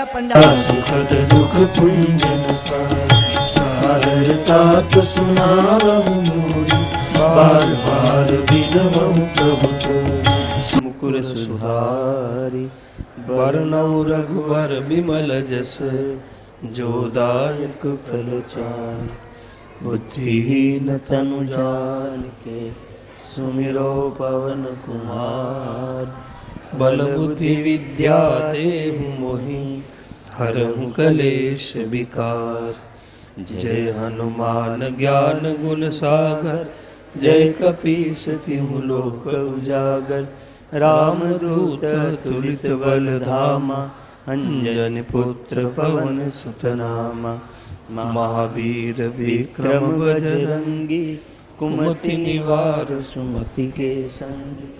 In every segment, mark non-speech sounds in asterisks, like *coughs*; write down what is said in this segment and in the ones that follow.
दिया पंडा बार बार मुकुर सुधारी। वर्णौ रघुवर विमल जस। जो दायक फल चाय बुद्धिहीन तनु जान के सुमिरो पवन कुमार। बल बुद्धि विद्या देहु मोहि, हरहु कलेश विकार। जय हनुमान ज्ञान गुण सागर, जय कपीस तिहु लोक उजागर। राम दूत तुलित बल धामा, अंजन पुत्र पवन सुतनामा महावीर विक्रम बजरंगी, कुमति निवार सुमति के संग।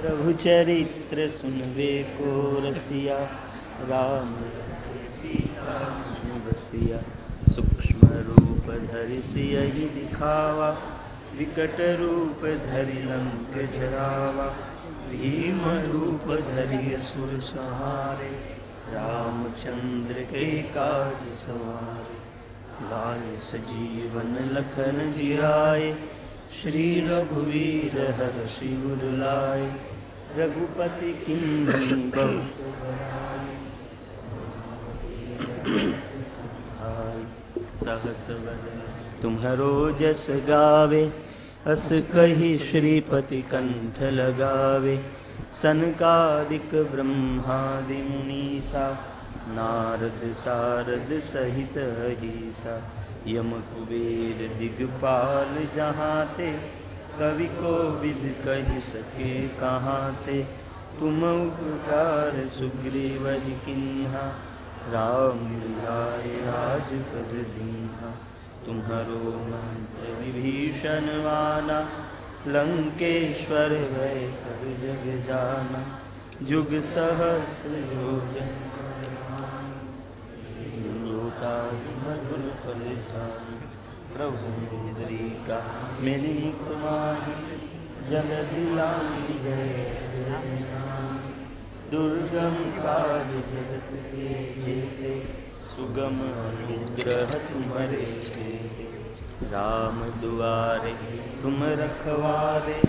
प्रभु चरित्र सुनवे को रसिया राम बसिया सूक्ष्म रूप धरि सियहि दिखावा। विकट रूप धरि लंक जरावा। भीम रूप धरि असुर सहारे। रामचंद्र के काज सवारे। लाल सजीवन लखन जियाए श्री रघुवीर *coughs* हर शिवर लाए रघुपति किन्हीं बहुत सहस तुम्हरो जस गावे अस कही श्रीपति कंठ लगावे। सनकादिक ब्रह्मादि मुनीसा नारद सारद सहित अहिसा। यम कुबेर दिगपाल जहाँ ते कवि को विद कह सके कहाँ ते तुम उपकार सुग्रीव किन्हा, राम लाए राजपद दीन्हा। तुम्हारो मंत्र विभीषण वाना लंकेश्वर भय सब जग जाना। जुग सहस्र योजन मधुर फल जान प्रभु मुद्रिका मेरी कुमारी जल गए दुर्गम के जेते सुगम अनुग्रह तुम्हारे राम दुआरे तुम रखवारे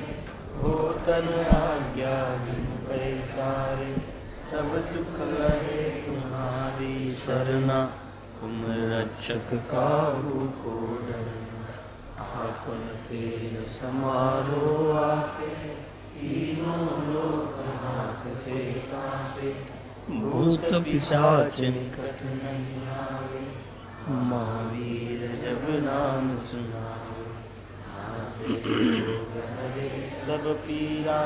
हो तन आज्ञा पैसारे। सब सुख रहे तुम्हारी सरना तुम रक्षक काहू को डरना आपन तेज समारो आपे, तीनों लोक हाथ से कांपे। भूत पिशाच निकट नहीं आवे महावीर जब नाम सुनावे। सब पीरा,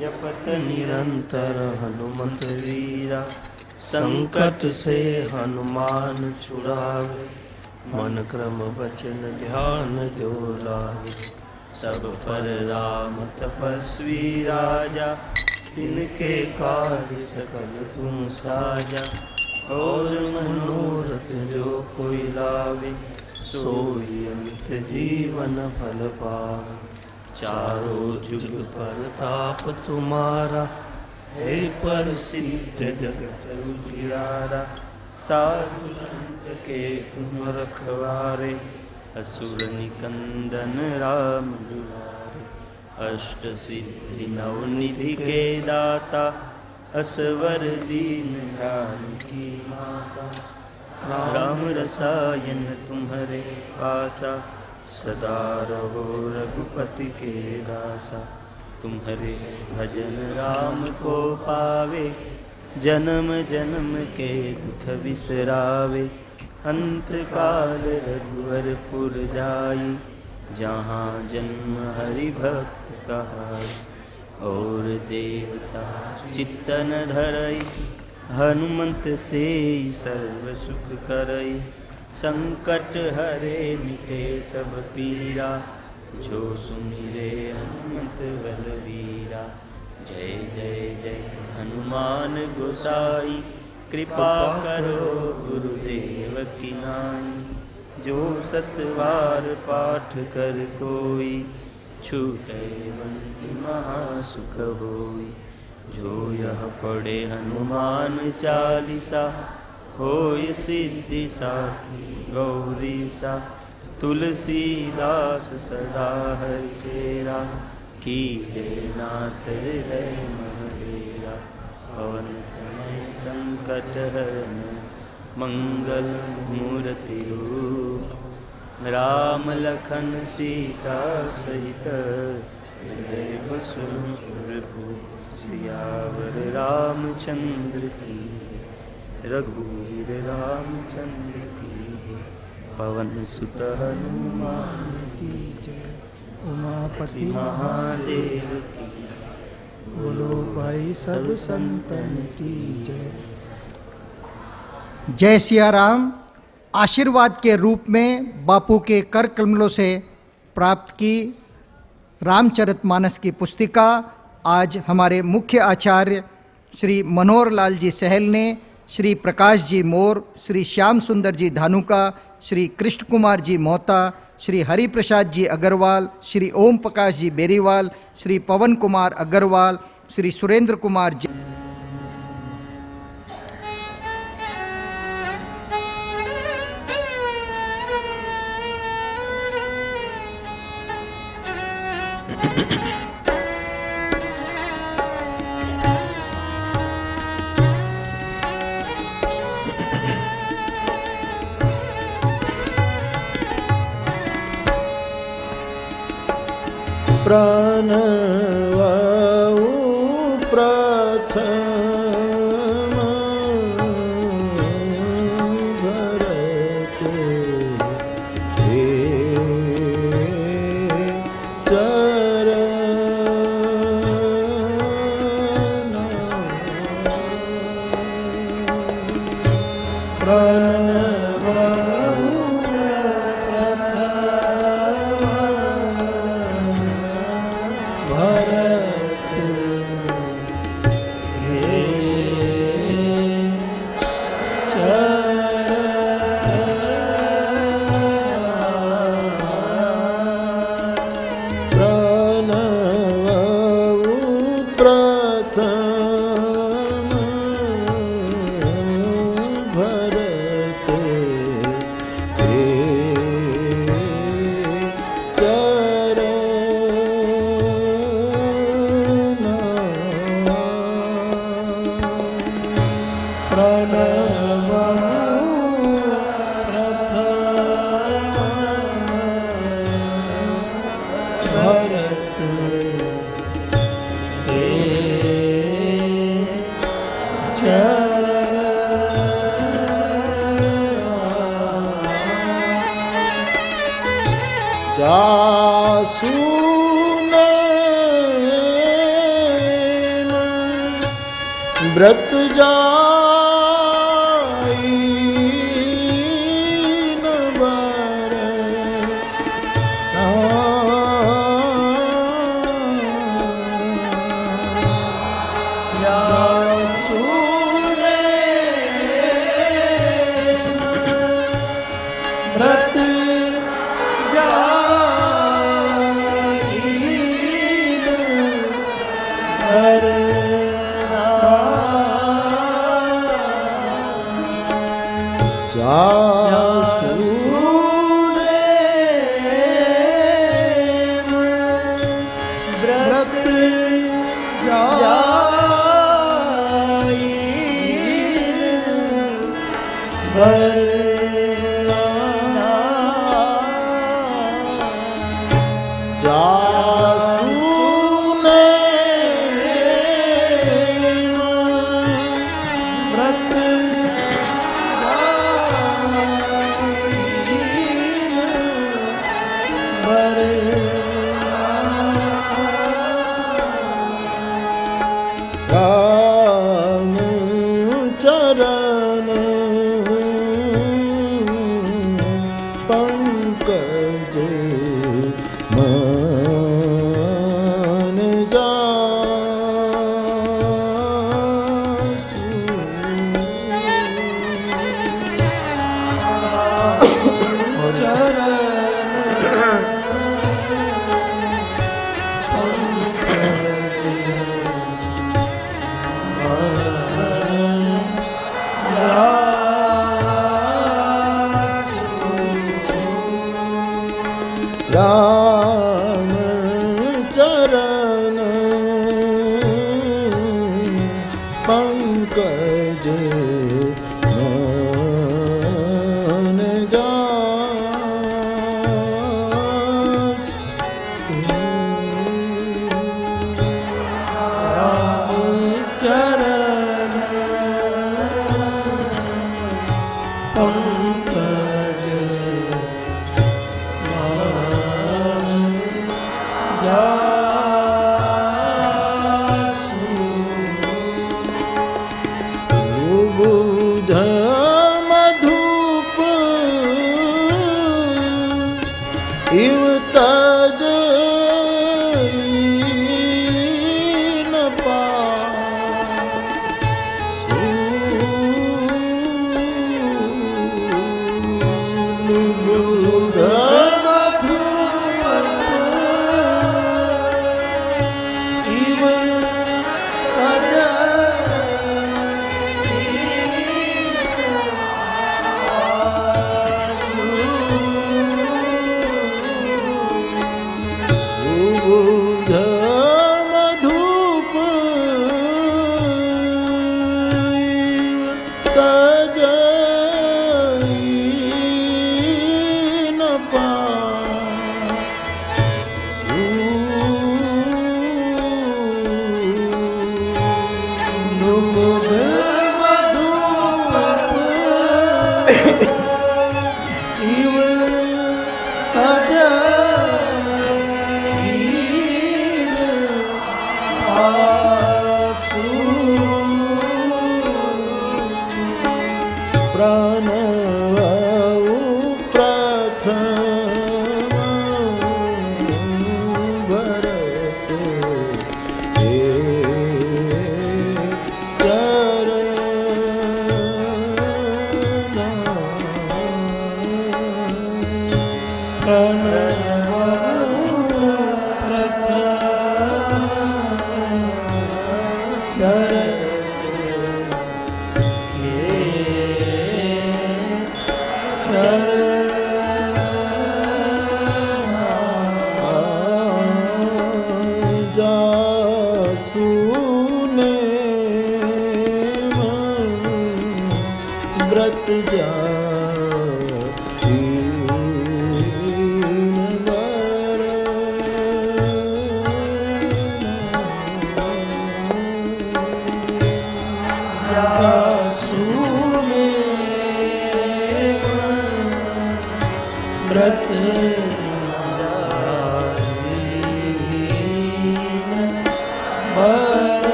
जपत निरंतर हनुमत वीरा। संकट से हनुमान छुड़ावे मन क्रम वचन ध्यान जो लावे। सब पर राम तपस्वी राजा तिनके काज सकल तुम साजा। और मनोरथ जो कोई लावे, सोई अमित जीवन फल पावे। चारों जुग पर ताप तुम्हारा हे पर सिद्ध जगत उजियारा साधु संत के तुम रखवारे, असुर निकंदन राम दुलारे अष्ट सिद्धि नवनिधि के दाता, असवर दीन जानकी माता। राम रसायन तुम्हारे पासा, सदा रहो रघुपति के दासा। तुम्हारे भजन राम को पावे, जन्म जन्म के दुख बिसरावे। अंत काल रघुवर पुर जाई, जहाँ जन्म हरि भक्त कहाई। और देवता चित्तन धरई, हनुमंत से सर्व सुख करई। संकट हरे मिटे सब पीरा जो सुमिरे हनुमंत बलवीरा। जय जय जय, हनुमान गोसाई। कृपा करो गुरुदेव की नाई। जो सतवार पाठ कर कोई, छूटे बंदी महासुख होई। जो यह पढ़े हनुमान चालीसा, होय सिद्धि सा गौरी सा तुलसीदास सदा हर फेरा की नाथ हृदय महरेरा पवन समय संकट हरन मंगल मूर्ति रूप। राम लखन सीता सहित हृदय सियावर रामचंद्र की। रघुवीर रामचंद्र पवन सुत हनुमान की जय। उमापति महादेव की बोलो भाई सब संतन की जय। जय। सिया राम। आशीर्वाद के रूप में बापू के कर कमलों से प्राप्त की रामचरितमानस की पुस्तिका आज हमारे मुख्य आचार्य श्री मनोहर लाल जी सहल ने श्री प्रकाश जी मोर श्री श्याम सुंदर जी धानुका श्री कृष्ण कुमार जी मोहता, श्री हरिप्रसाद जी अग्रवाल, श्री ओम प्रकाश जी बेरीवाल, श्री पवन कुमार अग्रवाल, श्री सुरेंद्र कुमार जी। toprağını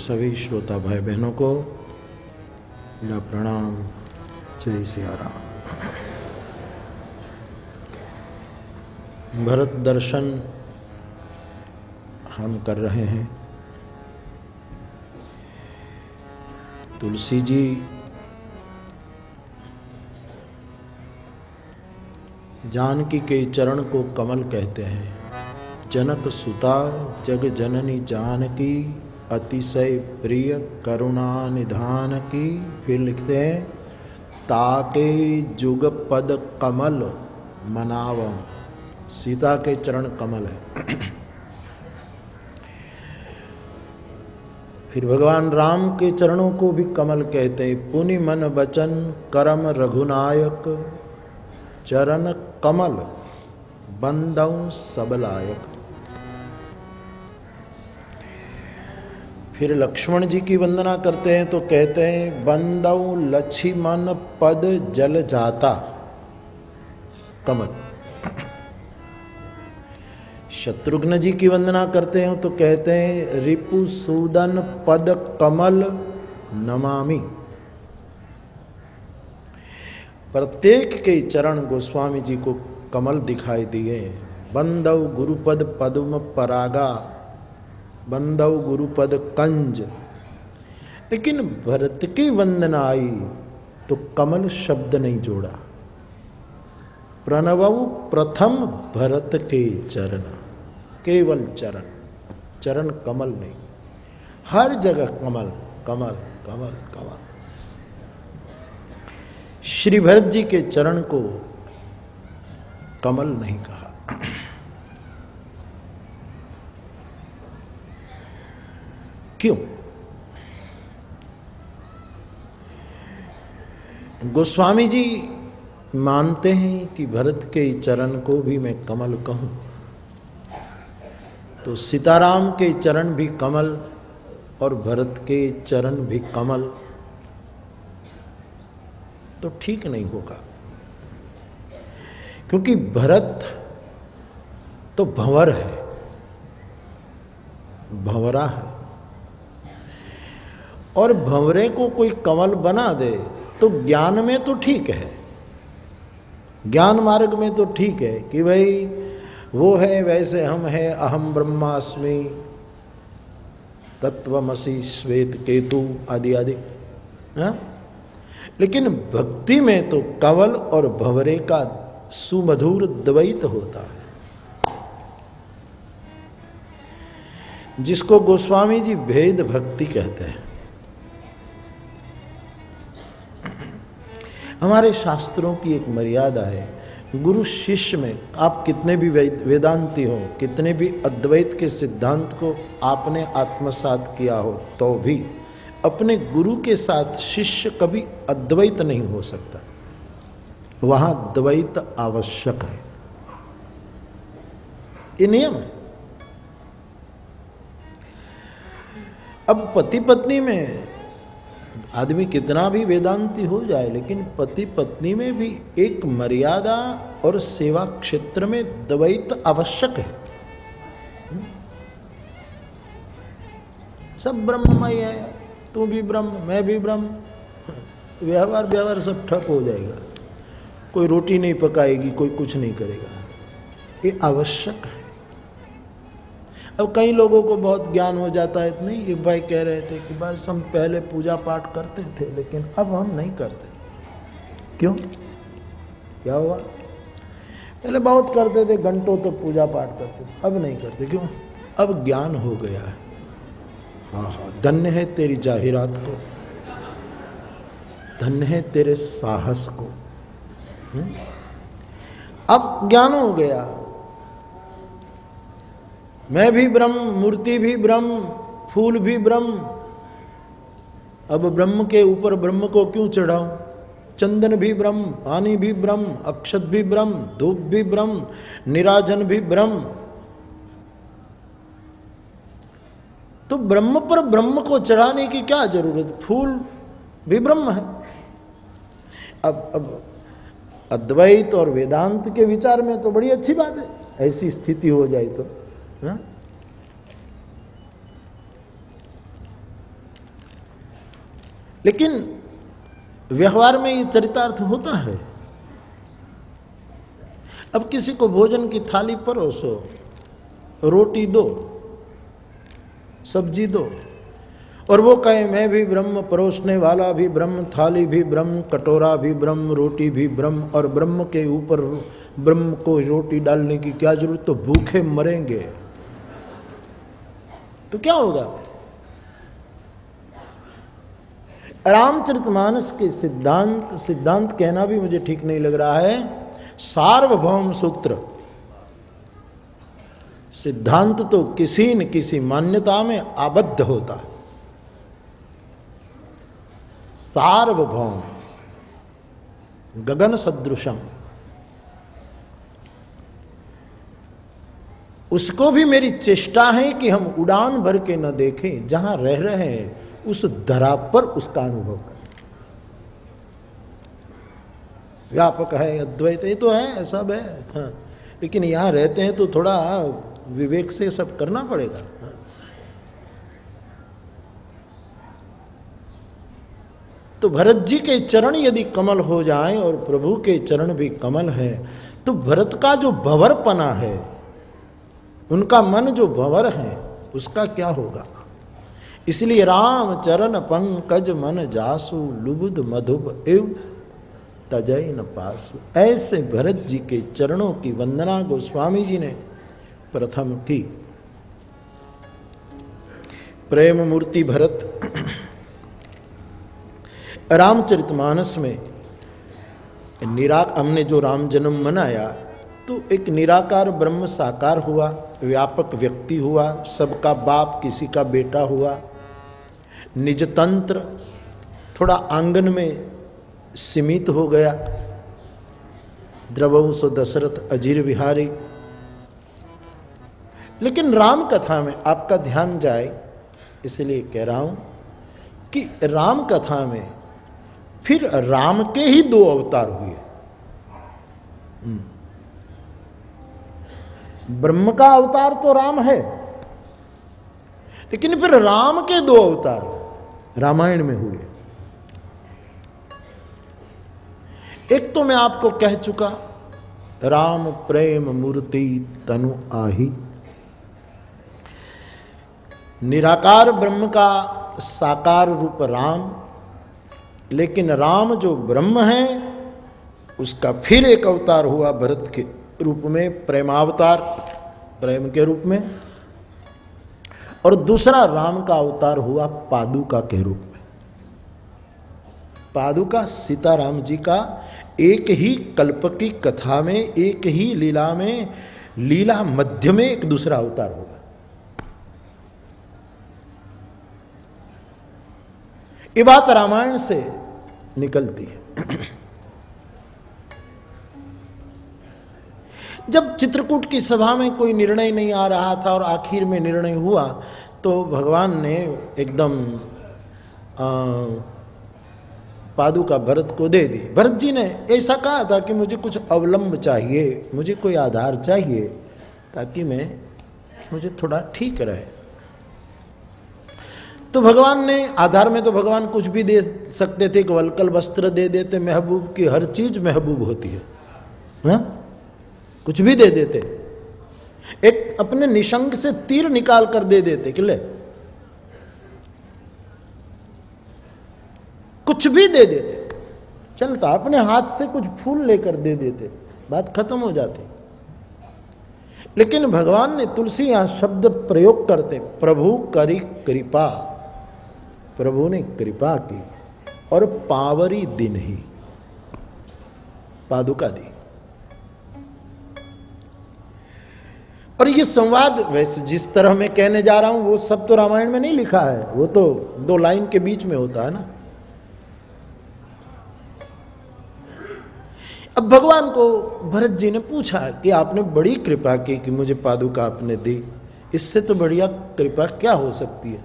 सभी श्रोता भाई बहनों को मेरा प्रणाम। जय सिया राम भरत दर्शन हम कर रहे हैं। तुलसी जी, जानकी के चरण को कमल कहते हैं। जनक सुता जग जननी जानकी अतिशय प्रिय करुणा निधान की फिर लिखते हैं, ताके जुग पद कमल मनाव सीता के चरण कमल है। फिर भगवान राम के चरणों को भी कमल कहते हैं, पुनि मन वचन करम रघुनायक, चरण कमल बंदौ सबलायक फिर लक्ष्मण जी की वंदना करते हैं तो कहते हैं बंदौ लक्ष्मण पद जल जाता। कमल। शत्रुघ्न जी की वंदना करते हैं तो कहते हैं, रिपु सूदन पद कमल नमामि। प्रत्येक के चरण गोस्वामी जी को कमल दिखाई दिए बंदव गुरुपद पद्म परागा। बंदव गुरुपद कंज। लेकिन भरत की वंदना आई तो कमल शब्द नहीं जोड़ा। प्रणव प्रथम भरत के चरण, केवल चरण चरण कमल नहीं। हर जगह कमल कमल कमल कमल। श्री भरत जी के चरण को कमल नहीं कहा। क्यों? गोस्वामी जी मानते हैं कि भरत के चरण को भी मैं कमल कहूँ। तो सीताराम के चरण भी कमल और भरत के चरण भी कमल। तो ठीक नहीं होगा। क्योंकि भरत तो भंवर है, भंवरा है। और भंवरे को कोई कमल बना दे तो ज्ञान में तो ठीक है। ज्ञान मार्ग में तो ठीक है कि भाई, वो है वैसे हम हैं अहम ब्रह्मास्मि तत्वमसी श्वेत केतु आदि आदि। हाँ? लेकिन भक्ति में तो कवल और भवरे का सुमधुर द्वैत होता है। जिसको गोस्वामी जी भेद भक्ति कहते हैं। हमारे शास्त्रों की एक मर्यादा है। गुरु शिष्य में आप कितने भी वेदांती हो, कितने भी अद्वैत के सिद्धांत को आपने आत्मसात किया हो तो भी अपने गुरु के साथ शिष्य कभी अद्वैत नहीं हो सकता। वहाँ द्वैत आवश्यक है। ये नियम है। अब पति पत्नी में आदमी कितना भी वेदांती हो जाए, लेकिन पति पत्नी में भी एक मर्यादा और सेवा क्षेत्र में द्वैत आवश्यक है। सब ब्रह्ममय है, तू भी ब्रह्म, मैं भी ब्रह्म। व्यवहार व्यवहार सब ठप हो जाएगा। कोई रोटी नहीं पकाएगी, कोई कुछ नहीं करेगा। ये आवश्यक है। अब कई लोगों को बहुत ज्ञान हो जाता है, नहीं एक भाई कह रहे थे कि बस हम पहले पूजा पाठ करते थे, लेकिन अब हम नहीं करते। क्यों? क्या हुआ? पहले बहुत करते थे, घंटों तक तो पूजा पाठ करते थे, अब नहीं करते। क्यों? अब ज्ञान हो गया है। हाँ हाँ धन्य है तेरी जाहिरात को। धन्य है तेरे साहस को। हुँ? हम्म? अब ज्ञान हो गया। मैं भी ब्रह्म, मूर्ति भी ब्रह्म, फूल भी ब्रह्म। अब ब्रह्म के ऊपर ब्रह्म को क्यों चढ़ाऊं? चंदन भी ब्रह्म, पानी भी ब्रह्म, अक्षत भी ब्रह्म, धूप भी ब्रह्म, निराजन भी ब्रह्म। तो ब्रह्म पर ब्रह्म को चढ़ाने की क्या ज़रूरत? फूल भी ब्रह्म है। अब अब अद्वैत और वेदांत के विचार में तो बड़ी अच्छी बात है। ऐसी स्थिति हो जाए तो। हा? लेकिन व्यवहार में ये चरितार्थ होता है। अब किसी को भोजन की थाली परोसो, रोटी दो, सब्ज़ी दो, और वो कहे, मैं भी ब्रह्म, परोसने वाला भी ब्रह्म, थाली भी ब्रह्म, कटोरा भी ब्रह्म, रोटी भी ब्रह्म, और ब्रह्म के ऊपर ब्रह्म को रोटी डालने की क्या ज़रूरत? तो भूखे मरेंगे। तो क्या होगा? रामचरितमानस के सिद्धांत सिद्धांत कहना भी मुझे ठीक नहीं लग रहा है। सार्वभौम सूत्र। सिद्धांत तो किसी न किसी मान्यता में आबद्ध होता है। सार्वभौम। गगन सदृशम उसको भी मेरी चेष्टा है कि हम उड़ान भर के न देखें, जहाँ रह रहे हैं, उस धरा पर उसका अनुभव करें। व्यापक है, अद्वैत, ये तो है, सब है। हाँ। लेकिन यहाँ रहते हैं तो थोड़ा विवेक से सब करना पड़ेगा। तो भरत जी के चरण यदि कमल हो जाए और प्रभु के चरण भी कमल है तो भरत का जो भवरपना है उनका मन जो भंवर है, उसका क्या होगा? इसलिए राम चरण पंकज मन जासु, लुबुद मधुब एव तजय न पास। ऐसे भरत जी के चरणों की वंदना गोस्वामी जी ने प्रथम की। प्रेम मूर्ति भरत रामचरितमानस में निरा हमने जो राम जन्म मनाया तो एक निराकार ब्रह्म साकार हुआ। व्यापक व्यक्ति हुआ, सबका बाप किसी का बेटा हुआ। निज तंत्र थोड़ा आँगन में सीमित हो गया। द्रवंश दशरथ अजीर विहारी। लेकिन राम कथा में आपका ध्यान जाए, इसलिए कह रहा हूँ कि राम कथा में फिर राम के ही दो अवतार हुए। हम्म। ब्रह्म का अवतार तो राम है। लेकिन फिर राम के दो अवतार रामायण में हुए। एक तो मैं आपको कह चुका, राम प्रेम मूर्ति तनु आही। निराकार ब्रह्म का साकार रूप राम, लेकिन राम जो ब्रह्म है, उसका फिर एक अवतार हुआ भरत के। रूप में, प्रेमावतार, प्रेम के रूप में, और दूसरा राम का अवतार हुआ पादुका के रूप में। पादुका सीताराम जी का एक ही कल्प की कथा में, एक ही लीला में, लीला मध्य में एक दूसरा अवतार होगा ये बात रामायण से निकलती है। जब चित्रकूट की सभा में कोई निर्णय नहीं आ रहा था और आखिर में निर्णय हुआ तो भगवान ने एकदम पादुका भरत को दे दी भरत जी ने ऐसा कहा था कि मुझे कुछ अवलंब चाहिए, मुझे कोई आधार चाहिए, ताकि मैं, मुझे थोड़ा ठीक रहे तो भगवान ने, आधार में तो भगवान कुछ भी दे सकते थे कि वलकल वस्त्र दे देते, महबूब की हर चीज़ महबूब होती है, हा? कुछ भी दे देते। एक अपने निशंक से तीर निकाल कर दे देते किले कुछ भी दे देते। चलता, अपने हाथ से कुछ फूल लेकर दे देते। बात खत्म हो जाती। लेकिन भगवान ने तुलसी यहाँ शब्द प्रयोग करते। प्रभु करी कृपा। प्रभु ने कृपा की। और पावरी दिन ही। पादुका दी। और ये संवाद, वैसे जिस तरह मैं कहने जा रहा हूँ, वो सब तो रामायण में नहीं लिखा है। वो तो दो लाइन के बीच में होता है ना। अब भगवान को भरत जी ने पूछा कि आपने बड़ी कृपा की कि मुझे पादुका आपने दी। इससे तो बढ़िया कृपा क्या हो सकती है?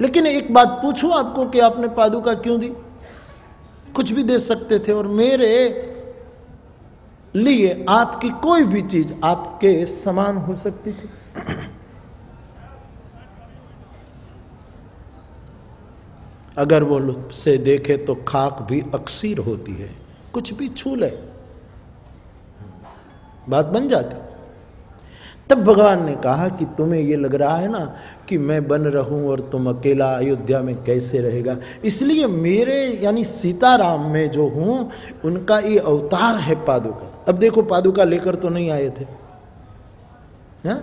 लेकिन एक बात पूछूँ आपको कि आपने पादुका क्यों दी? कुछ भी दे सकते थे और मेरे लिए आपकी कोई भी चीज़ आपके समान हो सकती थी। अगर वो लुत्फ से देखे तो खाक भी अक्सीर होती है, कुछ भी छू ले। बात बन जाती। तब भगवान ने कहा कि तुम्हें ये लग रहा है ना कि मैं बन रहूँ और तुम अकेला अयोध्या में कैसे रहेगा? इसलिए मेरे यानी सीताराम में जो हूँ, उनका ये अवतार है पादुका। अब देखो पादुका लेकर तो नहीं आए थे। हा?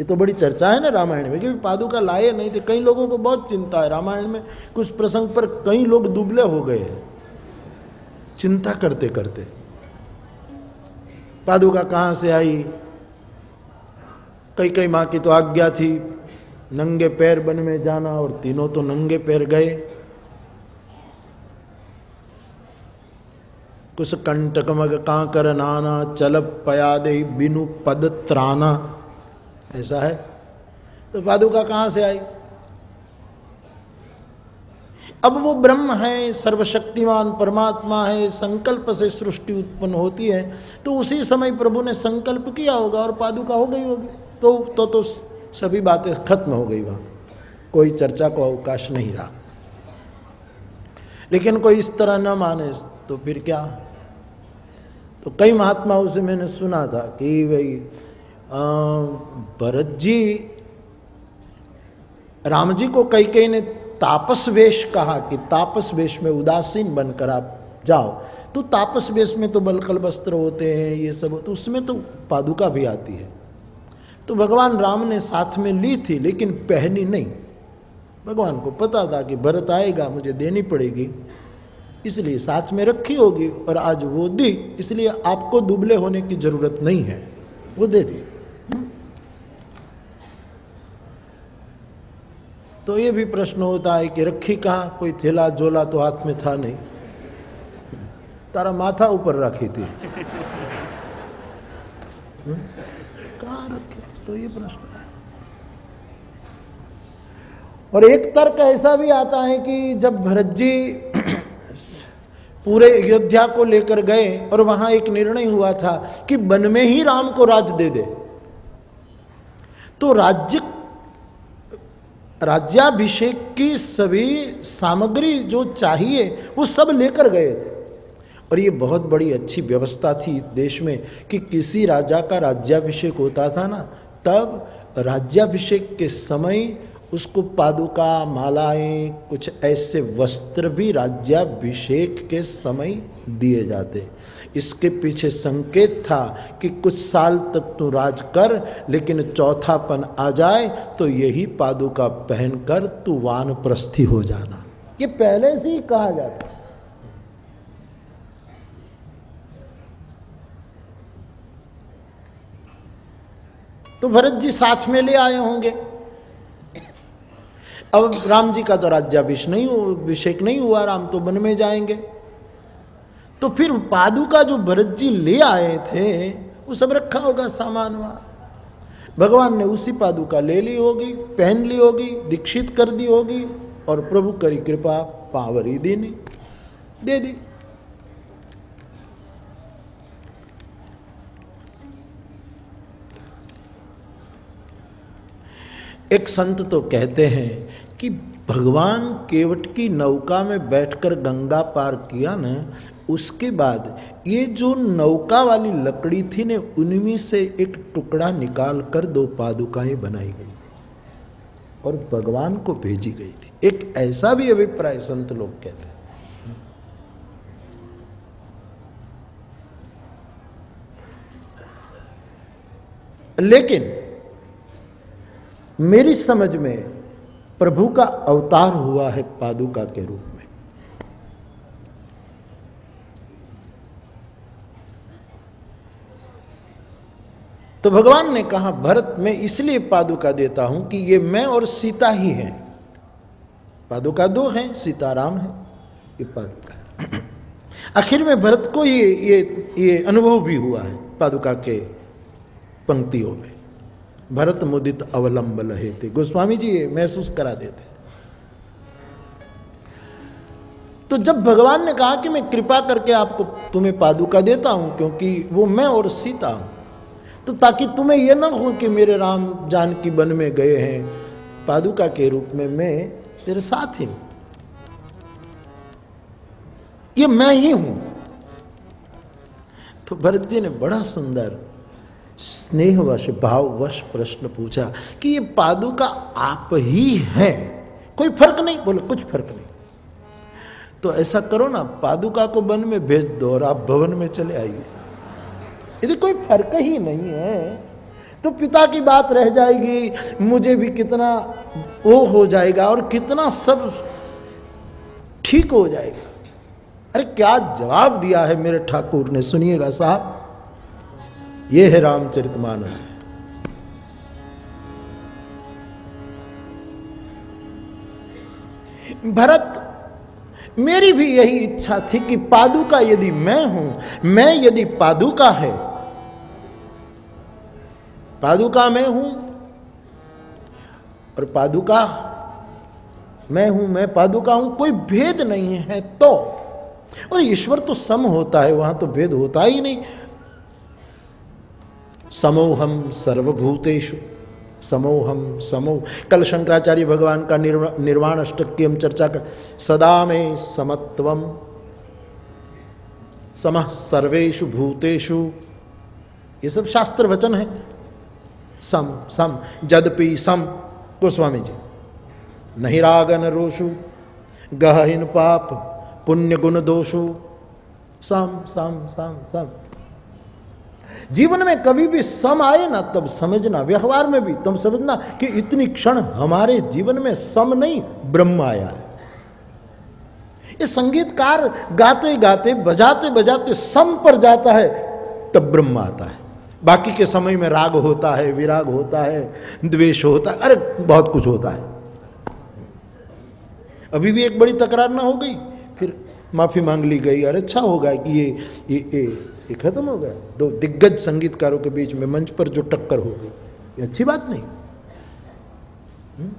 ये तो बड़ी चर्चा है ना रामायण में, क्योंकि पादुका लाए नहीं थे। कई लोगों को बहुत चिंता है रामायण में। कुछ प्रसंग पर कई लोग दुबले हो गए हैं। चिंता करते करते। पादुका कहाँ से आई? कई कई माँ की तो आज्ञा थी, नंगे पैर बन में जाना, और तीनों तो नंगे पैर गए। कुछ कंटक मग कांकर नाना चल पयादे बिनु पद त्राना ऐसा है? तो पादुका कहाँ से आई? अब वो ब्रह्म है सर्वशक्तिमान परमात्मा है संकल्प से सृष्टि उत्पन्न होती है तो उसी समय प्रभु ने संकल्प किया होगा और पादुका हो गई होगी। तो तो, तो सभी बातें खत्म हो गई वहाँ। कोई चर्चा को अवकाश नहीं रहा। लेकिन कोई इस तरह न माने तो फिर क्या? तो कई महात्माओं से मैंने सुना था कि भाई भरत जी राम जी को कई कई ने तापस वेश कहा कि तापस वेश में उदासीन बनकर आप जाओ। तो तापस वेश में तो बलकल वस्त्र होते हैं, ये सब तो उसमें तो पादुका भी आती है। तो भगवान राम ने साथ में ली थी, लेकिन पहनी नहीं। भगवान को पता था कि भरत आएगा, मुझे देनी पड़ेगी। इसलिए साथ में रखी होगी और आज वो दी, इसलिए आपको दुबले होने की ज़रूरत नहीं है। वो दे दी। तो ये भी प्रश्न होता है कि रखी कहाँ? कोई थैला झोला तो हाथ में था नहीं। तारा माथा ऊपर रखी थी। कहा रखी? तो ये प्रश्न और एक तर्क ऐसा भी आता है कि जब भरत जी पूरे अयोध्या को लेकर गए और वहाँ एक निर्णय हुआ था कि वन में ही राम को राज दे दे। तो राज्य, राज्याभिषेक की सभी सामग्री जो चाहिए, वो सब लेकर गए थे। और ये बहुत बड़ी अच्छी व्यवस्था थी देश में कि किसी राजा का राज्याभिषेक होता था ना, तब राज्याभिषेक के समय उसको पादुका, मालाएँ, कुछ ऐसे वस्त्र भी राज्याभिषेक के समय दिए जाते। इसके पीछे संकेत था कि कुछ साल तक तू राज कर, लेकिन चौथापन आ जाए तो यही पादुका पहनकर तू वानप्रस्थी हो जाना। ये पहले से ही कहा जाता तो भरत जी साथ में ले आए होंगे। अब राम जी का तो राज्याभिषेक नहीं अभिषेक नहीं हुआ, राम तो वन में जाएँगे। तो फिर पादुका जो भरत जी ले आए थे, वो सब रखा होगा सामान वहाँ। भगवान ने उसी पादुका ले ली होगी, पहन ली होगी, दीक्षित कर दी होगी, और प्रभु करी कृपा, पावरी देनी, दे दी। एक संत तो कहते हैं कि भगवान केवट की नौका में बैठकर गंगा पार किया ना, उसके बाद ये जो नौका वाली लकड़ी थी ने, उनमें से एक टुकड़ा निकाल कर दो पादुकाएँ बनाई गई थी और भगवान को भेजी गई थी। एक ऐसा भी अभिप्राय संत लोग कहते हैं। लेकिन मेरी समझ में प्रभु का अवतार हुआ है पादुका के रूप में। तो भगवान ने कहा, भरत, मैं इसलिए पादुका देता हूँ कि ये मैं और सीता ही हैं। पादुका दो हैं, सीताराम है, ये पादुका *clears throat* आखिर में भरत को ये ये ये अनुभव भी हुआ है पादुका के पंक्तियों में। भरत मुदित अवलंब लहे थे गोस्वामी जी महसूस करा देते। तो जब भगवान ने कहा कि मैं कृपा करके आपको तुम्हें पादुका देता हूँ, क्योंकि वो मैं और सीता हूँ तो ताकि तुम्हें यह ना हो कि मेरे राम जानकी वन में गए हैं, पादुका के रूप में मैं तेरे साथ ही। ये मैं ही हूँ। तो भरत जी ने बड़ा सुंदर स्नेहवश, भाववश प्रश्न पूछा कि ये पादुका आप ही हैं। कोई फ़र्क नहीं? बोले, कुछ फ़र्क नहीं। तो ऐसा करो ना पादुका को वन में भेज दो और आप भवन में चले आइए। यदि कोई फ़र्क ही नहीं है तो पिता की बात रह जाएगी, मुझे भी कितना वो हो जाएगा और कितना सब ठीक हो जाएगा। अरे, क्या जवाब दिया है मेरे ठाकुर ने? सुनिएगा साहब। ये है रामचरितमानस भरत, मेरी भी यही इच्छा थी कि पादुका यदि मैं हूँ, मैं यदि पादुका है, पादुका मैं हूँ और पादुका मैं हूँ, मैं पादुका हूँ, कोई भेद नहीं है तो। और ईश्वर तो सम होता है, वहाँ तो भेद होता ही नहीं। समोहम सर्वभूतेषु समोहम समो कल शंकराचार्य भगवान का निर्वाण अष्टक की हम चर्चा कर सदा में समत्वम सम सर्वेशु भूतेषु ये सब शास्त्र वचन है सम सम जदपि सम गोस्वामी जी नहीं रागन रोषु गहहीन पाप पुण्य गुण दोषु सम सम सम सम जीवन में कभी भी सम आए ना तब समझना व्यवहार में भी तब समझना कि इतनी क्षण हमारे जीवन में सम नहीं ब्रह्म आया है। ये संगीतकार गाते गाते बजाते बजाते सम पर जाता है तब ब्रह्म आता है। बाकी के समय में राग होता है विराग होता है द्वेष होता है अरे बहुत कुछ होता है। अभी भी एक बड़ी तकरार ना हो गई फिर माफ़ी मांग ली गई अरे अच्छा होगा कि ये ये, ये ये खत्म हो गया। दो दिग्गज संगीतकारों के बीच में मंच पर जो टक्कर हो गई, ये अच्छी बात नहीं। हुँ?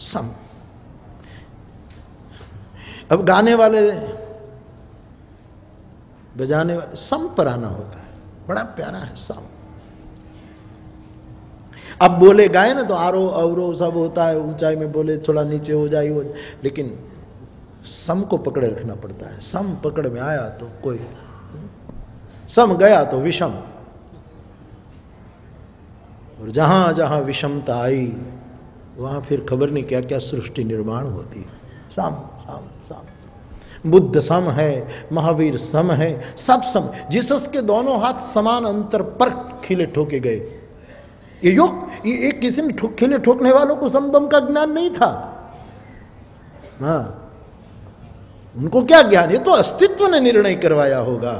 सम। अब गाने वाले बजाने वाले, सम पर आना होता है। बड़ा प्यारा है, सम। अब बोले गाए ना तो आरो अवरो सब होता है, ऊंचाई में बोले थोड़ा नीचे हो जाए। लेकिन सम को पकड़े रखना पड़ता है। सम पकड़ में आया तो कोई सम गया तो विषम। और जहाँ जहाँ विषमता आई वहाँ फिर खबर नहीं क्या क्या सृष्टि निर्माण होती। सम सम सम। बुद्ध सम है महावीर सम है सब सम। जिसस के दोनों हाथ समान अंतर पर खिले ठोके गए। ये योग ये एक किसी ठो, खिले ठोकने वालों को समबम का ज्ञान नहीं था। हाँ। उनको क्या ज्ञान? ये तो अस्तित्व ने निर्णय करवाया होगा।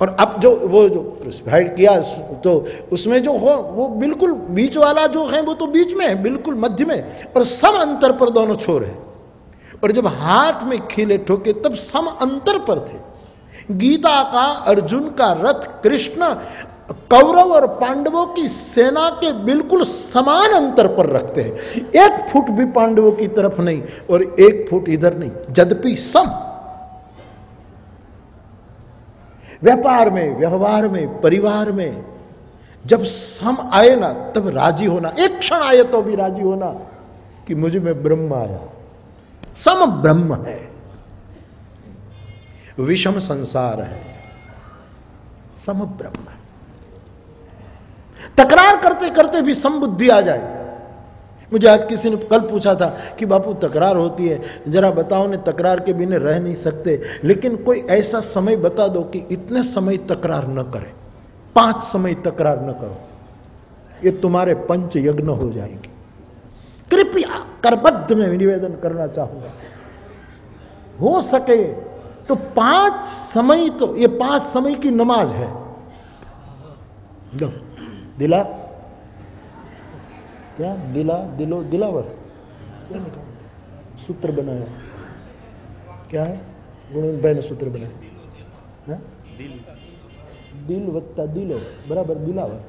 और अब जो, वो जो क्रूसिफाइड किया तो उसमें जो हो, वो बिल्कुल बीच वाला जो है, वो तो बीच में है, बिल्कुल मध्य में और सम अंतर पर दोनों छोर है। और जब हाथ में खिले ठोके, तब सम अंतर पर थे। गीता का, अर्जुन का रथ कृष्ण कौरव और पांडवों की सेना के बिल्कुल समान अंतर पर रखते हैं। एक फुट भी पांडवों की तरफ़ नहीं और एक फुट इधर नहीं जदपि सम। व्यापार में, व्यवहार में, परिवार में, जब सम आए ना, तब राज़ी होना, एक क्षण आए तो भी राज़ी होना कि मुझे में ब्रह्म आया। सम ब्रह्म है। विषम संसार है। सम ब्रह्म। तकरार करते करते भी समबुद्धि आ जाए। मुझे आज किसी ने कल पूछा था कि बापू, तकरार होती है। जरा बताओ ने तकरार के बिना रह नहीं सकते। लेकिन कोई ऐसा समय बता दो कि इतने समय तकरार न करे। पाँच समय तकरार न करो। ये तुम्हारे पंच यज्ञ हो जाएँगे। कृपया करबद्ध में निवेदन करना चाहूँगा। हो सके तो पाँच समय तो ये पाँच समय की नमाज़ है। दिला क्या दिला दिलो दिलावर क्या सूत्र बनाया क्या है गुण ने सूत्र बनाया दिल दिल वत्ता दिलो बराबर दिलावर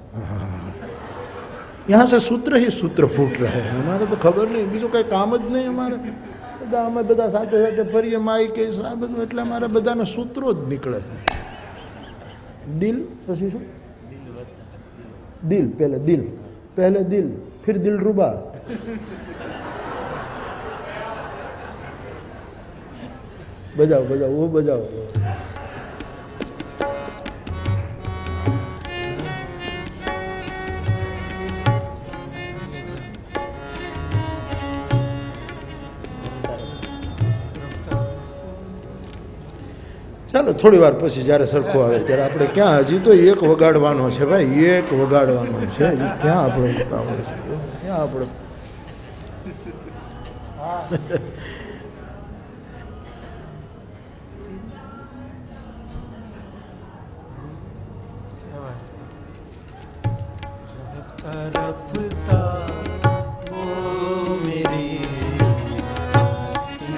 यहां से सूत्र ही सूत्र फूट रहे हैं हमारे तो खबर नहीं बीजो कई काम ज नहीं हमारे અમે બધા સાથે સાથે ફરીએ માઈ કે આ બધું એટલે અમારા બધાના સૂત્રો જ નીકળે દિલ પછી શું दिल पहले दिल पहले दिल फिर दिल रुबा। बजाओ बजाओ वो बजाओ। ચાલો, થોડી વાર પછી જ્યારે સરખો આવે ત્યારે આપણે ક્યાં, હજી તો એક વગાડવાનો છે ભાઈ, એક વગાડવાનો છે. ક્યાં આપણે ક્યાં આપણે?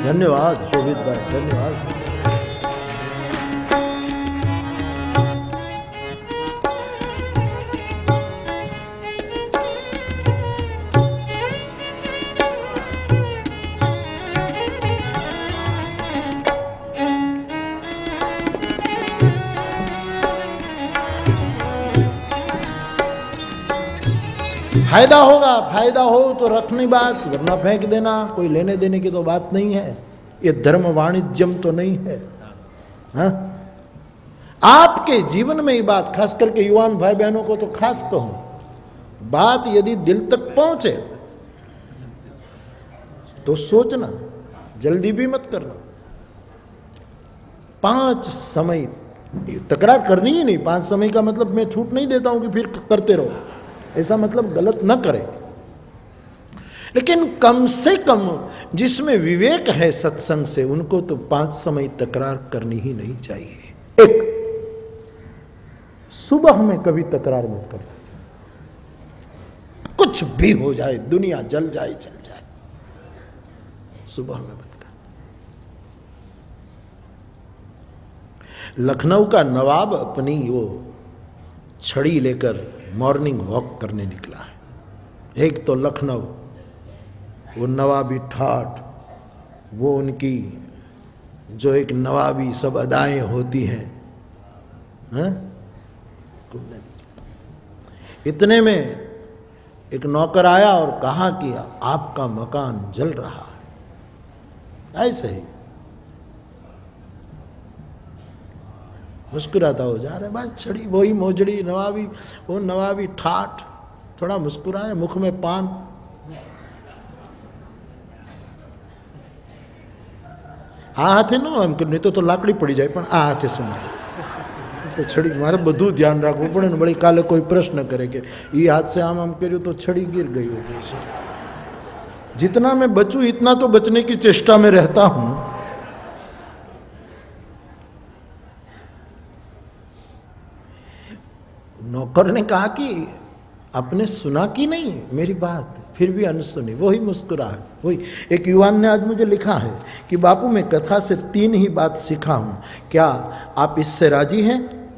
ધન્યવાદ, શોભિતભાઈ, ધન્યવાદ. फ़ायदा होगा, फ़ायदा हो तो रखनी बात, वरना फेंक देना, कोई लेने देने की तो बात नहीं है। ये धर्म वाणिज्यम तो नहीं है। हाँ? आपके जीवन में ये बात, खास करके युवान भाई बहनों को तो खास कहूँ, बात यदि दिल तक पहुँचे तो सोचना, जल्दी भी मत करना। पाँच समय तकरार करनी ही नहीं, पाँच समय का मतलब मैं छूट नहीं देता हूँ कि फिर करते रहो। ऐसा मतलब गलत न करें। लेकिन कम से कम जिसमें विवेक है सत्संग से, उनको तो पाँच समय तकरार करनी ही नहीं चाहिए। एक, सुबह में कभी तकरार मत करो कुछ भी हो जाए, दुनिया जल जाए जल जाए। सुबह में मत कर लखनऊ का नवाब अपनी वो छड़ी लेकर मॉर्निंग वॉक करने निकला है एक तो लखनऊ, वो नवाबी ठाठ वो उनकी जो एक नवाबी सब अदाएँ होती हैं हैं? इतने में एक नौकर आया और कहा कि आपका मकान जल रहा है ऐसे ही मुस्कुराता हो जा रहा है बस छड़ी वही मोजड़ी नवाबी वो नवाबी ठाठ थोड़ा मुस्कुराए मुख में पान આ હાથે ન એમ કે નહીં તો તો લાકડી પડી જાય પણ આ હાથે સમજો તો છડી મારે બધું ધ્યાન રાખવું પડે ને વળી કાલે કોઈ પ્રશ્ન કરે કે એ હાથ से આમ આમ કર્યું तो छड़ी गिर गई हो जैसे जितना मैं बचूं इतना तो बचने की चेष्टा में रहता हूं नौकर ने कहा कि आपने सुना कि नहीं मेरी बात? फिर भी अनसुनी वही मुस्कुरा वही। एक युवान ने आज मुझे लिखा है कि, बापू, मैं कथा से तीन ही बात सीखा हूँ। क्या आप इससे राज़ी हैं?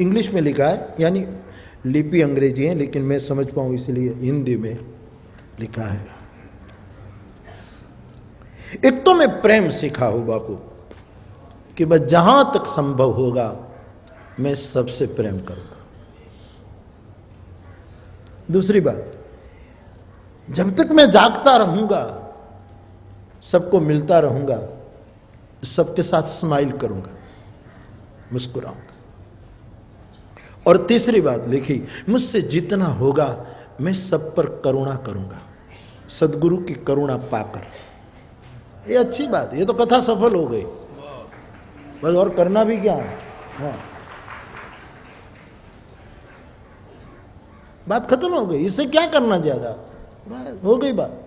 इंग्लिश में लिखा है, यानी लिपि अंग्रेज़ी है, लेकिन मैं समझ पाऊँ इसलिए हिंदी में लिखा है। एक तो मैं प्रेम सीखा हूँ, बापू, कि बस जहाँ तक संभव होगा, मैं सबसे प्रेम करूँगा दूसरी बात, जब तक मैं जागता रहूँगा, सबको मिलता रहूँगा, सबके साथ स्माइल करूँगा, मुस्कुराऊँगा। और तीसरी बात लिखी, मुझसे जितना होगा, मैं सब पर करुणा करूँगा। सदगुरु की करुणा पाकर। ये अच्छी बात, ये तो कथा सफल हो गई। बस और करना भी क्या? है हाँ। बात खत्म हो गई, इससे क्या करना ज़्यादा? हो गई बात।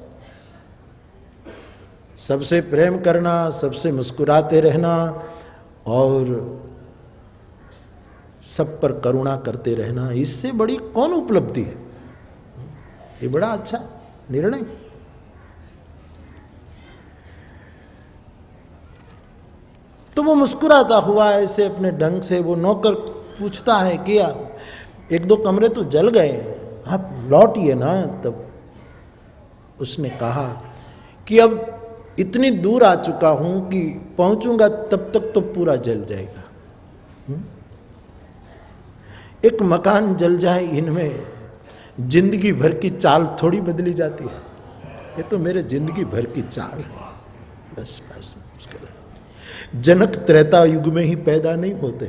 सबसे प्रेम करना, सबसे मुस्कुराते रहना और सब पर करुणा करते रहना, इससे बड़ी कौन उपलब्धि है? ये बड़ा अच्छा निर्णय। तो वो मुस्कुराता हुआ, ऐसे अपने ढंग से वो नौकर पूछता है, क्या? एक दो कमरे तो जल गए आप लौटिए ना, तब उसने कहा कि अब इतनी दूर आ चुका हूँ कि पहुंचूँगा तब तक तो पूरा जल जाएगा। हुँ? एक मकान जल जाए इनमें, ज़िंदगी भर की चाल थोड़ी बदली जाती है। ये तो मेरे ज़िंदगी भर की चाल है। बस बस, उसके जनक त्रेता युग में ही पैदा नहीं होते।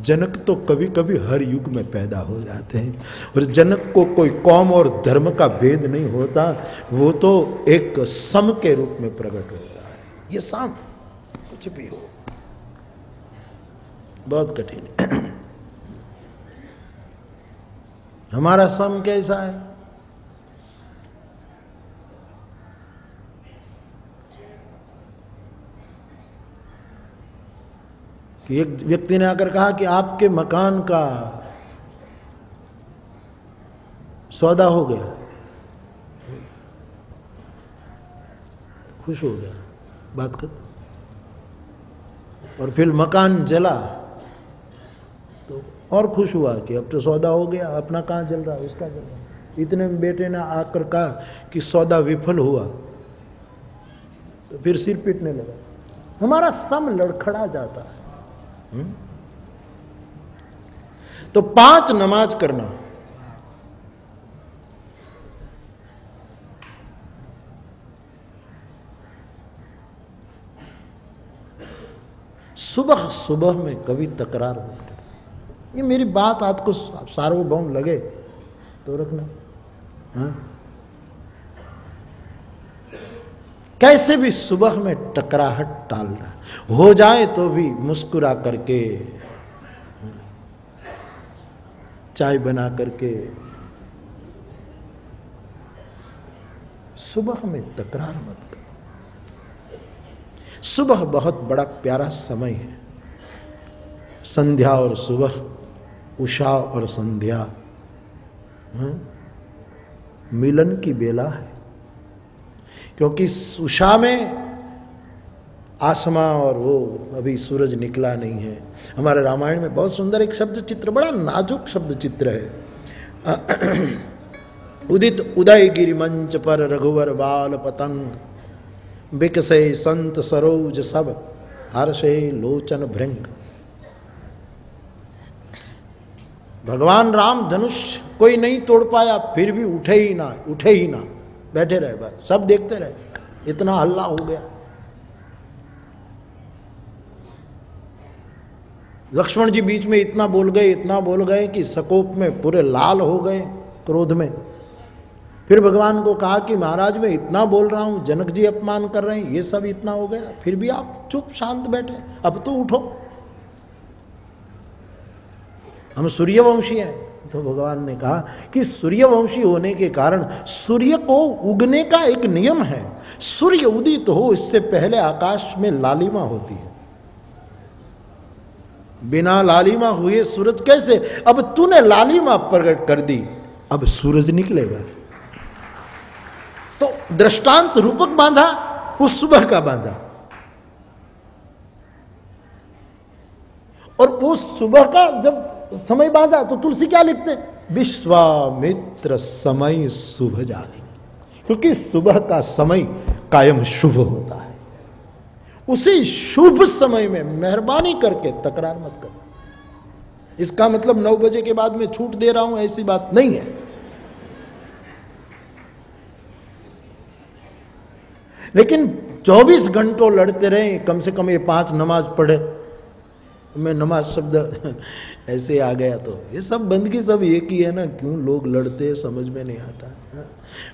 जनक तो कभी कभी हर युग में पैदा हो जाते हैं। और जनक को कोई कौम और धर्म का भेद नहीं होता, वो तो एक सम के रूप में प्रकट होता है। ये सम, कुछ भी हो। बहुत कठिन। *clears throat* हमारा सम कैसा है? कि एक व्यक्ति ने आकर कहा कि आपके मकान का सौदा हो गया। खुश हो गया। बात कर। और फिर मकान जला। तो और खुश हुआ कि अब तो सौदा हो गया, अपना कहाँ जल रहा, इसका जल रहा। इतने में बेटे ने आकर कहा कि सौदा विफल हुआ। तो फिर सिर पीटने लगा। हमारा सम लड़खड़ा जाता है। हुँ? तो पाँच नमाज़ करना। सुबह सुबह में कभी तकरार कर ये मेरी बात आपको सार्वभौम लगे तो रखना। हाँ? कैसे भी सुबह में टकराहट टालना हो। जाए तो भी मुस्कुरा करके, चाय बना करके, सुबह में तकरार मत कर। सुबह बहुत बड़ा प्यारा समय है। संध्या और सुबह, उषा और संध्या हाँ? मिलन की बेला है। क्योंकि उषा में आसमा और वो अभी सूरज निकला नहीं है। हमारे रामायण में बहुत सुंदर एक शब्द चित्र बड़ा नाजुक शब्द चित्र है। उदित उदय गिरि मंच पर रघुवर बाल पतंग, बिकसे संत सरोज सब हर्षे लोचन भृंग। भगवान राम धनुष कोई नहीं तोड़ पाया, फिर भी उठे ही ना, उठे ही ना। बैठे रहे बस। सब देखते रहे। इतना हल्ला हो गया। लक्ष्मण जी बीच में इतना बोल गए, इतना बोल गए कि सकोप में पूरे लाल हो गए क्रोध में। फिर भगवान को कहा कि महाराज, मैं इतना बोल रहा हूँ, जनक जी अपमान कर रहे हैं, ये सब इतना हो गया। फिर भी आप चुप शांत बैठे। अब तो उठो। हम सूर्यवंशी हैं। तो भगवान ने कहा कि सूर्यवंशी होने के कारण सूर्य को उगने का एक नियम है। सूर्य उदित हो, इससे पहले आकाश में लालिमा होती है। बिना लालिमा हुए सूरज कैसे? अब तूने लालिमा प्रकट कर दी, अब सूरज निकलेगा। तो दृष्टांत रूपक बांधा उस सुबह का बांधा। और उस सुबह का जब समय बांधा तो तुलसी क्या लिखते? विश्वामित्र समय शुभ जानी। क्योंकि सुबह का समय कायम शुभ होता है। उसी शुभ समय में मेहरबानी करके तकरार मत कर। इसका मतलब नौ बजे के बाद में छूट दे रहा हूँ, ऐसी बात नहीं है। लेकिन 24 घंटों लड़ते रहे, कम से कम ये पाँच नमाज़ पढ़े। मैं नमाज़ शब्द ऐसे आ गया तो। ये सब बंदगी सब एक ही है ना? क्यों लोग लड़ते समझ में नहीं आता। हाँ?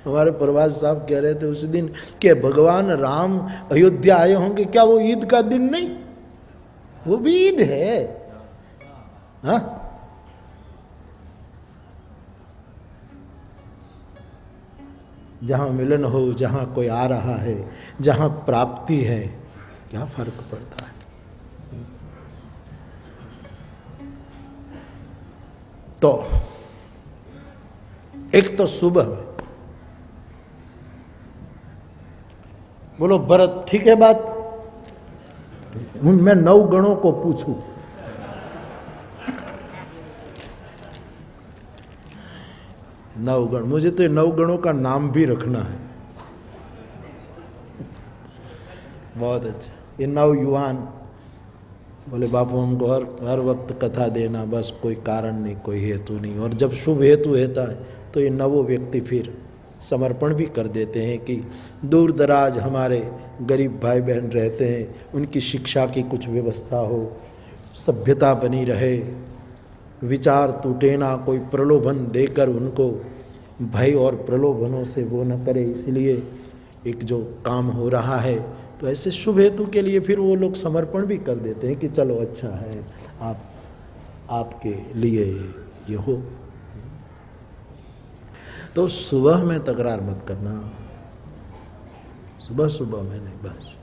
हमारे प्रवास साहब कह रहे थे उस दिन कि भगवान राम अयोध्या आए होंगे, क्या वो ईद का दिन नहीं? वो भी ईद है। हा? जहाँ मिलन हो, जहाँ कोई आ रहा है, जहाँ प्राप्ति है, क्या फ़र्क पड़ता तो एक तो सुबह। बोलो, भरत, ठीक है बात? मैं नौ गणों को पूछूँ। नवगण मुझे तो नवगणों का नाम भी रखना है। बहुत अच्छा। ये नव युवान। बोले बापू हमको हर हर वक्त कथा देना, बस कोई कारण नहीं, कोई हेतु नहीं। और जब शुभ हेतु होता है तो ये नवो व्यक्ति फिर समर्पण भी कर देते हैं कि दूर दराज हमारे गरीब भाई बहन रहते हैं, उनकी शिक्षा की कुछ व्यवस्था हो, सभ्यता बनी रहे, विचार टूटे ना, कोई प्रलोभन देकर उनको भय और प्रलोभनों से वो न करे। इसलिए एक जो काम हो रहा है तो ऐसे शुभ हेतु के लिए फिर वो लोग समर्पण भी कर देते हैं कि चलो अच्छा है, आप, आपके लिए ये हो। तो सुबह में तकरार मत करना। सुबह सुबह में नहीं, बस।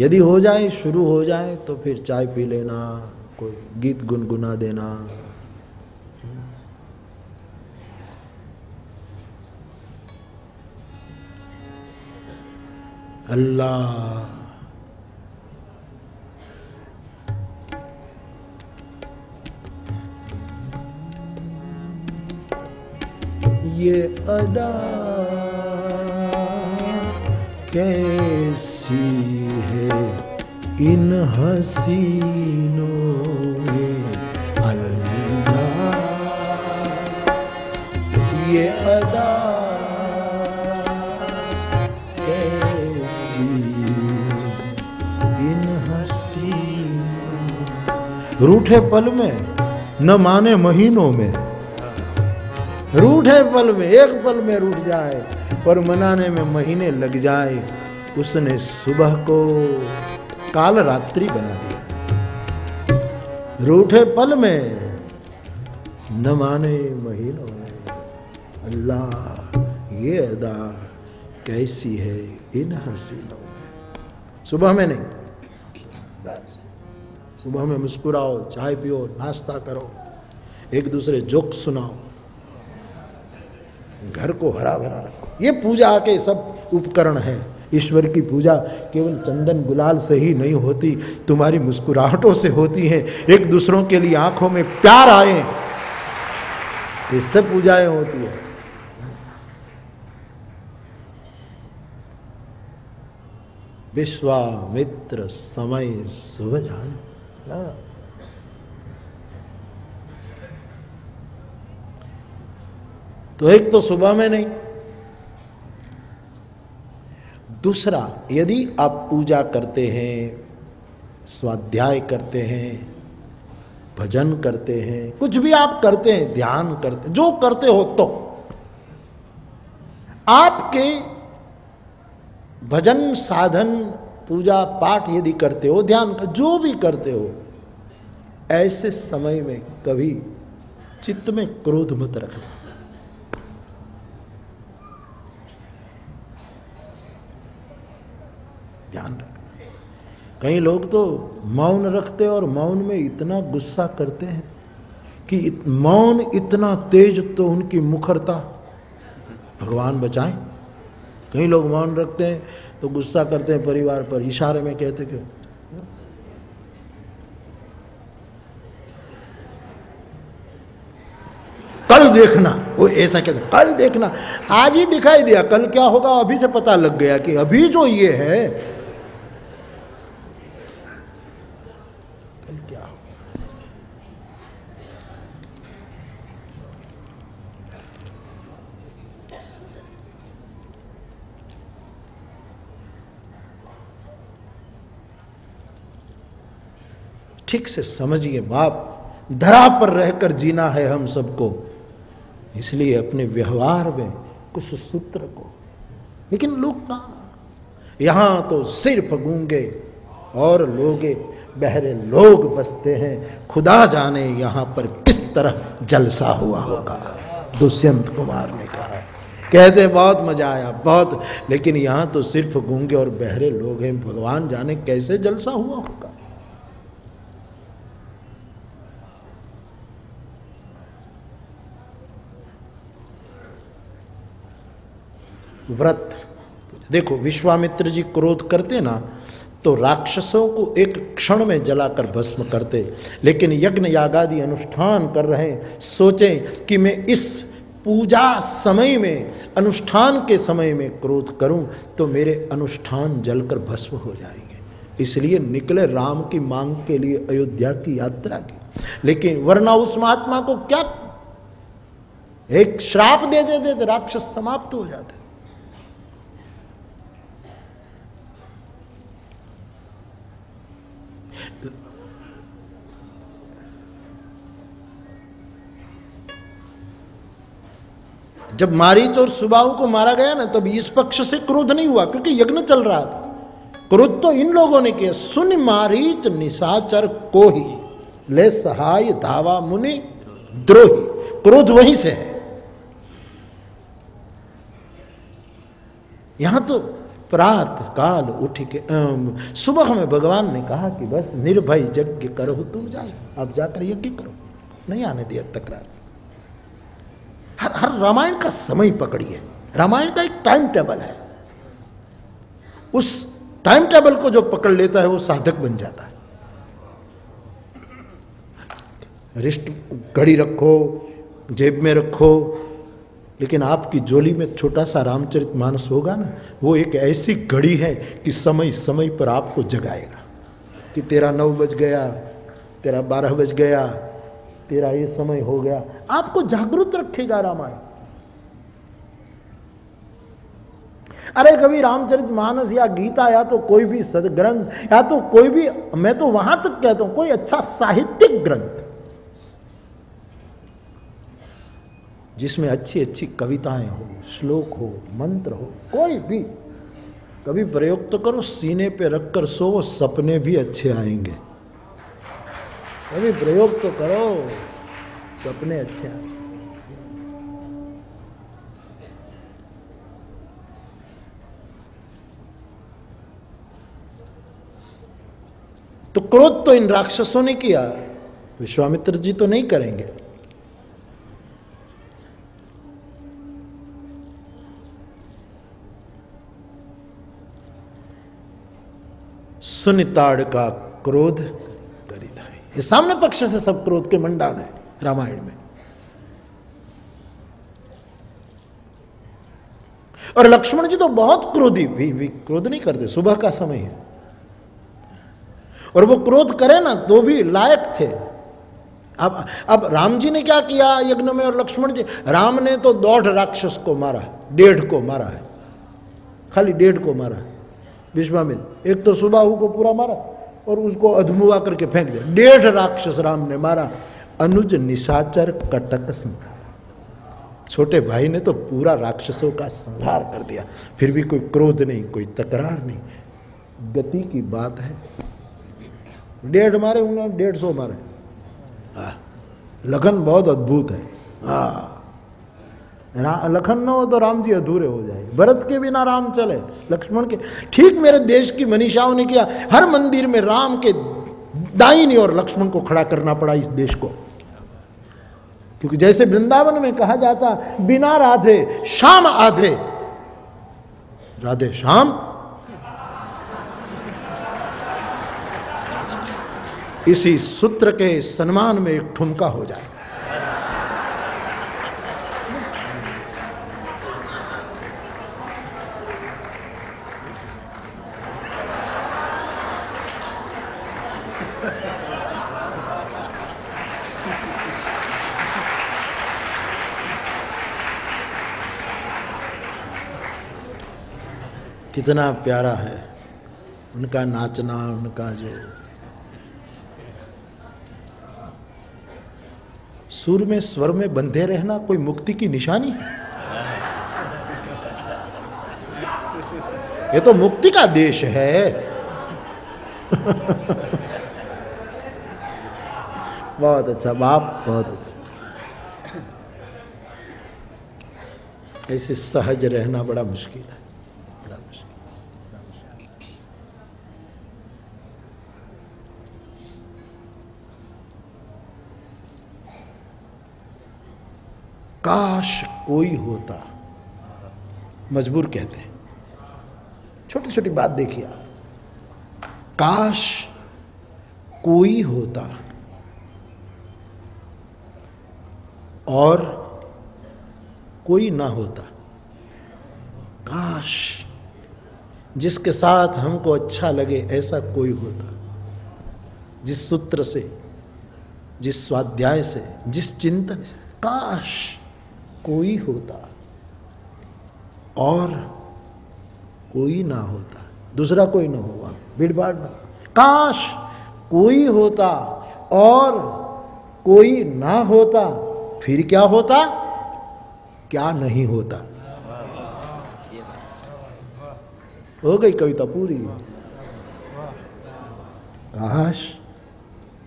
यदि हो जाए, शुरू हो जाए तो फिर चाय पी लेना, कोई गीत गुनगुना देना। अल्लाह। ये अदा कैसी है इन हसीनों रूठे पल में, न माने महीनों में। रूठे पल में, एक पल में रूठ जाए, पर मनाने में महीने लग जाए, उसने सुबह को काल रात्रि बना दिया। रूठे पल में, न माने महीनों में। अल्लाह, ये अदा कैसी है इन हसीनों में। सुबह में नहीं सुबह में मुस्कुराओ, चाय पियो, नाश्ता करो। एक दूसरे जोक सुनाओ। घर को हरा भरा रखो। ये पूजा के सब उपकरण है। ईश्वर की पूजा केवल चंदन गुलाल से ही नहीं होती, तुम्हारी मुस्कुराहटों से होती है। एक दूसरों के लिए आँखों में प्यार आए। ये सब पूजाएँ होती है। विश्वामित्र समय सुभजान। हाँ। तो एक तो सुबह में नहीं, दूसरा, यदि आप पूजा करते हैं, स्वाध्याय करते हैं, भजन करते हैं, कुछ भी आप करते हैं, ध्यान करते जो करते हो तो आपके भजन साधन पूजा पाठ यदि करते हो ध्यान कर जो भी करते हो ऐसे समय में कभी चित्त में क्रोध मत रखना। ध्यान रख। कई लोग तो मौन रखते और मौन में इतना गुस्सा करते हैं कि इत, मौन इतना तेज तो उनकी मुखरता। भगवान बचाए। कई लोग मौन रखते हैं तो गुस्सा करते हैं परिवार पर, इशारे में कहते क्यों? कल देखना, वो ऐसा कहते कल देखना। आज ही दिखाई दिया, कल क्या होगा, अभी से पता लग गया कि अभी जो ये है कल क्या होगा ठीक से समझिए, बाप, धरा पर रहकर जीना है हम सबको। इसलिए अपने व्यवहार में कुछ सूत्र को। लेकिन लोग कहा? यहाँ तो सिर्फ़ गूँगे और लोगे बहरे लोग बसते हैं। खुदा जाने यहाँ पर किस तरह जलसा हुआ होगा, दुष्यंत कुमार ने कहा। कहते बहुत मज़ा आया, बहुत। लेकिन यहाँ तो सिर्फ़ गूँगे और बहरे लोग हैं। भगवान जाने कैसे जलसा हुआ होगा? व्रत। देखो, विश्वामित्र जी क्रोध करते ना तो राक्षसों को एक क्षण में जलाकर भस्म करते। लेकिन यज्ञ यागादि अनुष्ठान कर रहे हैं सोचें कि मैं इस पूजा समय में, अनुष्ठान के समय में क्रोध करूँ तो मेरे अनुष्ठान जलकर भस्म हो जाएँगे। इसलिए निकले राम की मांग के लिए अयोध्या की यात्रा की। लेकिन वरना उस महात्मा को क्या? एक श्राप दे देते थे राक्षस समाप्त हो जाते। जब मारीच और सुबाहु को मारा गया ना, तब इस पक्ष से क्रोध नहीं हुआ, क्योंकि यज्ञ चल रहा था। क्रोध तो इन लोगों ने किया, सुन मारीच निशाचर को ही ले सहाय धावा मुनि द्रोही। क्रोध वहीं से है। यहाँ तो प्रात काल उठ के सुबह में भगवान ने कहा कि बस निर्भय यज्ञ करो, तुम जाओ अब जाकर यज्ञ करो, नहीं आने दिया तकरार। हर हर रामायण का समय पकड़िए। रामायण का एक टाइम टेबल है। उस टाइम टेबल को जो पकड़ लेता है, वो साधक बन जाता है। रिस्ट घड़ी रखो, जेब में रखो, लेकिन आपकी जोली में छोटा सा रामचरित मानस होगा ना, वो एक ऐसी घड़ी है कि समय समय पर आपको जगाएगा कि तेरा नौ बज गया, तेरा बारह बज गया तेरा ये समय हो गया। आपको जागरूक रखेगा रामायण। अरे कभी रामचरित मानस या गीता या तो कोई भी सदग्रंथ, या तो कोई भी, मैं तो वहाँ तक कहता हूँ, कोई अच्छा साहित्यिक ग्रंथ। जिसमें अच्छी अच्छी कविताएँ हो, श्लोक हो, मंत्र हो, कोई भी। कभी प्रयोग तो करो, सीने पे रखकर सो, वो सपने भी अच्छे आएँगे। कभी प्रयोग तो करो सपने अच्छे आएँगे तो क्रोध तो इन राक्षसों ने किया, विश्वामित्र जी तो नहीं करेंगे। सुनिताड़ का क्रोध ये सामने पक्ष से सब क्रोध के मंडान है रामायण में। और लक्ष्मण जी तो बहुत क्रोधी भी, भी क्रोध नहीं करते सुबह का समय है। और वो क्रोध करे ना तो भी लायक थे। अब अब राम जी ने क्या किया यज्ञ में और लक्ष्मण जी? राम ने तो दौड़ राक्षस को मारा डेढ़ को मारा है। खाली डेढ़ को मारा है विश्वामित्र एक तो सुबाहु को पूरा मारा। और उसको अधमुआ करके फेंक दिया। डेढ़ राक्षस राम ने मारा। अनुज निशाचर कटक संहार। छोटे भाई ने तो पूरा राक्षसों का संहार कर दिया। फिर भी कोई क्रोध नहीं कोई तकरार नहीं। गति की बात है। डेढ़ मारे उन्होंने डेढ़ सौ मारे। हाँ, लगन बहुत अद्भुत है। हाँ। लखन न हो तो राम जी अधूरे हो जाए। भरत के बिना राम चले, लक्ष्मण के। ठीक मेरे देश की मनीषाओं ने किया, हर मंदिर में राम के दाइनी और लक्ष्मण को खड़ा करना पड़ा इस देश को। क्योंकि जैसे वृंदावन में कहा जाता, बिना राधे शाम आधे। राधे शाम इसी सूत्र के सम्मान में एक ठुमका हो जाए। कितना प्यारा है। उनका नाचना, उनका जो सुर में, स्वर में बंधे रहना कोई मुक्ति की निशानी है? ये तो मुक्ति का देश है। बहुत अच्छा बाप, बहुत अच्छा। ऐसे सहज रहना बड़ा मुश्किल है। काश कोई होता। मजबूर कहते हैं। छोटी छोटी बात देखिए आप। काश कोई होता। और कोई ना होता। काश जिसके साथ हमको अच्छा लगे ऐसा कोई होता। जिस सूत्र से, जिस स्वाध्याय से, जिस चिंतन से, काश कोई होता और कोई ना होता। दूसरा कोई ना होगा। भीड़ भाड़ ना। काश कोई होता और कोई ना होता, फिर क्या होता? क्या नहीं होता? हो गई कविता पूरी। काश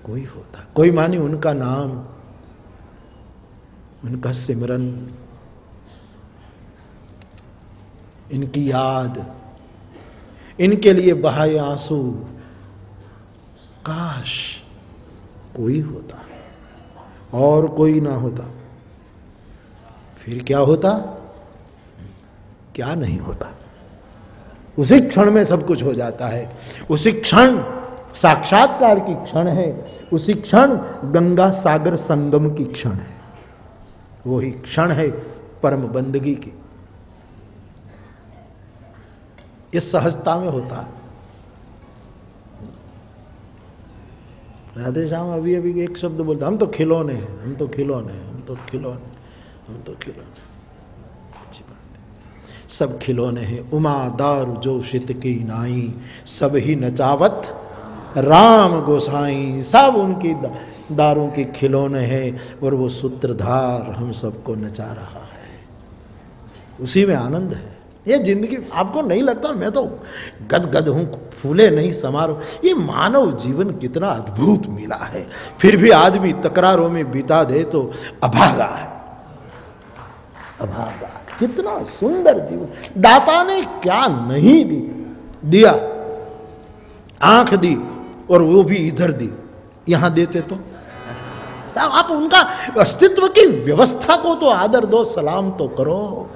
कोई होता। कोई मानी उनका नाम। उनका सिमरन, इनकी याद, इनके लिए बहाए आँसू। काश कोई होता और कोई ना होता। फिर क्या होता? क्या नहीं होता? उसी क्षण में सब कुछ हो जाता है। उसी क्षण साक्षात्कार की क्षण है। उसी क्षण गंगा सागर संगम की क्षण है। वही क्षण है परम बंदगी की। इस सहजता में होता। है राधे श्याम अभी अभी एक शब्द बोलते, हम तो खिलौने हैं, हम तो खिलौने हैं, हम तो खिलौने, हम तो खिलौने। अच्छी बात है। सब खिलौने हैं। उमा, दारू जो शित की नाई सब ही नचावत। राम गोसाई, सब उनकी दारों के खिलौने हैं और वो सूत्रधार हम सबको नचा रहा है। उसी में आनंद है। ये ज़िंदगी आपको नहीं लगता? मैं तो गद गद हूँ, फूले नहीं समारो। ये मानव जीवन कितना अद्भुत मिला है। फिर भी आदमी तकरारों में बिता दे तो अभागा है। अभागा। कितना सुंदर जीवन। दाता ने क्या नहीं दी? दिया। आँख दी और वो भी इधर दी। यहाँ देते तो आप उनका अस्तित्व की व्यवस्था को तो आदर दो, सलाम तो करो।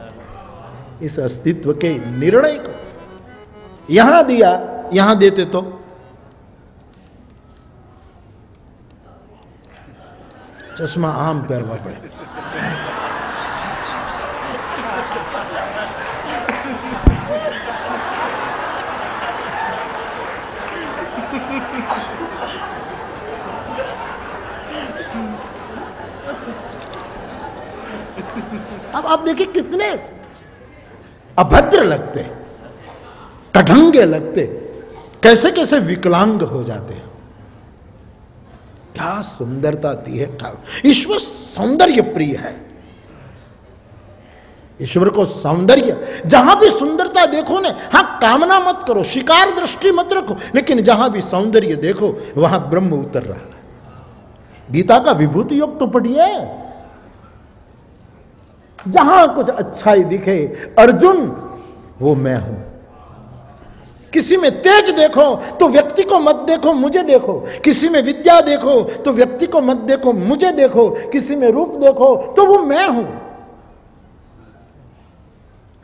इस अस्तित्व के निर्णय को यहाँ दिया, यहाँ देते तो। चश्मा आम पैरवा पड़े। आप देखिए कितने अभद्र लगते कढंगे लगते कैसे कैसे विकलांग हो जाते हैं। क्या सुंदरता दी है ठाकुर ईश्वर सौंदर्य प्रिय है। ईश्वर को सौंदर्य, जहाँ भी सुंदरता देखो ना हाँ कामना मत करो, शिकार दृष्टि मत रखो, लेकिन जहाँ भी सौंदर्य देखो, वहाँ ब्रह्म उतर रहा है। गीता का विभूति योग तो पढ़िए। जहाँ कुछ अच्छाई दिखे, अर्जुन, वो मैं हूँ। किसी में तेज देखो तो व्यक्ति को मत देखो, मुझे देखो। किसी में विद्या देखो तो व्यक्ति को मत देखो, मुझे देखो। किसी में रूप देखो तो वो मैं हूँ।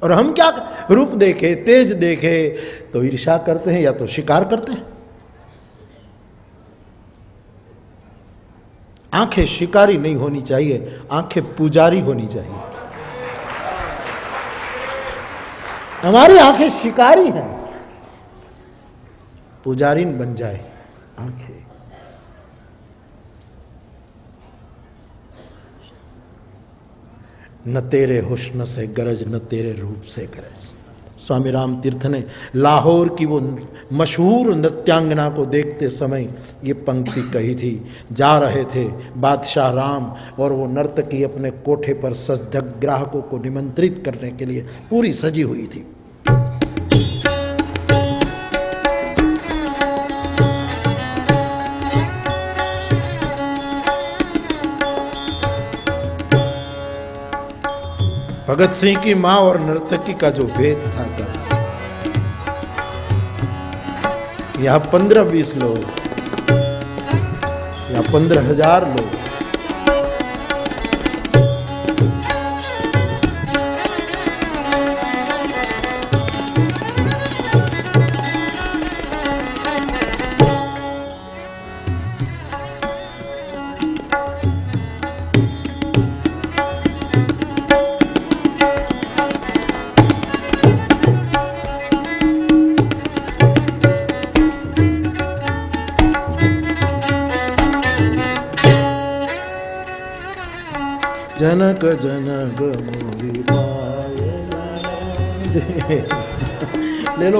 और हम क्या, रूप देखे, तेज देखे तो ईर्षा करते हैं या तो शिकार करते हैं? आँखें शिकारी नहीं होनी चाहिए, आँखें पुजारी होनी चाहिए। हमारी आँखें शिकारी हैं। पुजारिन बन जाए। आँखें। न तेरे हुस्न से गरज न तेरे रूप से गरज। स्वामी राम तीर्थ ने लाहौर की वो मशहूर नृत्यांगना को देखते समय ये पंक्ति कही थी। जा रहे थे बादशाह राम और वो नर्तकी अपने कोठे पर सजग ग्राहकों को निमंत्रित करने के लिए पूरी सजी हुई थी। भगत सिंह की माँ और नर्तकी का जो भेद था कर। यहाँ पंद्रह बीस लोग या पंद्रह हज़ार लोग।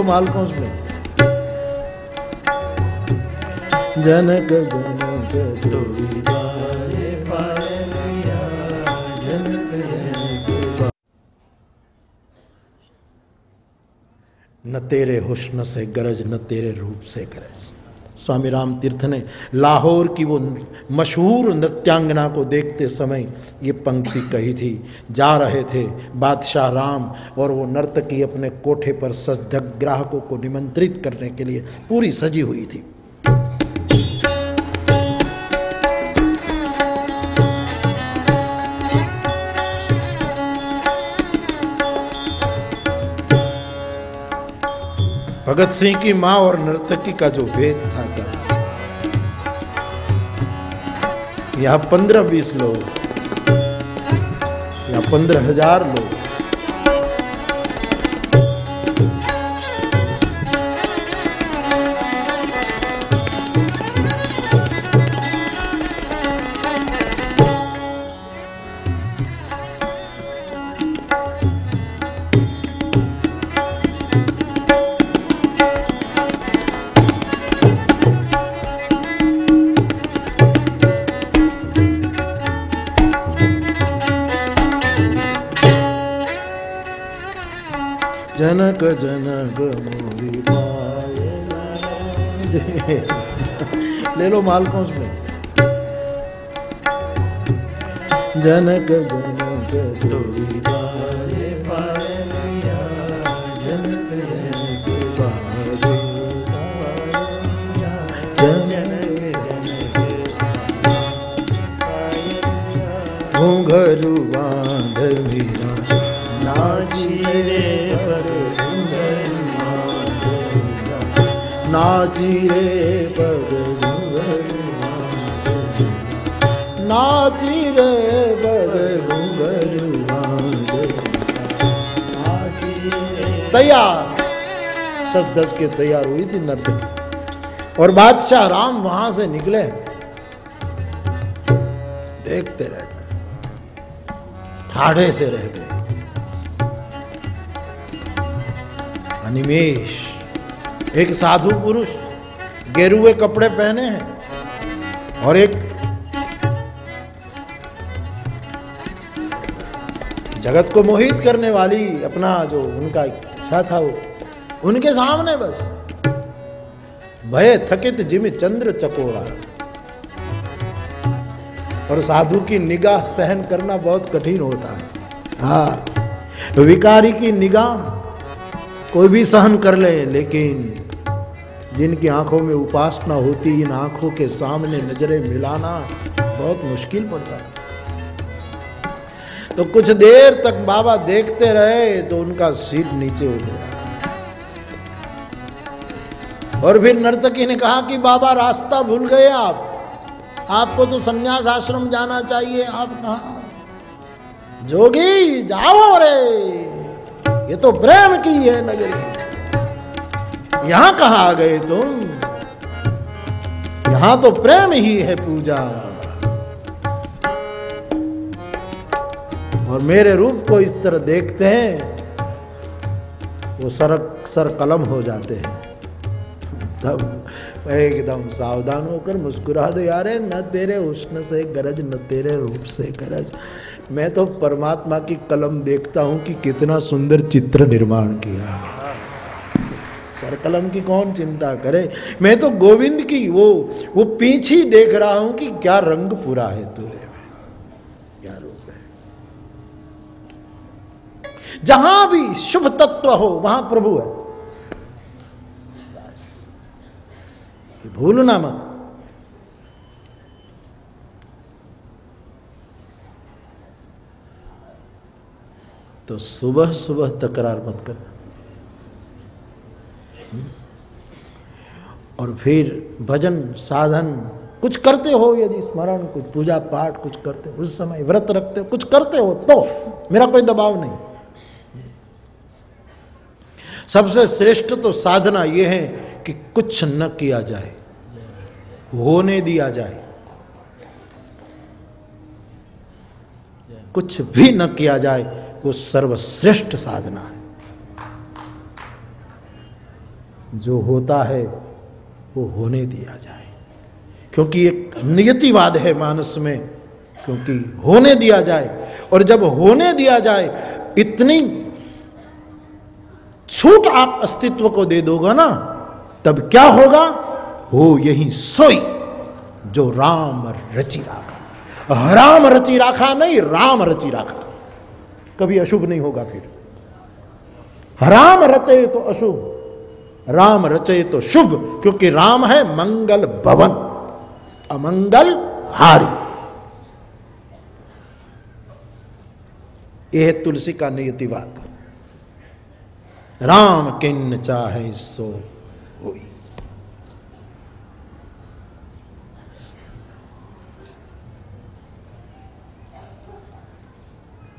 ले कौन उसमें जनक जनक न तेरे हुस्न से गरज न तेरे रूप से गरज स्वामी राम तीर्थ ने लाहौर की वो मशहूर नृत्यांगना को देखते समय ये पंक्ति कही थी। जा रहे थे बादशाह राम और वो नर्तकी अपने कोठे पर सजग ग्राहकों को निमंत्रित करने के लिए पूरी सजी हुई थी। भगत सिंह की माँ और नर्तकी का जो भेद था कर यहाँ पंद्रह बीस लोग या पंद्रह हज़ार लोग। ले लो मालकों में? जनक जनक जनक घूंघरू बाँध मीरा। नाची रे नाची रे तैयार। सच दस के तैयार हुई थी नर्तकी। और बादशाह राम वहाँ से निकले। देखते रह गए। ठाढ़े से रह गए। अनिमेश, एक साधु पुरुष, गेरुए कपड़े पहने हैं। और एक जगत को मोहित करने वाली अपना जो उनका इच्छा था वो, उनके सामने बस। भय थकित जिम चंद्र चकोरा। और साधु की निगाह सहन करना बहुत कठिन होता है। हाँ विकारी की निगाह कोई भी सहन कर ले, लेकिन जिनकी आँखों में उपासना होती, इन आँखों के सामने नज़रें मिलाना बहुत मुश्किल पड़ता है। तो कुछ देर तक बाबा देखते रहे तो उनका सिर नीचे हो गया। और फिर नर्तकी ने कहा कि बाबा, रास्ता भूल गए आप। आपको तो संन्यास आश्रम जाना चाहिए। आप कहा? जोगी, जाओ रे। ये तो प्रेम की है नगरी। यहाँ कहा आ गए तुम? यहाँ तो प्रेम ही है पूजा। और मेरे रूप को इस तरह देखते हैं, वो सर सर कलम हो जाते हैं। तब एकदम सावधान होकर मुस्कुरा दो यार न तेरे उष्ण से गरज, न तेरे रूप से गरज। मैं तो परमात्मा की कलम देखता हूँ कि कितना सुंदर चित्र निर्माण किया सर कलम की कौन चिंता करे? मैं तो गोविंद की वो वो पीछे देख रहा हूँ कि क्या रंग पूरा है तुरे में क्या रूप है जहाँ भी शुभ तत्व हो, वहाँ प्रभु है। बस ये भूलना मत। तो सुबह सुबह तकरार मत करना। और फिर भजन, साधन, कुछ करते हो यदि स्मरण, कुछ पूजा पाठ कुछ करते हो, उस समय व्रत रखते हो, कुछ करते हो तो मेरा कोई दबाव नहीं। सबसे श्रेष्ठ तो साधना यह है कि कुछ न किया जाए, होने दिया जाए। कुछ भी न किया जाए, वो सर्वश्रेष्ठ साधना है। जो होता है, वो होने दिया जाए। क्योंकि एक नियतिवाद है मानस में, क्योंकि होने दिया जाए। और जब होने दिया जाए, इतनी छूट आप अस्तित्व को दे दोगे ना, तब क्या होगा? हो यही सोई जो राम रचि राखा। राम रचि राखा नहीं, राम रचि राखा। कभी अशुभ नहीं होगा फिर। राम रचे तो अशुभ, राम रचे तो शुभ, क्योंकि राम है मंगल भवन, अमंगल हारी। यह तुलसी का नियतिवाद राम किन्न चाहे सो। होई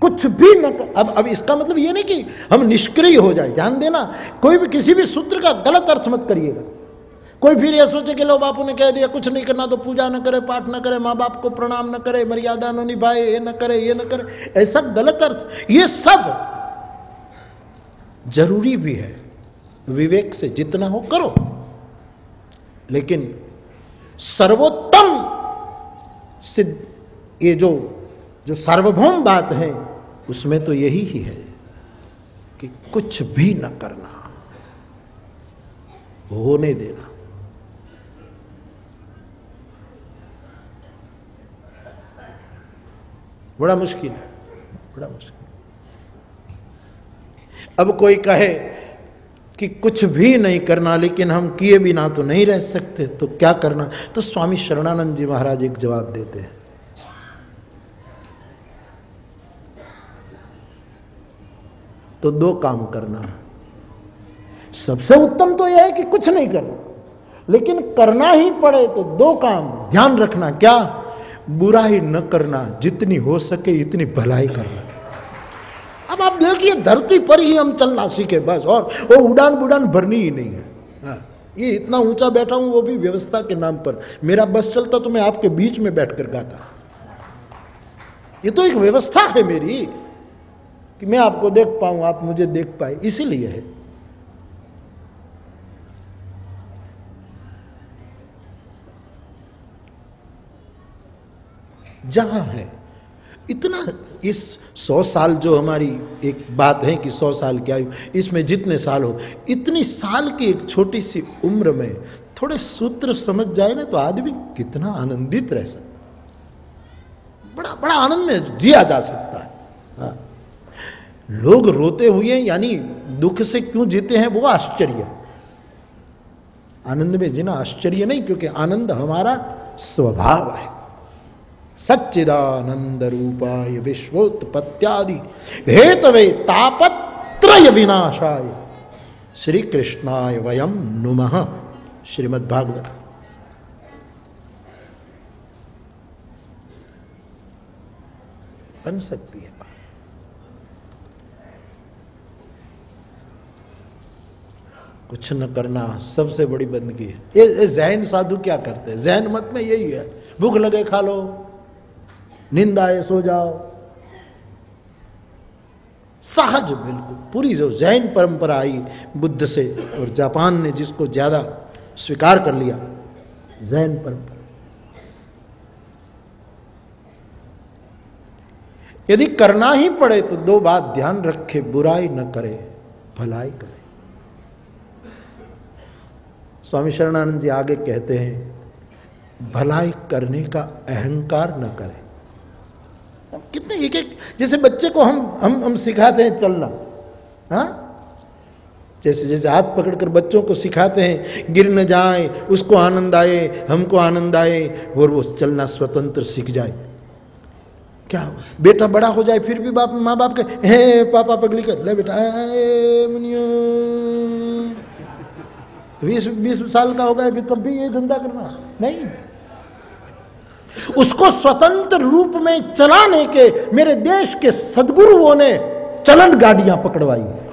कुछ भी न अब अब इसका मतलब ये नहीं कि हम निष्क्रिय हो जाए। ध्यान देना कोई भी किसी भी सूत्र का गलत अर्थ मत करिएगा। कोई फिर ये सोचे कि लो बापू ने कह दिया कुछ नहीं करना तो पूजा न करे पाठ न करे माँ बाप को प्रणाम न करे मर्यादा न निभाए ये न करे ये न करे। ऐसा गलत अर्थ। ये सब ज़रूरी भी है। विवेक से जितना हो करो। लेकिन सर्वोत्तम सिद्ध, ये जो जो सार्वभौम बात है, उसमें तो यही ही है कि कुछ भी न करना, होने देना। बड़ा मुश्किल है, बड़ा मुश्किल। अब कोई कहे कि कुछ भी नहीं करना, लेकिन हम किए बिना तो नहीं रह सकते तो क्या करना? तो स्वामी शरणानंद जी महाराज एक जवाब देते हैं। तो दो काम करना। सबसे उत्तम तो यह है कि कुछ नहीं करना, लेकिन करना ही पड़े तो दो काम, ध्यान रखना। क्या? बुराई न करना, जितनी हो सके इतनी भलाई करना। अब आप देखिए धरती पर ही हम चलना सीखे बस। और वो उड़ान बुड़ान भरनी ही नहीं है। हाँ, ये इतना ऊँचा बैठा हूँ वो भी व्यवस्था के नाम पर। मेरा बस चलता तो मैं आपके बीच में बैठकर गाता। ये तो एक व्यवस्था है मेरी कि मैं आपको देख पाऊँ आप मुझे देख पाए। इसीलिए है। जहाँ है इतना, इस सौ साल जो हमारी एक बात है कि सौ साल की आयु, इसमें जितने साल हो, इतनी साल की एक छोटी सी उम्र में थोड़े सूत्र समझ जाए ना तो आदमी कितना आनंदित रह सकता बड़ा बड़ा आनंद में जिया जा सकता है। हाँ। लोग रोते हुए यानी दुख से क्यों जीते हैं, वो आश्चर्य। आनंद में जीना आश्चर्य नहीं, क्योंकि आनंद हमारा स्वभाव है। सच्चिदानंद रूपाय विश्वोत्पत्त्यादि हेतवे तापत्रय विनाशाय श्री कृष्णाय वयम नुमः। श्रीमद् भागवत बन सकती है कुछ न करना, सबसे बड़ी बंदगी। है ये जैन साधु क्या करते हैं? जैन मत में यही है। भूख लगे खा लो। नींद आए सो जाओ। सहज, बिल्कुल। पूरी जो जैन परंपरा आई बुद्ध से और जापान ने जिसको ज़्यादा स्वीकार कर लिया, जैन परंपरा। यदि करना ही पड़े तो दो बात ध्यान रखे, बुराई न करे, भलाई करे। स्वामी शरणानंद जी आगे कहते हैं, भलाई करने का अहंकार न करें। कितने एक एक, जैसे बच्चे को हम हम हम सिखाते हैं चलना हाँ? जैसे जैसे हाथ पकड़कर बच्चों को सिखाते हैं, गिर न जाए, उसको आनंद आए, हमको आनंद आए, और वो चलना स्वतंत्र सीख जाए। क्या बेटा बड़ा हो जाए, फिर भी बाप, माँ बाप के हे पापा, पगली कर, ले बेटा बीस बीस साल का हो गया, फिर तब भी ये धंधा करना, नहीं? उसको स्वतंत्र रूप में चलाने के, मेरे देश के सदगुरुओं ने चलन गाड़ियाँ पकड़वाई है।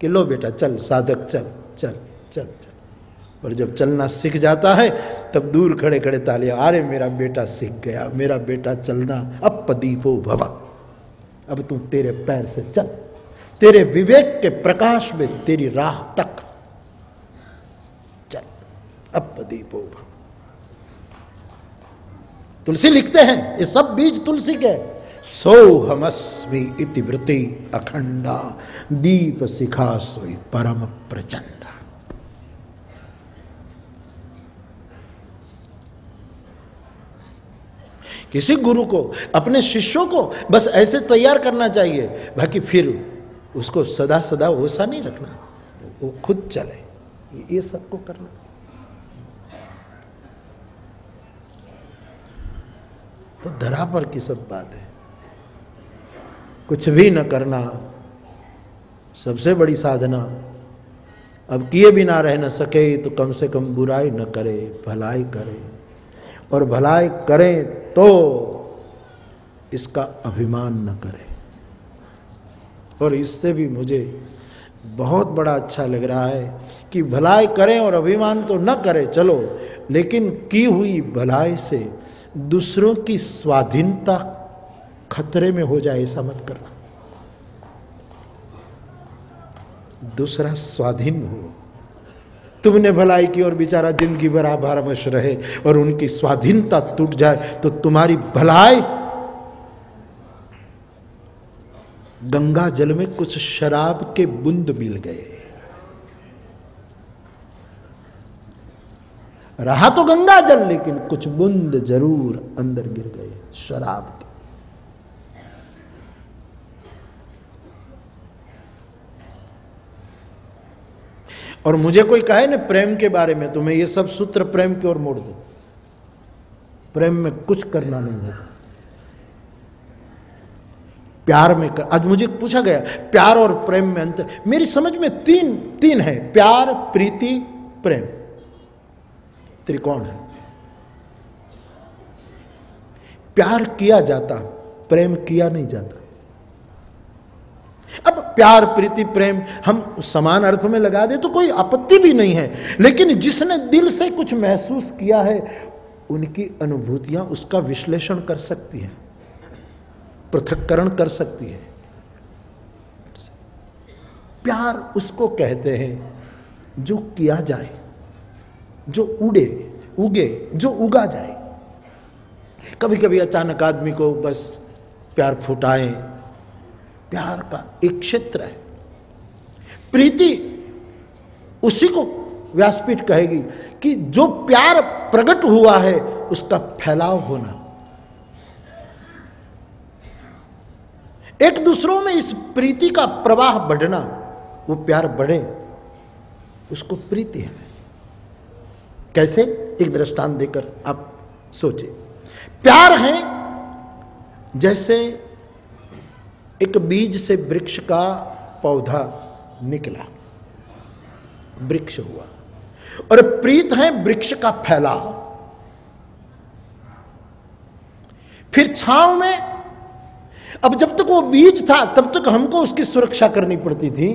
कि लो बेटा, चल, साधक, चल चल चल चल। और जब चलना सीख जाता है, तब दूर खड़े खड़े तालियाँ, अरे, मेरा बेटा सीख गया, मेरा बेटा चलना अब पदीपो भवा। अब तू तेरे पैर से चल, तेरे विवेक के प्रकाश में तेरी राह तक अपदीपो भव तुलसी लिखते हैं, ये सब बीज तुलसी के। सोहमस्मी इति वृत्ति अखंडा, दीप शिखा सोई परम प्रचंड। किसी गुरु को, अपने शिष्यों को बस ऐसे तैयार करना चाहिए, बाकी फिर उसको सदा सदा ओसा नहीं रखना, वो खुद चले। ये सबको करना। तो धरा पर की सब बात है। कुछ भी न करना सबसे बड़ी साधना। अब किए बिना रह न सके तो कम से कम बुराई न करे, भलाई करे। और भलाई करें तो इसका अभिमान न करे। और इससे भी मुझे बहुत बड़ा अच्छा लग रहा है कि भलाई करें और अभिमान तो न करें, चलो। लेकिन की हुई भलाई से दूसरों की स्वाधीनता खतरे में हो जाए, ऐसा मत करना। दूसरा स्वाधीन हो। तुमने भलाई की और बेचारा ज़िंदगी भर आभारवश रहे और उनकी स्वाधीनता टूट जाए तो तुम्हारी भलाई गंगा जल में कुछ शराब के बुंद मिल गए। रहा तो गंगा जल, लेकिन कुछ बुंद ज़रूर अंदर गिर गए, शराब के। और मुझे कोई कहे ना, प्रेम के बारे में तो मैं ये सब सूत्र प्रेम की ओर मोड़ दू। प्रेम में कुछ करना नहीं होता। प्यार में कर, आज मुझे पूछा गया, प्यार और प्रेम में अंतर, मेरी समझ में तीन तीन है, प्यार, प्रीति, प्रेम। त्रिकोण है। प्यार किया जाता, प्रेम किया नहीं जाता। अब प्यार, प्रीति, प्रेम हम समान अर्थ में लगा दे तो कोई आपत्ति भी नहीं है। लेकिन जिसने दिल से कुछ महसूस किया है, उनकी अनुभूतियाँ उसका विश्लेषण कर सकती हैं, पृथककरण कर सकती है। प्यार उसको कहते हैं जो किया जाए। जो उड़े, उगे, जो उगा जाए। कभी कभी अचानक आदमी को बस प्यार फुटाए, प्यार का एक क्षेत्र है। प्रीति उसी को व्यासपीठ कहेगी कि जो प्यार प्रकट हुआ है, उसका फैलाव होना। एक दूसरों में इस प्रीति का प्रवाह बढ़ना, वो प्यार बढ़े, उसको प्रीति है। कैसे? एक दृष्टांत देकर आप सोचे प्यार है, जैसे एक बीज से वृक्ष का पौधा निकला, वृक्ष हुआ। और प्रीत है वृक्ष का फैलाव। फिर छाव में, अब जब तक वो बीज था, तब तक हमको उसकी सुरक्षा करनी पड़ती थी।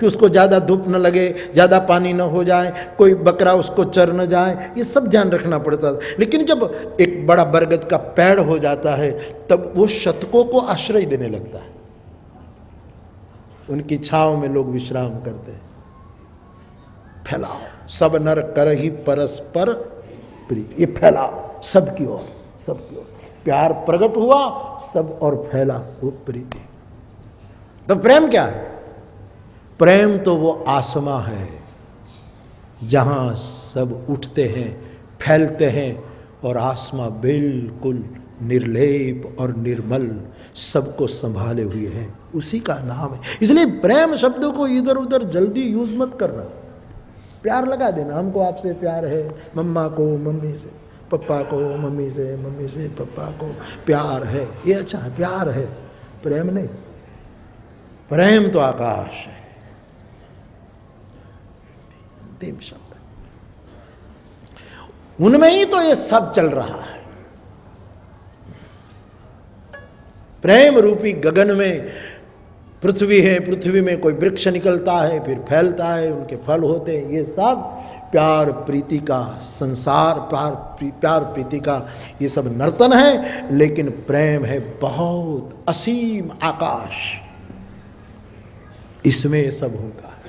कि उसको ज़्यादा धूप न लगे, ज़्यादा पानी न हो जाए, कोई बकरा उसको चर न जाए, ये सब ध्यान रखना पड़ता था। लेकिन जब एक बड़ा बरगद का पेड़ हो जाता है, तब वो शतकों को आश्रय देने लगता है। उनकी छाव में लोग विश्राम करते हैं। फैलाओ, सब नर कर ही परस्पर प्रीत। ये फैलाओ सबकी ओर सबकी ओर। प्यार प्रकट हुआ, सब और फैला वो प्रीति। तो प्रेम क्या है? प्रेम तो वो आसमा है, जहाँ सब उठते हैं, फैलते हैं, और आसमा बिल्कुल निर्लेप और निर्मल सबको संभाले हुए हैं। उसी का नाम है। इसलिए प्रेम शब्द को इधर उधर जल्दी यूज़ मत करना। प्यार लगा देना। हमको आपसे प्यार है, मम्मा को, मम्मी से, पप्पा को, मम्मी से मम्मी से, पप्पा को। प्यार है, ये अच्छा है, प्यार है। प्रेम नहीं। प्रेम तो आकाश है। अंतिम शब्द। उनमें ही तो ये सब चल रहा है। प्रेम रूपी गगन में पृथ्वी है, पृथ्वी में कोई वृक्ष निकलता है, फिर फैलता है, उनके फल होते हैं। ये सब प्यार प्रीति का संसार, प्यार प्यार प्रीति का ये सब नर्तन है, लेकिन प्रेम है बहुत असीम आकाश। इसमें सब होता है।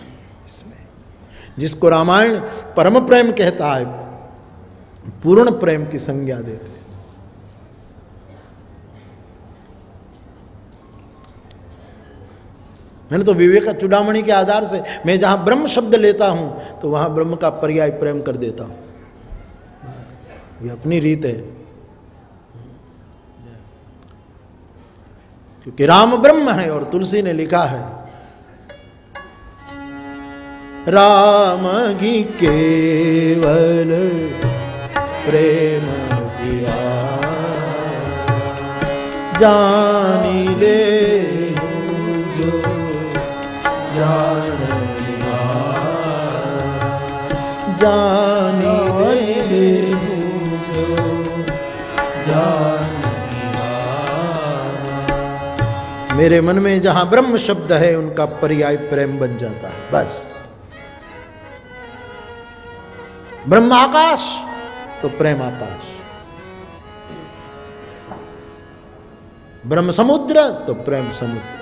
जिसको रामायण परम प्रेम कहता है, पूर्ण प्रेम की संज्ञा देते मैंने तो विवेक चुड़ामणि के आधार से, मैं जहाँ ब्रह्म शब्द लेता हूँ तो वहाँ ब्रह्म का पर्याय प्रेम कर देता हूँ। ये अपनी रीत है। क्योंकि राम ब्रह्म है और तुलसी ने लिखा है राम ही केवल प्रेम जानी ले जो जान जानी ले जो जान मेरे मन में जहाँ ब्रह्म शब्द है, उनका पर्याय प्रेम बन जाता है। बस। ब्रह्म आकाश तो प्रेम आकाश ब्रह्म समुद्र तो प्रेम समुद्र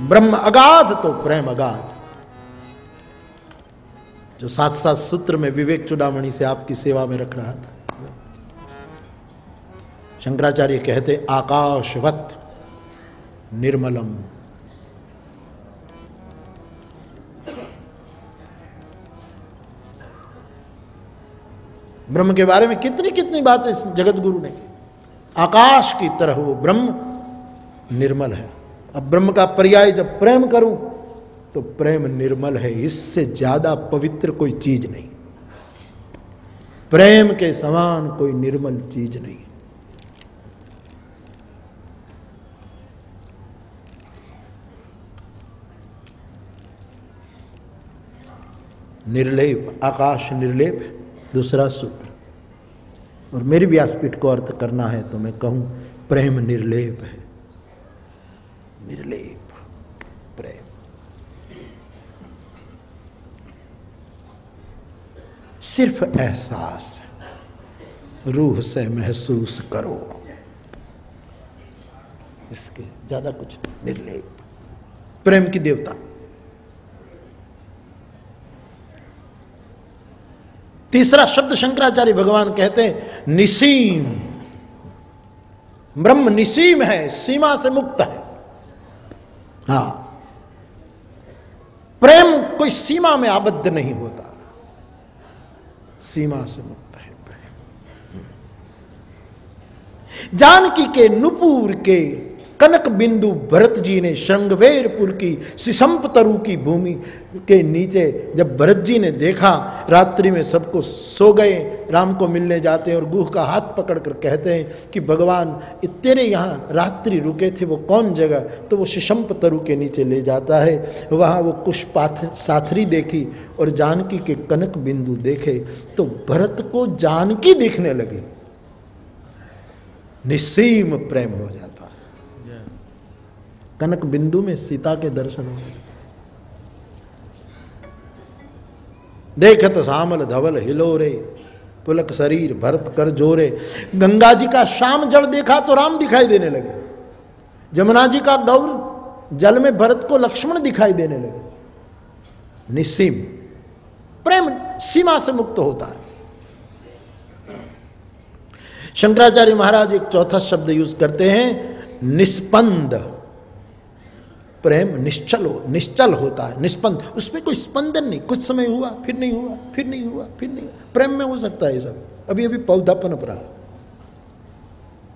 ब्रह्म अगाध तो प्रेम अगाध जो साथ साथ सूत्र में विवेक चुड़ामणि से आपकी सेवा में रख रहा था। शंकराचार्य कहते, आकाशवत निर्मलम। ब्रह्म के बारे में कितनी कितनी बातें जगत गुरु ने आकाश की तरह वो ब्रह्म निर्मल है। अब ब्रह्म का पर्याय जब प्रेम करूँ तो प्रेम निर्मल है, इससे ज़्यादा पवित्र कोई चीज़ नहीं। प्रेम के समान कोई निर्मल चीज़ नहीं। निर्लेप, आकाश निर्लेप दूसरा सूत्र। और मेरी व्यासपीठ को अर्थ करना है तो मैं कहूँ, प्रेम निर्लेप है। निर्लेप, प्रेम। सिर्फ़ एहसास, रूह से महसूस करो। इसके ज़्यादा कुछ निर्लेप प्रेम की देवता। तीसरा शब्द शंकराचार्य भगवान कहते हैं, निसीम। ब्रह्म निसीम है, सीमा से मुक्त है। हा। प्रेम कोई सीमा में आबद्ध नहीं होता। सीमा से मुक्त है प्रेम। जानकी के नुपुर के कनक बिंदु भरत जी ने श्रृंगवेरपुर की, सिसंप तरु की भूमि के नीचे जब भरत जी ने देखा, रात्रि में सबको सो गए, राम को मिलने जाते हैं और गुह का हाथ पकड़कर कहते हैं कि, भगवान, तेरे यहाँ रात्रि रुके थे, वो कौन जगह? तो वो शिशंप तरु के नीचे ले जाता है। वहाँ वो कुश साथरी देखी और जानकी के कनक बिंदु देखे तो भरत को जानकी दिखने लगी। निस्सीम प्रेम हो जाता कनक बिंदु में सीता के दर्शन हो देखत सामल धवल हिलोरे, पुलक शरीर भरत कर जोरे। गंगा जी का शाम जल देखा तो राम दिखाई देने लगे। जमुना जी का गौर जल में भरत को लक्ष्मण दिखाई देने लगे। निसीम प्रेम सीमा से मुक्त होता है। शंकराचार्य महाराज एक चौथा शब्द यूज़ करते हैं निष्पंद प्रेम निश्चल हो, निश्चल होता है निष्पंद उसमें कोई स्पंदन नहीं, कुछ समय हुआ, फिर नहीं हुआ, फिर नहीं हुआ, फिर नहीं हुआ। प्रेम में हो सकता है सब। अभी अभी पौधा पनप रहा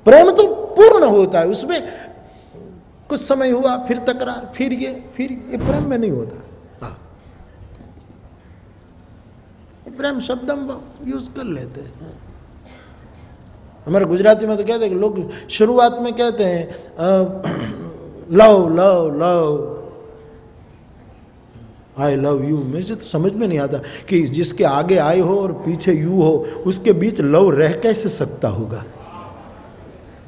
प्रेम तो पूर्ण होता है, उसमें कुछ समय हुआ, फिर तकरार, फिर ये फिर ये प्रेम में नहीं होता। हाँ। प्रेम शब्द हम यूज़ कर लेते हैं। हमारे गुजराती में तो कहते हैं लोग शुरुआत में कहते हैं love love love I love you मुझे तो समझ में नहीं आता कि जिसके आगे आई हो और पीछे यू हो, उसके बीच लव रह कैसे सकता होगा?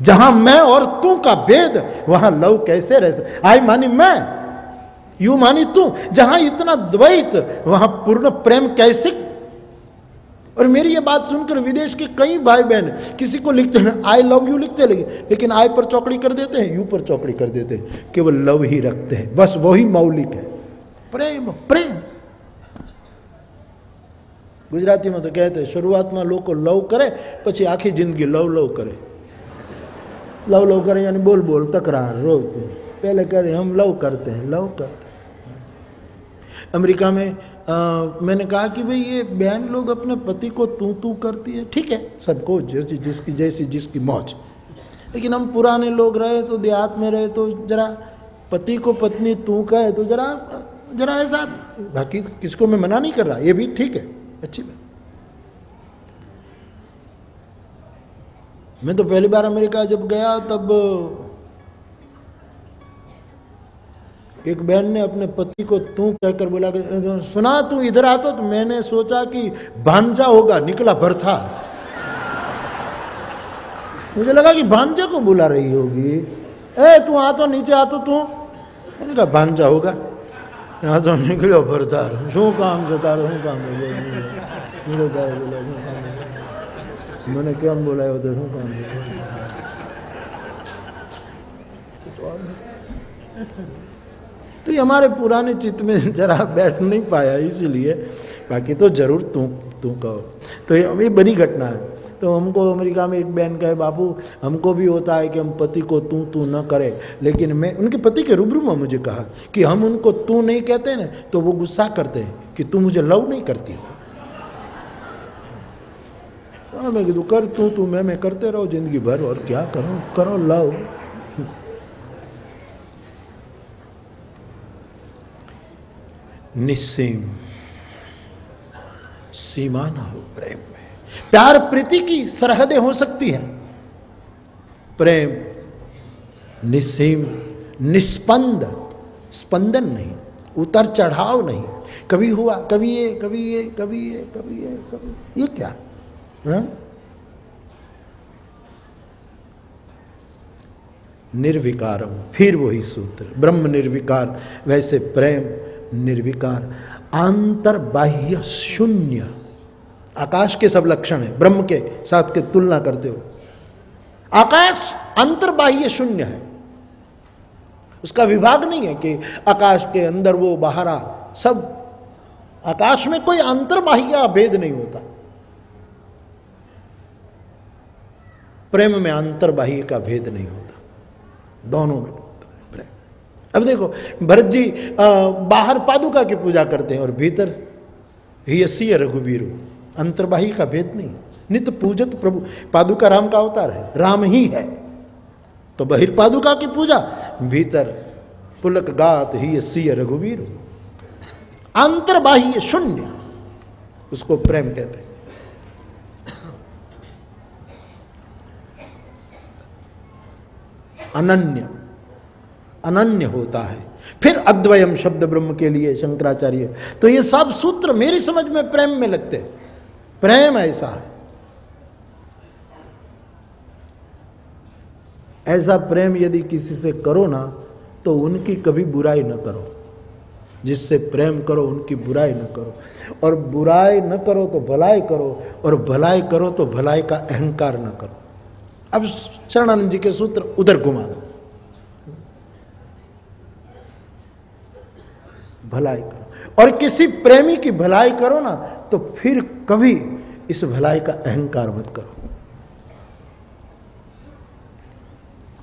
जहाँ मैं और तू का भेद, वहाँ लव कैसे रह सकता आई मानी मैं यू मानी तू। जहाँ इतना द्वैत, वहाँ पूर्ण प्रेम कैसे और मेरी ये बात सुनकर विदेश के कई भाई बहन किसी को लिखते हैं आई लव यू लिखते लगे लेकिन आई पर चौकड़ी कर देते हैं यू पर चौकड़ी कर देते हैं केवल लव ही रखते हैं बस वही मौलिक है प्रेम प्रेम गुजराती में तो कहते हैं शुरुआत में लोग को लव करे પછી આખી જિંદગી લવ લવ કરે લવ લવ કરે यानी बोल बोल तकरार रोज पहले करे हम लव करते हैं लव करते हैं अमेरिका में आ, मैंने कहा कि भाई ये बहन लोग अपने पति को तू तू करती है। ठीक है सबको जैसी जिसकी जैसी जिसकी मौज। लेकिन हम पुराने लोग रहे तो देहात में रहे तो जरा पति को पत्नी तू कहे तो जरा जरा ऐसा बाकी किसको मैं मना नहीं कर रहा ये भी ठीक है अच्छी बात। मैं तो पहली बार अमेरिका जब गया तब एक बहन ने अपने पति को तू कहकर बोला सुना तू, इधर आ तो।, तो। मैंने सोचा कि भांजा होगा, निकला भरथा मुझे लगा कि भांजा को बुला रही होगी। ए, तू आ तो नीचे आ तो तू। मैंने कहा, भांजा होगा। यहाँ तो निकलो भरतार जो काम से तार काम मैंने क्या बोला उधर, हूँ काम तो ये हमारे पुराने चित्त में *laughs* जरा बैठ नहीं पाया, इसीलिए। बाकी तो ज़रूर तू तू कहो। तो ये अभी बड़ी घटना है। तो हमको अमेरिका में एक बहन कहे बाबू, हमको भी होता है कि हम पति को तू तू न करें। लेकिन मैं, उनके पति के रूबरू में मुझे कहा कि हम उनको तू नहीं कहते ना तो वो गुस्सा करते हैं कि तू मुझे लव नहीं करती। हाँ मैं कीधु कर तू तू, मैं मैं करते रहो, ज़िंदगी भर, और क्या करो? करो लव। निस्सीम। सीमा ना हो प्रेम में। प्यार प्रीति की सरहदें हो सकती हैं। प्रेम निस्सीम, निस्पंद, स्पंदन नहीं, उतर चढ़ाव नहीं। कभी हुआ, कभी ये कभी ये कभी ये कभी ये कभी ये क्या? है? निर्विकारम, फिर वही सूत्र। ब्रह्म निर्विकार, वैसे प्रेम निर्विकार आंतर बाह्य शून्य। आकाश के सब लक्षण है, ब्रह्म के साथ के तुलना करते हो। आकाश अंतर बाह्य शून्य है। उसका विभाग नहीं है कि आकाश के अंदर, वो, बाहर, सब। आकाश में कोई अंतर बाह्य भेद नहीं होता। प्रेम में अंतर बाह्य का भेद नहीं होता। दोनों में। अब देखो भरत जी आ, बाहर पादुका की पूजा करते हैं और भीतर ही सी रघुवीर अंतर्बाही का भेद नहीं नित्य पूजत प्रभु। पादुका राम का अवतार है। राम ही है। तो बहिर्पादुका की पूजा। भीतर पुलक गात ही सी रघुवीर अंतर्बाह्य शून्य। उसको प्रेम कहते हैं। अनन्य। अनन्य होता है। फिर अद्वयम शब्द ब्रह्म के लिए शंकराचार्य। तो ये सब सूत्र मेरी समझ में प्रेम में लगते प्रेम ऐसा है। ऐसा प्रेम यदि किसी से करो ना तो उनकी कभी बुराई न करो। जिससे प्रेम करो, उनकी बुराई न करो। और बुराई न करो तो भलाई करो। और भलाई करो तो भलाई का अहंकार न करो। अब शरणानंद जी के सूत्र उधर घुमा दो। भलाई करो। और किसी प्रेमी की भलाई करो ना तो फिर कभी इस भलाई का अहंकार मत करो।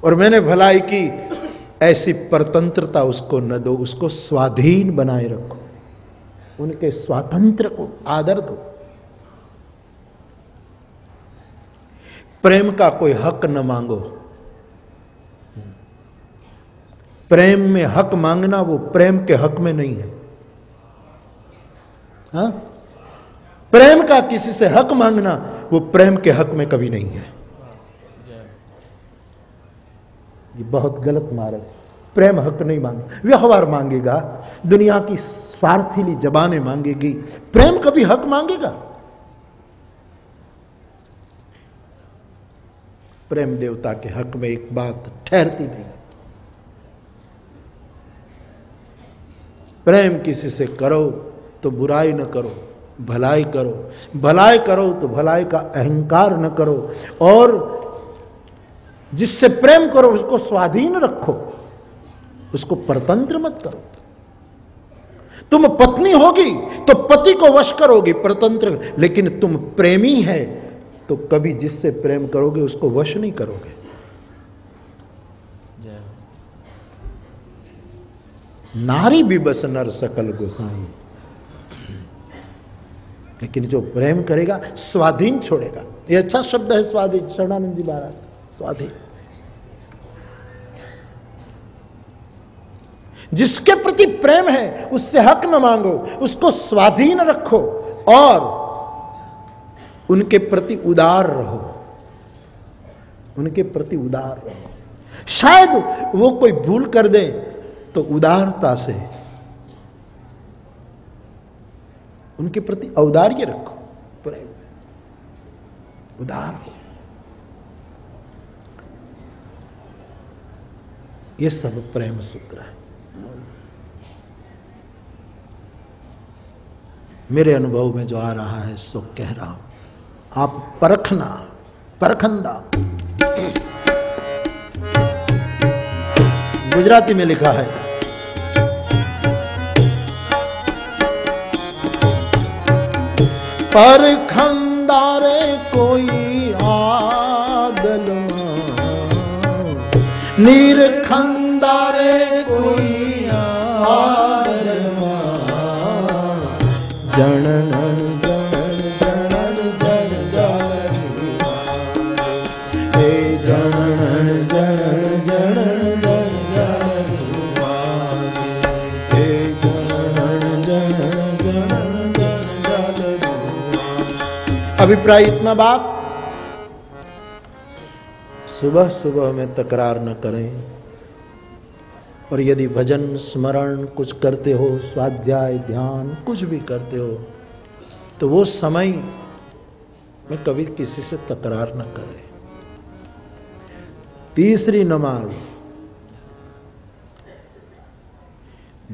और मैंने भलाई की ऐसी परतंत्रता उसको न दो, उसको स्वाधीन बनाए रखो। उनके स्वातंत्र को आदर दो। प्रेम का कोई हक न मांगो। प्रेम में हक मांगना वो प्रेम के हक में नहीं है। हा? प्रेम का किसी से हक मांगना वो प्रेम के हक में कभी नहीं है। ये बहुत गलत मार्ग प्रेम हक नहीं मांग, व्यवहार मांगेगा, दुनिया की स्वार्थीली जबानें मांगेगी, प्रेम कभी हक मांगेगा। प्रेम देवता के हक में एक बात ठहरती नहीं। प्रेम किसी से करो तो बुराई न करो, भलाई करो। भलाई करो तो भलाई का अहंकार न करो और जिससे प्रेम करो उसको स्वाधीन रखो, उसको परतंत्र मत करो। तुम पत्नी होगी तो पति को वश करोगी परतंत्र, लेकिन तुम प्रेमी है तो कभी जिससे प्रेम करोगे उसको वश नहीं करोगे। नारी भी बस नर सकल गोसाई। लेकिन जो प्रेम करेगा, स्वाधीन छोड़ेगा। ये अच्छा शब्द है स्वाधीन, शरणानंद जी महाराज, स्वाधीन। जिसके प्रति प्रेम है, उससे हक न मांगो, उसको स्वाधीन रखो और उनके प्रति उदार रहो। उनके प्रति उदार रहो। शायद वो कोई भूल कर दे तो उदारता से उनके प्रति औदार्य रखो। प्रेम। उदार हो। ये सब प्रेम सूत्र है। मेरे अनुभव में जो आ रहा है, सो कह रहा हूँ। आप परखना, परखंदा। गुजराती में लिखा है परखंदा खंदारे कोई आदल निरखंदा अभिप्राय इतना बाप। सुबह सुबह में तकरार न करें। और यदि भजन, स्मरण कुछ करते हो, स्वाध्याय, ध्यान कुछ भी करते हो तो वो समय में कभी किसी से तकरार न करें। तीसरी नमाज़,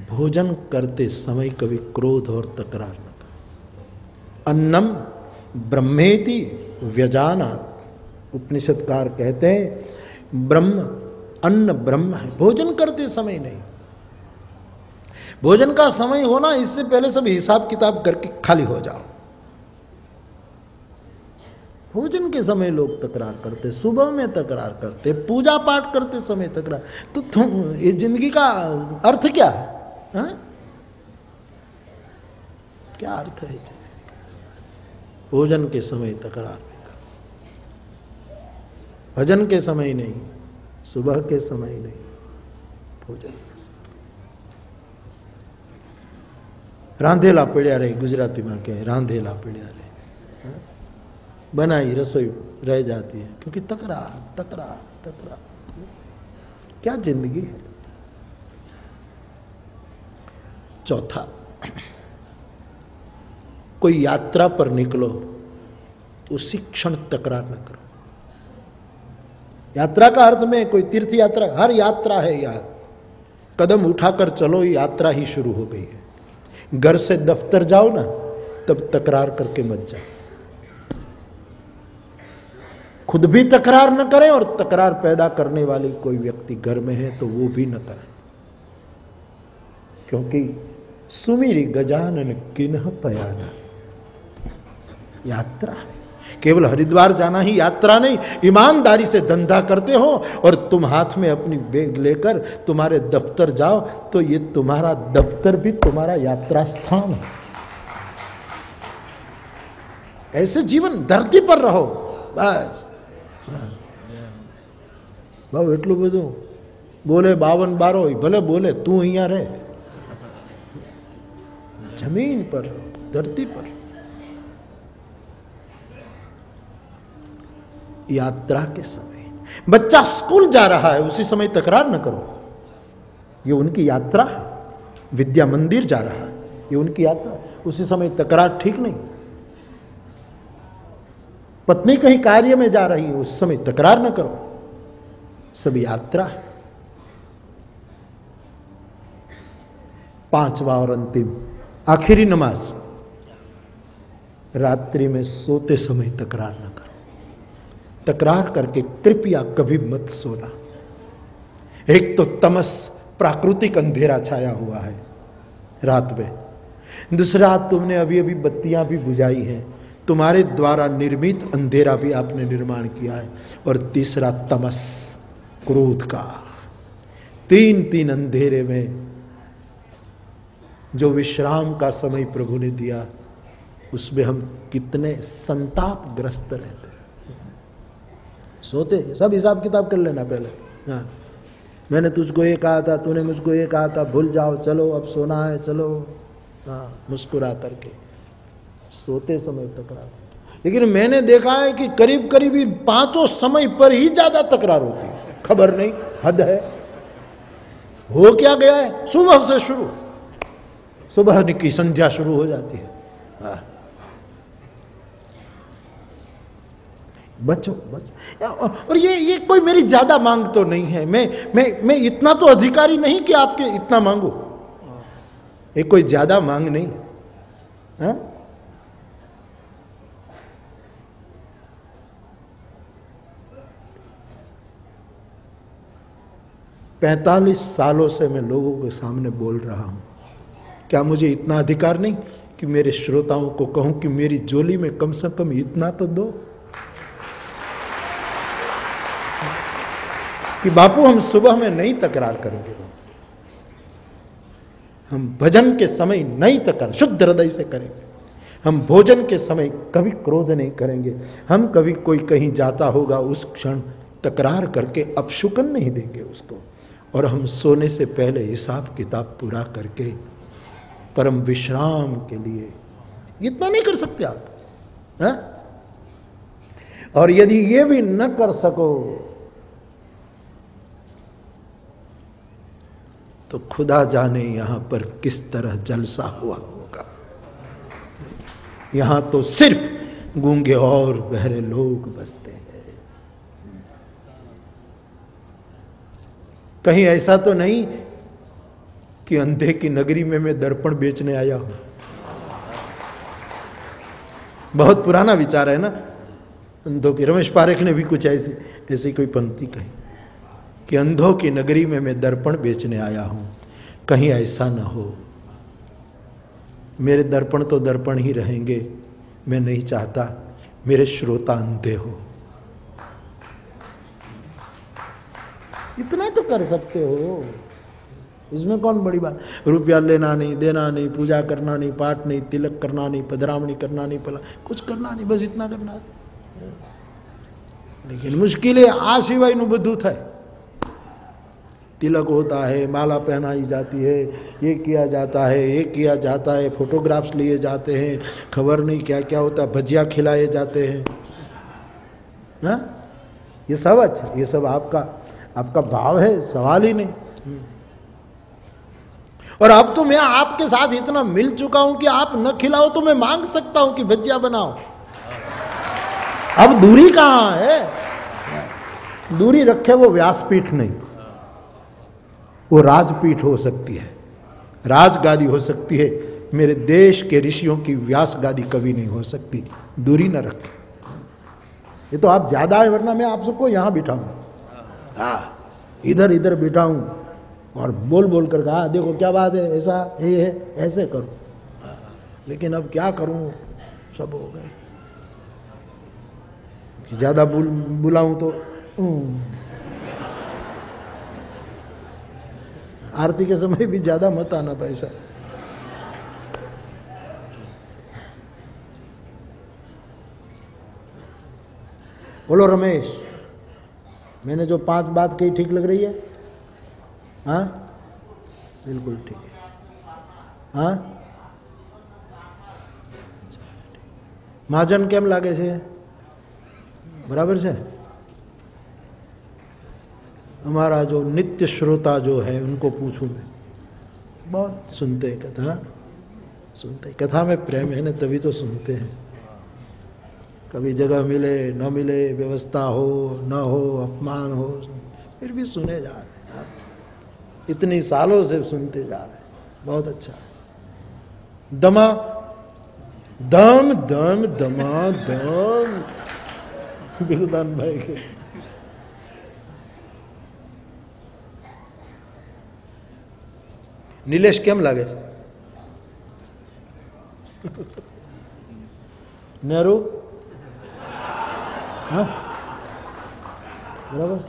भोजन करते समय कभी क्रोध और तकरार न करें। अन्नम ब्रह्मेति व्यजानात। उपनिषदकार कहते हैं, ब्रह्म, अन्न ब्रह्म है। भोजन करते समय नहीं। भोजन का समय होना, इससे पहले सब हिसाब किताब करके खाली हो जाओ। भोजन के समय लोग तकरार करते, सुबह में तकरार करते, पूजा पाठ करते समय तकरार। तो तुम, ये ज़िंदगी का अर्थ क्या है? हा? क्या अर्थ है भोजन के समय तकरार भजन के समय नहीं सुबह के समय नहीं भोजन के समय રાંધેલા પડ્યા રહે ગુજરાતીમાં કહે રાંધેલા પડ્યા રહે बनाई रसोई रह जाती है क्योंकि तकरार तकरार तकरार क्या जिंदगी है चौथा कोई यात्रा पर निकलो, उसी क्षण तकरार न करो। यात्रा का अर्थ में कोई तीर्थ यात्रा हर यात्रा है यार कदम उठाकर चलो यात्रा ही शुरू हो गई है। घर से दफ्तर जाओ ना, तब तकरार करके मत जाओ। खुद भी तकरार न करें और तकरार पैदा करने वाली कोई व्यक्ति घर में है तो वो भी न करें। क्योंकि सुमिरी गजानन किन्ह पयाना। यात्रा केवल हरिद्वार जाना ही यात्रा नहीं ईमानदारी से धंधा करते हो और तुम हाथ में अपनी बैग लेकर तुम्हारे दफ्तर जाओ तो ये तुम्हारा दफ्तर भी तुम्हारा यात्रा स्थान है ऐसे जीवन धरती पर रहो बस ભાવ એટલું બધું બોલે બાવન બારો ભલે બોલે તું અહીંયા રહે જમીન પર ધરતી પર यात्रा के समय। बच्चा स्कूल जा रहा है, उसी समय तकरार न करो। ये उनकी यात्रा है। विद्या मंदिर जा रहा है, ये उनकी यात्रा उसी समय तकरार ठीक नहीं। पत्नी कहीं कार्य में जा रही है, उस समय तकरार न करो। सब यात्रा है। पांचवा और अंतिम, आखिरी नमाज़। रात्रि में सोते समय तकरार न तकरार करके कृपया कभी मत सोना। एक तो तमस, प्राकृतिक अंधेरा छाया हुआ है रात में। दूसरा तुमने अभी अभी बत्तियाँ भी बुझाई हैं। तुम्हारे द्वारा निर्मित अंधेरा भी आपने निर्माण किया है। और तीसरा तमस, क्रोध का। तीन तीन अंधेरे में जो विश्राम का समय प्रभु ने दिया, उसमें हम कितने संताप ग्रस्त रहते सोते, सब हिसाब किताब कर लेना पहले। हाँ। मैंने तुझको ये कहा था, तूने मुझको ये कहा था, भूल जाओ, चलो, अब सोना है, चलो। हाँ मुस्कुरा करके। सोते समय तकरार। लेकिन मैंने देखा है कि करीब करीब इन पाँचों समय पर ही ज़्यादा तकरार होती है। खबर नहीं, हद है। हो क्या गया है? सुबह से शुरू। सुबह की संध्या शुरू हो जाती है। हाँ। बचो बचो। और ये ये कोई मेरी ज़्यादा मांग तो नहीं है। मैं मैं मैं इतना तो अधिकारी नहीं कि आपके इतना मांगू। ये कोई ज़्यादा मांग नहीं। है? पैंतालीस सालों से मैं लोगों के सामने बोल रहा हूँ। क्या मुझे इतना अधिकार नहीं कि मेरे श्रोताओं को कहूँ कि मेरी जोली में कम से कम इतना तो दो? कि बापू, हम सुबह में नहीं तकरार करेंगे। हम भजन के समय नहीं तकरार, शुद्ध हृदय से करेंगे। हम भोजन के समय कभी क्रोध नहीं करेंगे। हम कभी कोई कहीं जाता होगा, उस क्षण तकरार करके अपशुकन नहीं देंगे उसको। और हम सोने से पहले हिसाब किताब पूरा करके परम विश्राम के लिए इतना नहीं कर सकते आप, है? और यदि ये भी न कर सको तो खुदा जाने यहाँ पर किस तरह जलसा हुआ होगा। यहाँ तो सिर्फ़ गूँगे और बहरे लोग बसते हैं। कहीं ऐसा तो नहीं कि अंधे की नगरी में मैं दर्पण बेचने आया हूँ। बहुत पुराना विचार है ना? अंधों की रमेश पारेख ने भी कुछ ऐसी ऐसी कोई पंक्ति कही। कि अंधों की नगरी में मैं दर्पण बेचने आया हूं कहीं ऐसा ना हो मेरे दर्पण तो दर्पण ही रहेंगे मैं नहीं चाहता मेरे श्रोता अंधे हो इतना तो कर सकते हो इसमें कौन बड़ी बात रुपया लेना नहीं देना नहीं पूजा करना नहीं पाठ नहीं तिलक करना नहीं पधरावणी करना नहीं पला कुछ करना नहीं बस इतना करना लेकिन मुश्किल है आ सिवाय नु બધું થાય तिलक होता है, माला पहनाई जाती है, ये किया जाता है, ये किया जाता है फोटोग्राफ्स लिए जाते हैं, खबर नहीं क्या क्या होता, भजिया खिलाए जाते हैं। हा? ये सब अच्छा ये सब आपका आपका भाव है, सवाल ही नहीं। और अब तो मैं आपके साथ इतना मिल चुका हूँ कि आप न खिलाओ तो मैं मांग सकता हूँ कि भजिया बनाओ। अब दूरी कहाँ है? दूरी रखे वो व्यासपीठ नहीं। वो राजपीठ हो सकती है। राजगादी हो सकती है। मेरे देश के ऋषियों की व्यास गादी कभी नहीं हो सकती। दूरी न रखे। ये तो आप ज़्यादा है, वरना मैं आप सबको यहाँ बिठाऊँगा हाँ इधर इधर बैठा और बोल बोल कर कहा, देखो, क्या बात है? ऐसा, ये है, ऐसे करो। लेकिन अब क्या करूँ? सब हो गए। ज़्यादा बुल, बुलाऊं तो आरती के समय भी ज़्यादा मत आना पैसा बोलो रमेश मैंने जो पांच बात कही ठीक लग रही है हाँ बिल्कुल ठीक है हाँ महाजन કેમ લાગે છે बराबर છે हमारा जो नित्य श्रोता जो है, उनको पूछूँ मैं। बहुत सुनते हैं कथा। सुनते हैं। कथा में प्रेम है ना, तभी तो सुनते हैं। कभी जगह मिले, न मिले, व्यवस्था हो, न हो, अपमान हो, फिर भी सुने जा रहे हैं। इतनी सालों से सुनते जा रहे हैं। बहुत अच्छा है। दमा, दम दम, दमा, दम। *laughs* बिरुदान भाई के। નિલેશ કેમ લાગે છે નહેરુ હા બરાબર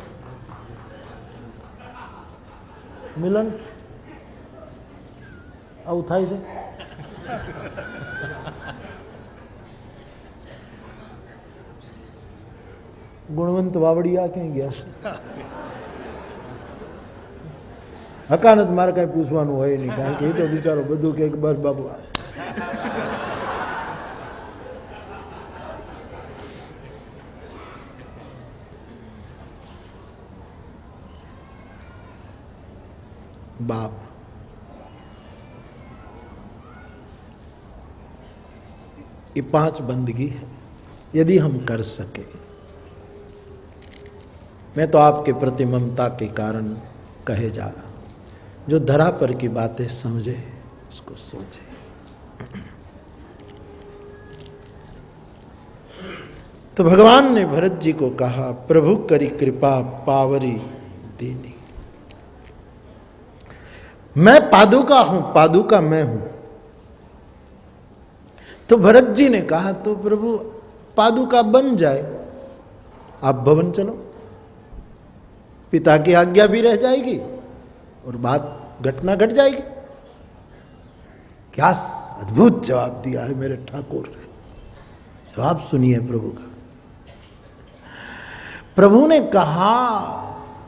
મિલન આવું થાય છે ગુણવંત વાવડિયા ક્યાં ગયા છે હકાનત મારે કાંઈ પૂછવાનું હોય નહીં કારણ કે એ તો બિચારો બધું કે બસ બાબુ બાપ ये पांच बंदगी है यदि हम कर सके मैं तो आपके प्रति ममता के कारण कहे जा रहा हूं जो धरा पर की बातें समझे, उसको सोचे। तो भगवान ने भरत जी को कहा, प्रभु करी कृपा पावरी देनी। मैं पादुका हूँ, पादुका मैं हूँ। तो भरत जी ने कहा तो प्रभु, पादुका बन जाए, आप भवन चलो। पिता की आज्ञा भी रह जाएगी और बात घटना घट गट जाएगी। क्या अद्भुत जवाब दिया है मेरे ठाकुर ने। जवाब सुनिए प्रभु का। प्रभु ने कहा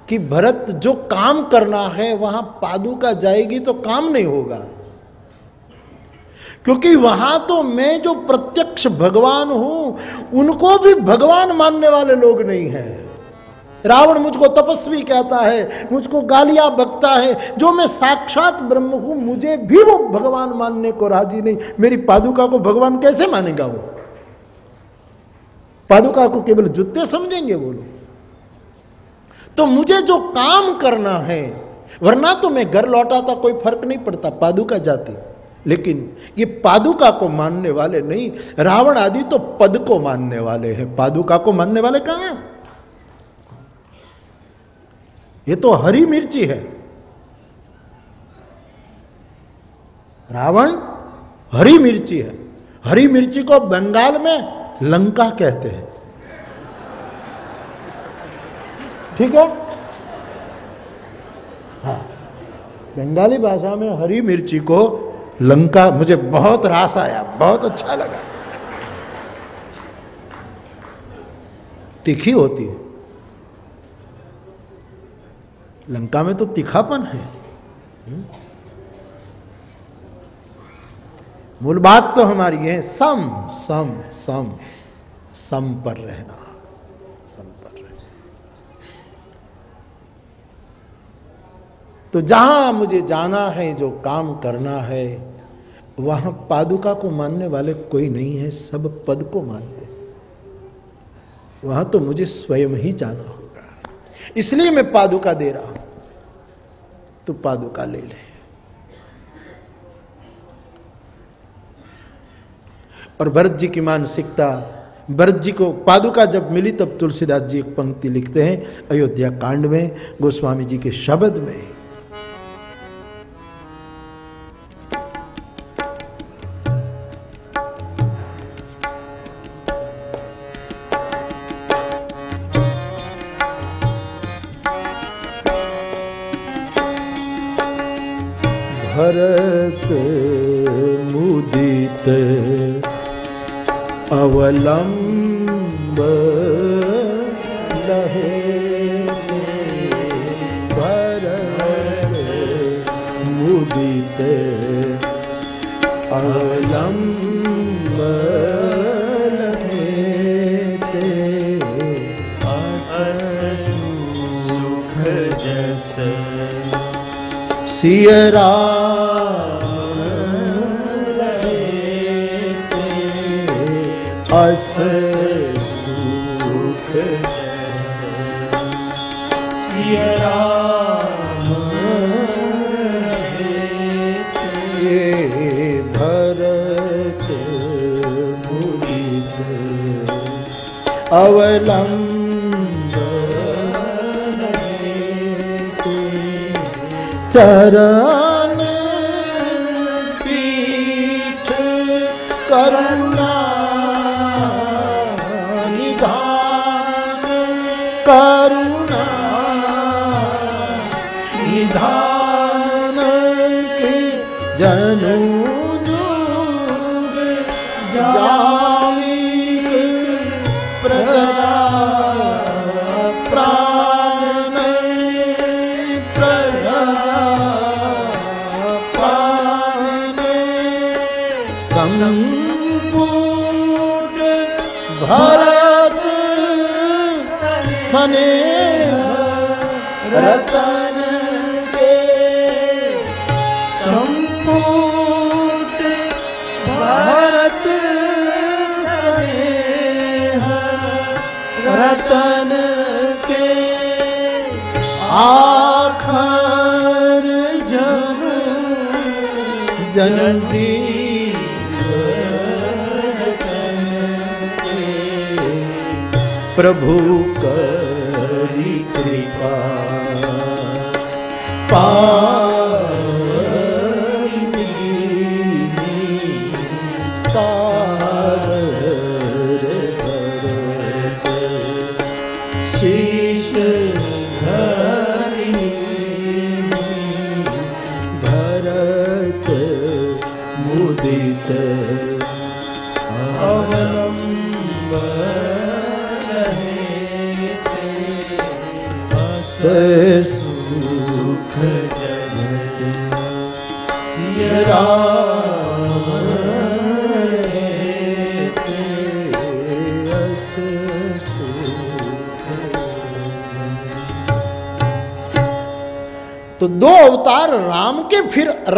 कि भरत, जो काम करना है, वहाँ पादुका जाएगी तो काम नहीं होगा। क्योंकि वहाँ तो मैं जो प्रत्यक्ष भगवान हूँ, उनको भी भगवान मानने वाले लोग नहीं हैं। रावण मुझको तपस्वी कहता है, मुझको गालियाँ बकता है, जो मैं साक्षात ब्रह्म हूँ, मुझे भी वो भगवान मानने को राज़ी नहीं। मेरी पादुका को भगवान कैसे मानेगा वो? पादुका को केवल जूते समझेंगे वो लोग। तो मुझे जो काम करना है, वरना तो मैं घर लौटा था कोई फ़र्क नहीं पड़ता, पादुका जाती। लेकिन ये पादुका को मानने वाले नहीं, रावण आदि तो पद को मानने वाले हैं। पादुका को मानने वाले कहाँ हैं? ये तो हरी मिर्ची है। रावण हरी मिर्ची है। हरी मिर्ची को बंगाल में लंका कहते हैं। ठीक है? हाँ। बंगाली भाषा में हरी मिर्ची को लंका, मुझे बहुत रास आया, बहुत अच्छा लगा। तीखी होती है। लंका में तो तीखापन है। हम्म? मूल बात तो हमारी है, सम सम सम सम पर रहना। सम पर रहना। तो जहाँ मुझे जाना है, जो काम करना है, वहाँ पादुका को मानने वाले कोई नहीं है, सब पद को मानते वहाँ तो मुझे स्वयं ही जाना होगा। इसलिए मैं पादुका दे रहा हूँ। तो पादुका ले ले। और भरत जी की मानसिकता, भरत जी को पादुका जब मिली तब तुलसीदास जी एक पंक्ति लिखते हैं, अयोध्या कांड में, गोस्वामी जी के शब्द में।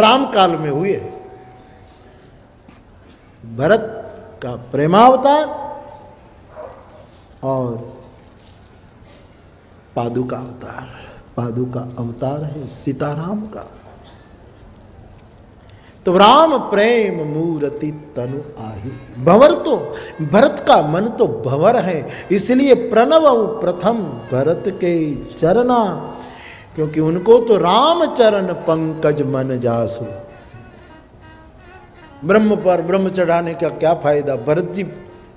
राम काल में हुए। भरत का प्रेमावतार और पादुका अवतार। पादुका अवतार है सीताराम का। तो राम प्रेम मूर्ति तनु आही। भंवर तो भरत का मन तो भंवर है, इसलिए प्रणव प्रथम भरत के चरना क्योंकि उनको तो राम चरण पंकज मन जासु। ब्रह्म पर ब्रह्म चढ़ाने का क्या फ़ायदा? भरत जी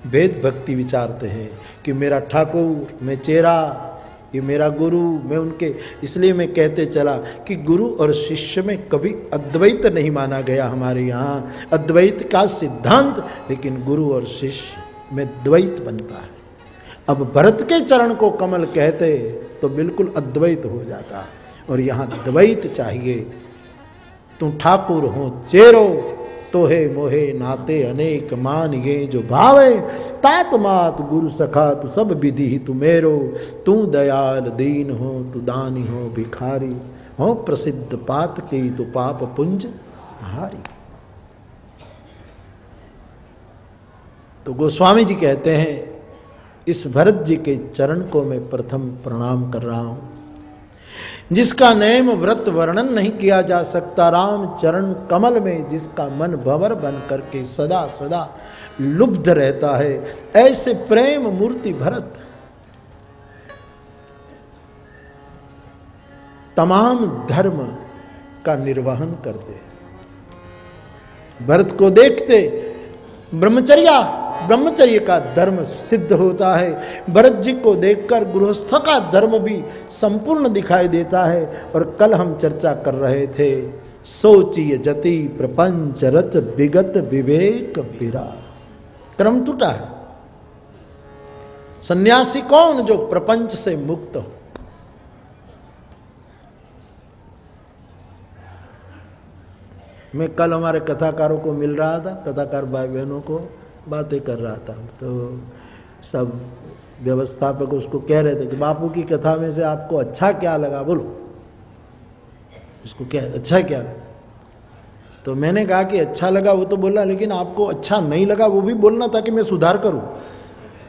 भेद भक्ति विचारते हैं कि मेरा ठाकुर, मैं चेरा, ये मेरा गुरु, मैं उनके। इसलिए मैं कहते चला कि गुरु और शिष्य में कभी अद्वैत नहीं माना गया हमारे यहाँ। अद्वैत का सिद्धांत, लेकिन गुरु और शिष्य में द्वैत बनता है। अब भरत के चरण को कमल कहते तो बिल्कुल अद्वैत हो जाता और यहाँ द्वैत चाहिए। तू ठाकुर हो, चेरो तो है मोहे नाते अनेक मान ये जो भावे, तात मात गुरु सखा, तू सब विधि ही तू मेरो। तू दयाल दीन हो, तू दानी हो, भिखारी हो, प्रसिद्ध पात की तू पाप पुंज हारी तो गोस्वामी जी कहते हैं इस भरत जी के चरण को मैं प्रथम प्रणाम कर रहा हूँ। जिसका नेम व्रत वर्णन नहीं किया जा सकता, राम चरण कमल में जिसका मन भवर बन करके सदा सदा लुब्ध रहता है, ऐसे प्रेम मूर्ति भरत। तमाम धर्म का निर्वहन करते भरत को देखते ब्रह्मचर्या, ब्रह्मचर्य का धर्म सिद्ध होता है। भरत जी को देखकर गृहस्थ का धर्म भी संपूर्ण दिखाई देता है और कल हम चर्चा कर रहे थे सोचिय जति प्रपंच रच विगत विवेक विरा क्रम टूटा है। सन्यासी कौन जो प्रपंच से मुक्त हो? मैं कल हमारे कथाकारों को मिल रहा था, कथाकार भाई बहनों को बातें कर रहा था। तो सब व्यवस्थापक उसको कह रहे थे कि, बापू की कथा में से आपको अच्छा क्या लगा? बोलो। उसको क्या अच्छा क्या? तो मैंने कहा कि अच्छा लगा वो तो बोला, लेकिन आपको अच्छा नहीं लगा, वो भी बोलना ताकि मैं सुधार करूँ।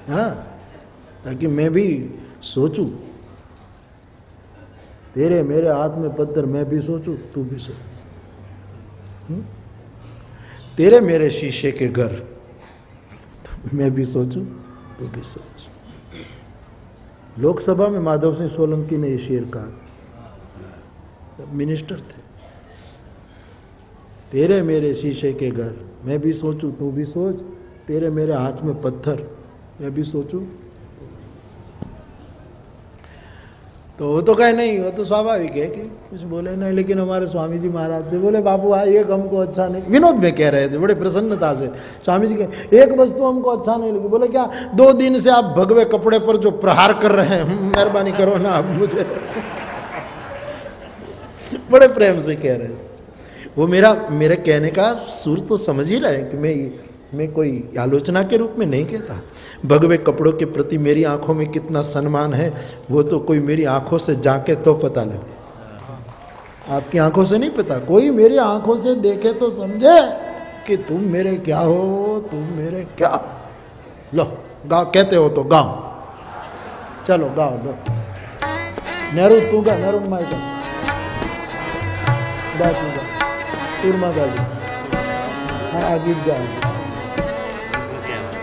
हाँ ताकि मैं भी सोचूं। तेरे मेरे हाथ में पत्थर, मैं भी सोचूं, तू भी सोच। तेरे मेरे शीशे के घर। मैं भी सोचूं, तू भी सोच। लोकसभा में माधव सिंह सोलंकी ने ये शेर कहा मिनिस्टर थे। तेरे मेरे शीशे के घर, मैं भी सोचूं, तू भी सोच। तेरे मेरे हाथ में पत्थर, मैं भी सोचूं तो वो तो कहे, नहीं, वो तो स्वाभाविक है कि कुछ बोले नहीं, लेकिन हमारे स्वामी जी महाराज थे। बोले बाबू आ, एक हमको अच्छा नहीं। विनोद में कह रहे थे, बड़े प्रसन्नता से। स्वामी जी के, एक वस्तु तो हमको अच्छा नहीं लगी। बोले, क्या दो दिन से आप भगवे कपड़े पर जो प्रहार कर रहे हैं मेहरबानी करो ना आप मुझे। बड़े प्रेम से कह रहे थे। वो मेरा, मेरे कहने का सुर तो समझ ही रहे कि मैं मैं कोई आलोचना के रूप में नहीं कहता। भगवे कपड़ों के प्रति मेरी आँखों में कितना सम्मान है, वो तो कोई मेरी आँखों से जाके तो पता लगे आपकी आँखों से नहीं पता, कोई मेरी आँखों से देखे तो समझे कि तुम मेरे क्या हो, तुम मेरे क्या। लो गाओ कहते हो तो गाओ। चलो, गाओ, लो। नेहरू, तू गा, नेहरू माई का गा। तू गा। सुरमा गा हाँ गीत गा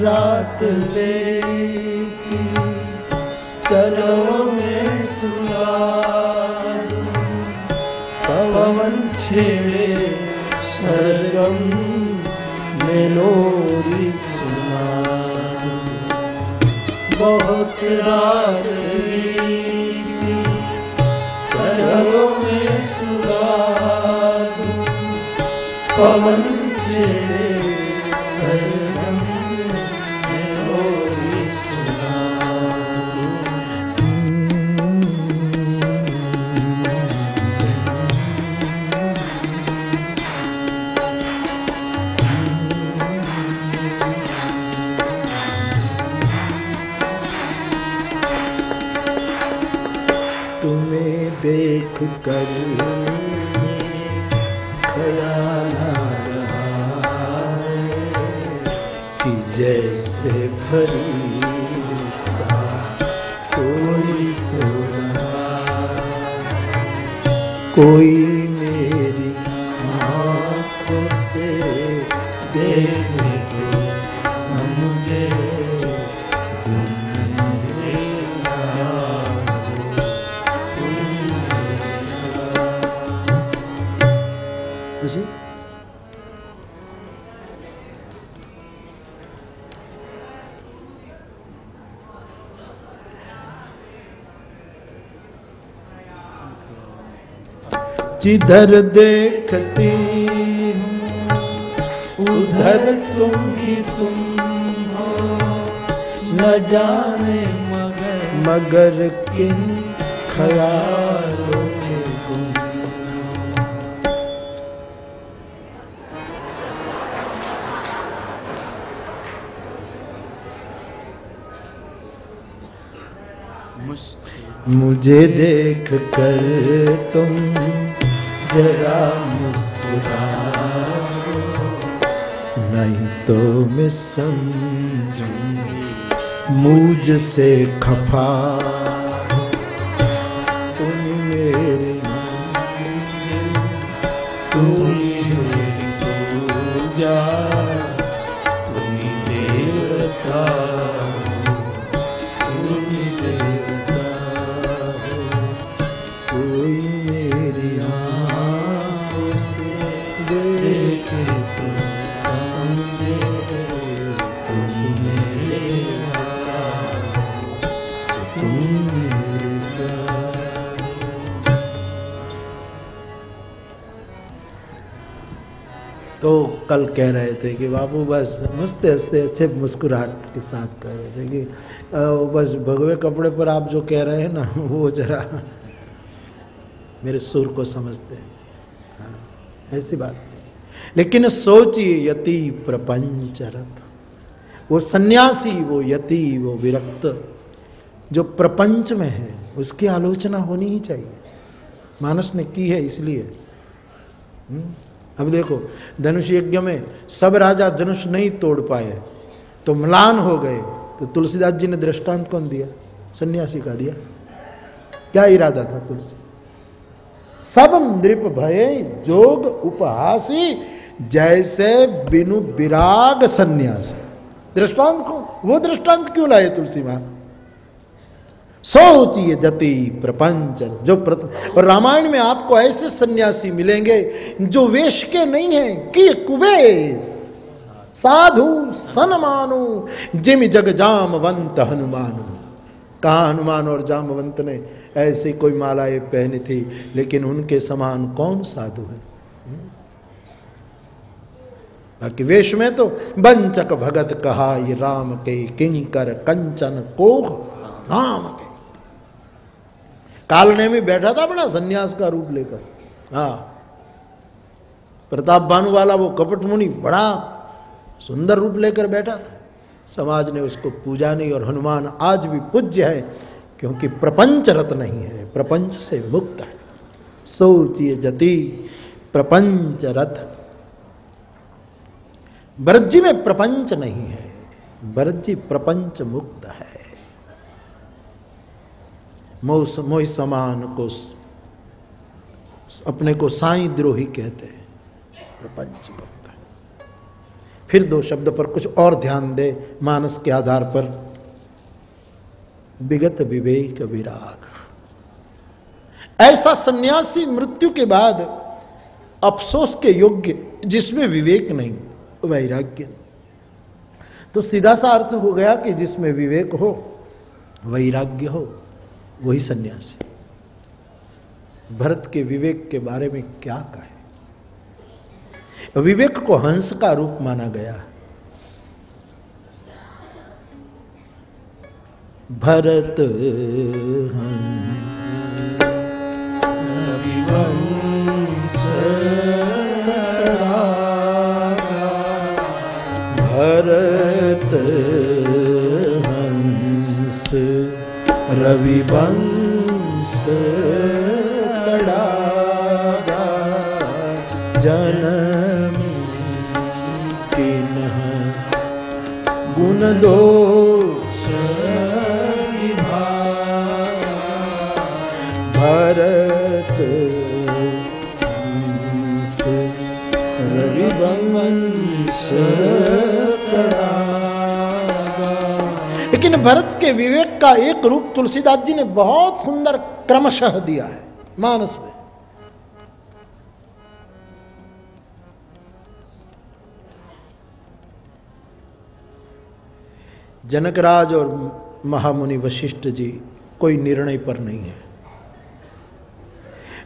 रात लेकी चलो में सुना। पवन छेड़े, सरगम मेलोरी सुना बहुत रात चलो में सुना पवन देख कर ख्याल आ रहा है कि जैसे फरिश्ता कोई सुना कोई जिधर देखती उधर तुम ही तुम हो, न जाने मगर मगर किस ख्यालों में मुझे देख कर तुम जरा मुस्कुराओ। नहीं तो मैं समझूँगी मुझसे खफा कल कह रहे थे कि बाबू बस हँसते हँसते अच्छे मुस्कुराहट के साथ कह रहे थे कि बस भगवे कपड़े पर आप जो कह रहे हैं ना *laughs* वो जरा मेरे सुर को समझते हैं। हाँ, ऐसी बात। लेकिन सोचिए यति प्रपंचरत वो सन्यासी वो यति वो विरक्त। जो प्रपंच में है उसकी आलोचना होनी ही चाहिए। मानस ने की है इसलिए। हम्म? अब देखो, धनुष यज्ञ में सब राजा धनुष नहीं तोड़ पाए तो म्लान हो गए तो तुलसीदास जी ने दृष्टांत कौन दिया? सन्यासी का दिया। क्या इरादा था तुलसी? सब नृप भय, जोग उपहासी, जैसे बिनु विराग सन्यासी। दृष्टांत को वो दृष्टांत क्यों लाए तुलसी माँ? सोचिए जति प्रपंच जो प्रत... और रामायण में आपको ऐसे सन्यासी मिलेंगे जो वेश के नहीं है, कि कुबेश साधु, सनमानु, जिम जग जामवंत हनुमानु। कहा हनुमान और जामवंत ने ऐसी कोई मालाएँ पहनी थी, लेकिन उनके समान कौन साधु है? बाकी वेश में तो बंचक भगत कहा ये राम के किंकर कंचन कोह, राम के। कालने में बैठा था बड़ा सन्यास का रूप लेकर। हाँ। प्रताप भानु वाला वो कपट मुनि बड़ा सुंदर रूप लेकर बैठा था। समाज ने उसको पूजा नहीं और हनुमान आज भी पूज्य है, क्योंकि प्रपंच रत नहीं है, प्रपंच से मुक्त है। सोचिए जति प्रपंच रथ भरत में प्रपंच नहीं है भरत प्रपंच मुक्त है। मोह समान को अपने को साई द्रोही कहते हैं। प्रपंच फिर दो शब्द पर कुछ और ध्यान दे, मानस के आधार पर। विगत विवेक विराग। ऐसा सन्यासी मृत्यु के बाद अफसोस के योग्य जिसमें विवेक नहीं, वैराग्य तो सीधा सा अर्थ हो गया कि जिसमें विवेक हो, वैराग्य हो। वही सन्यासी। भरत के विवेक के बारे में क्या कहे? विवेक को हंस का रूप माना गया। भरत भरत हंस रवि बंस जनम किन गुण दोष भरत रवि वंश लेकिन भरत के विवेक का एक रूप तुलसीदास जी ने बहुत सुंदर क्रमशः दिया है, मानस में। जनकराज और महामुनि वशिष्ठ जी कोई निर्णय पर नहीं है।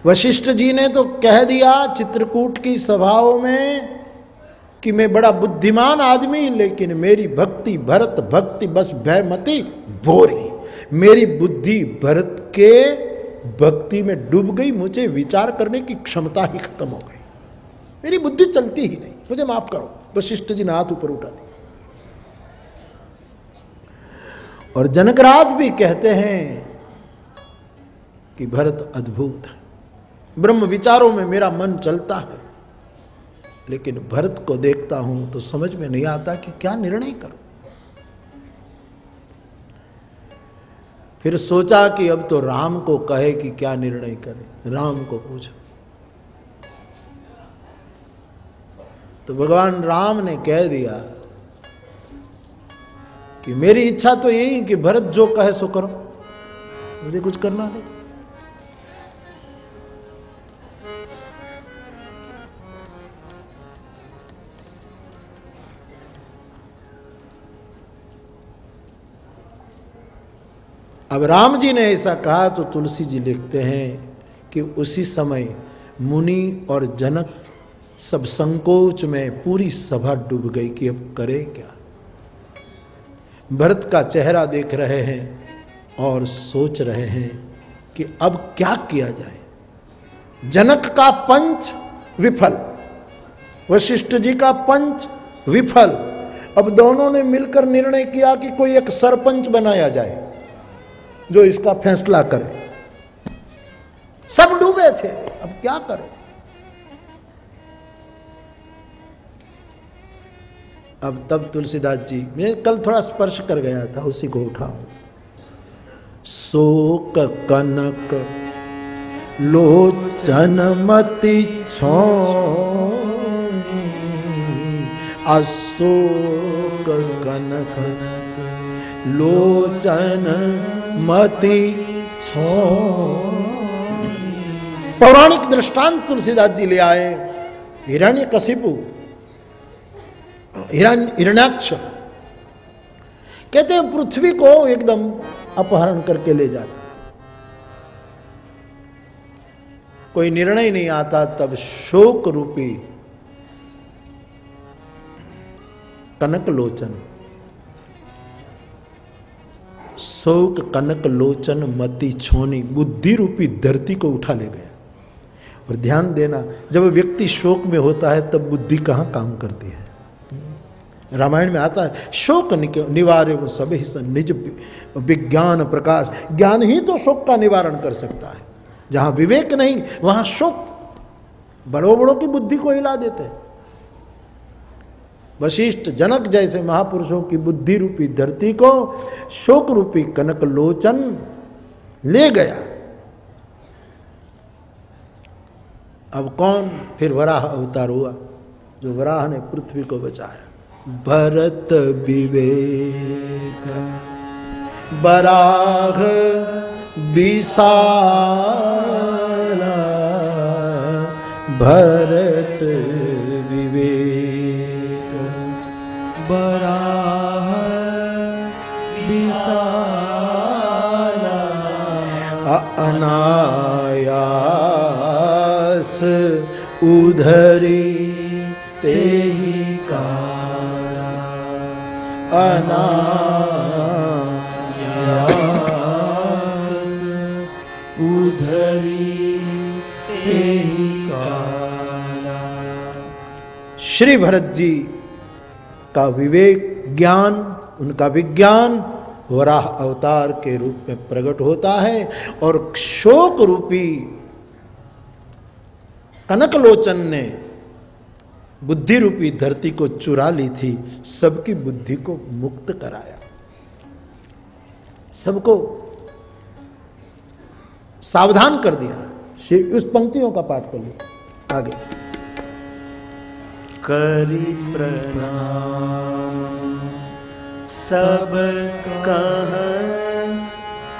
वशिष्ठ जी ने तो कह दिया, चित्रकूट की सभाओं में कि मैं बड़ा बुद्धिमान आदमी, लेकिन मेरी भक्ति भरत, भक्ति बस भयमती भोरी। मेरी बुद्धि भरत के भक्ति में डूब गई, मुझे विचार करने की क्षमता ही खत्म हो गई। मेरी बुद्धि चलती ही नहीं। मुझे माफ़ करो वशिष्ठ जी ने हाथ ऊपर उठा दी और जनकराज भी कहते हैं कि भरत अद्भुत है। ब्रह्म विचारों में मेरा मन चलता है। लेकिन भरत को देखता हूँ तो समझ में नहीं आता कि क्या निर्णय करूँ। फिर सोचा कि अब तो राम को कहे कि क्या निर्णय करे। राम को पूछो। तो भगवान राम ने कह दिया कि मेरी इच्छा तो यही कि भरत जो कहे सो करो। मुझे कुछ करना नहीं। अब राम जी ने ऐसा कहा तो तुलसी जी लिखते हैं कि उसी समय मुनि और जनक सब संकोच में पूरी सभा डूब गई कि अब करे क्या? भरत का चेहरा देख रहे हैं और सोच रहे हैं कि अब क्या किया जाए। जनक का पंच विफल, वशिष्ठ जी का पंच विफल। अब दोनों ने मिलकर निर्णय किया कि कोई एक सरपंच बनाया जाए। जो इसका फैसला करे। सब डूबे थे, अब क्या करें? अब तब तुलसीदास जी, मैं कल थोड़ा स्पर्श कर गया था, उसी को उठाऊ। शोक कनक लोचन मति छो अशोक कनक लोचन मति छो। पौराणिक दृष्टांत तुलसीदास जी ले आए। हिरण्य कशिपु, हिरण्य, हिरण्याक्ष। कहते हैं, पृथ्वी को एकदम अपहरण करके ले जाता कोई निर्णय नहीं आता, तब शोक रूपी कनक लोचन। शोक कनक, लोचन, मति, छोनी, बुद्धि रूपी धरती को उठा ले गया। और ध्यान देना, जब व्यक्ति शोक में होता है, तब बुद्धि कहाँ काम करती है? रामायण में आता है, शोक निवारे वो सभी निज विज्ञान प्रकाश, ज्ञान ही तो शोक का निवारण कर सकता है। जहाँ विवेक नहीं, वहाँ शोक बड़ों बड़ों की बुद्धि को हिला देते हैं। वशिष्ठ जनक जैसे महापुरुषों की बुद्धि रूपी धरती को शोक रूपी कनक लोचन ले गया। अब कौन फिर वराह अवतार हुआ जो वराह ने पृथ्वी को बचाया? भरत विवेक। बराह विशाला। भरत अनायास उधरी ते ही कारा। अनायास उधरी ते ही कारा। श्री भरत जी का विवेक ज्ञान, उनका विज्ञान वराह अवतार के रूप में प्रकट होता है और शोक रूपी कनकलोचन ने बुद्धि रूपी धरती को चुरा ली थी, सबकी बुद्धि को मुक्त कराया। सबको सावधान कर दिया उस पंक्तियों का पाठ कर लिया आगे। करी प्रणाम। सब कह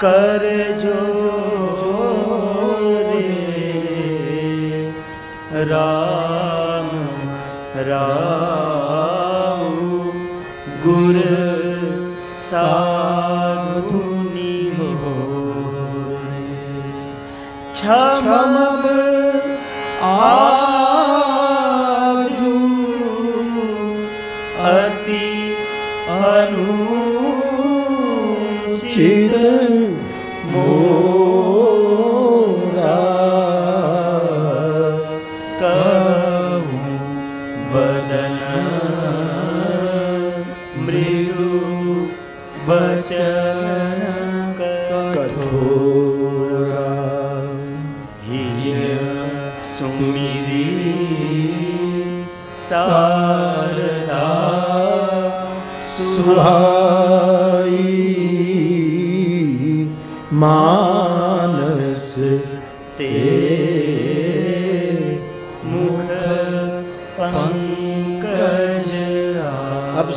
कर जो रे राम राम गुर साधुनी हो क्षम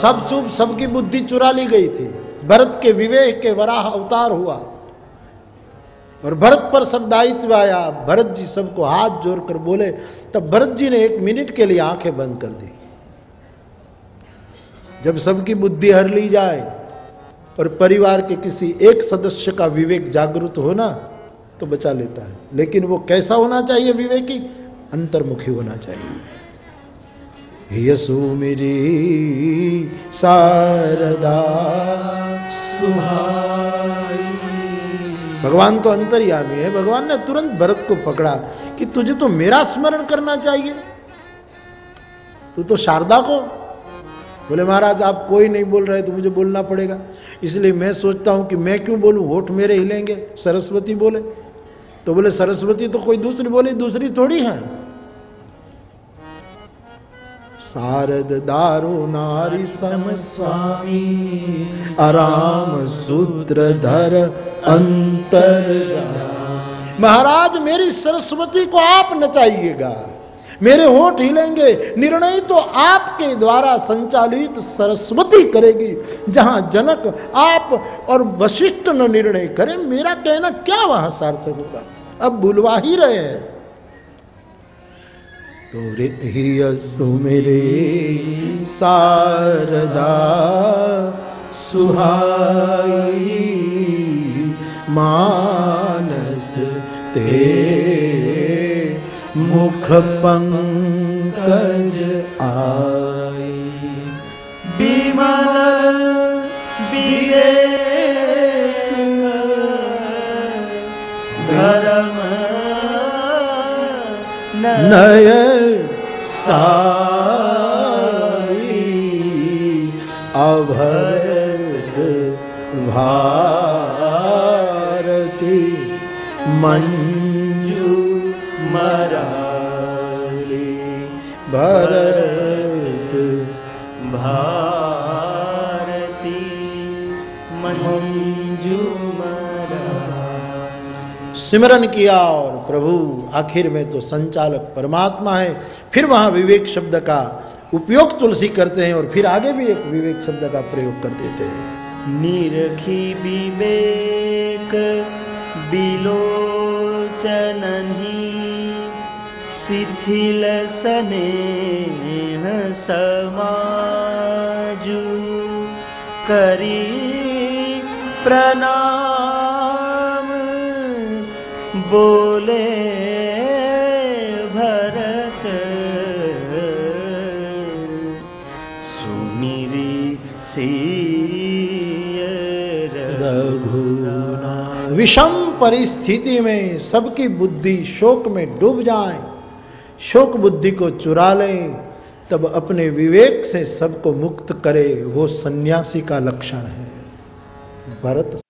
सब चुप, सबकी बुद्धि चुरा ली गई थी। भरत के विवेक के वराह अवतार हुआ। और भरत पर सब दायित्व आया। भरत जी सबको हाथ जोड़कर बोले, तब भरत जी ने एक मिनट के लिए आँखें बंद कर दी। जब सबकी बुद्धि हर ली जाए और परिवार के किसी एक सदस्य का विवेक जागरूक होना तो बचा लेता है। लेकिन वो कैसा होना चाहिए विवेकी? अंतर्मुखी होना चाहिए। यसु मेरी शारदा सुहाई। भगवान तो अंतर्यामी है। भगवान ने तुरंत भरत को पकड़ा कि तुझे तो मेरा स्मरण करना चाहिए। तू तो शारदा को। बोले, महाराज, आप कोई नहीं बोल रहे तो मुझे बोलना पड़ेगा। इसलिए मैं सोचता हूँ कि मैं क्यों बोलूँ? होठ मेरे हिलेंगे। सरस्वती बोले। तो बोले, सरस्वती तो कोई दूसरी बोले, दूसरी थोड़ी है। शारद दारो नारी सम स्वामी। आराम सूत्रधर अंतर महाराज, मेरी सरस्वती को आप नचाइएगा मेरे होठ हिलेंगे। निर्णय तो आपके द्वारा संचालित सरस्वती करेगी। जहाँ जनक आप और वशिष्ठ न निर्णय करें, मेरा कहना क्या वहाँ सार्थक होगा? अब बुलवा ही रहे हैं। तो रे सुमेरे शारदा सुहाई मानस ते मुख पंकज आई। विमल विवेक धर्म नय साई अभरत भारती मंजू मराली भरत भारती सिमरन किया और प्रभु, आखिर में तो संचालक परमात्मा है। फिर वहाँ विवेक शब्द का उपयोग तुलसी करते हैं और फिर आगे भी एक विवेक शब्द का प्रयोग कर देते हैं। निरखी विवेक बिलोचनहि शिथिल स्नेह समाजु करी प्रणाम। बोले, भरत, सुमिरी रघुना विषम परिस्थिति में सबकी बुद्धि शोक में डूब जाए। शोक बुद्धि को चुरा लें, तब अपने विवेक से सबको मुक्त करे, वो सन्यासी का लक्षण है। भरत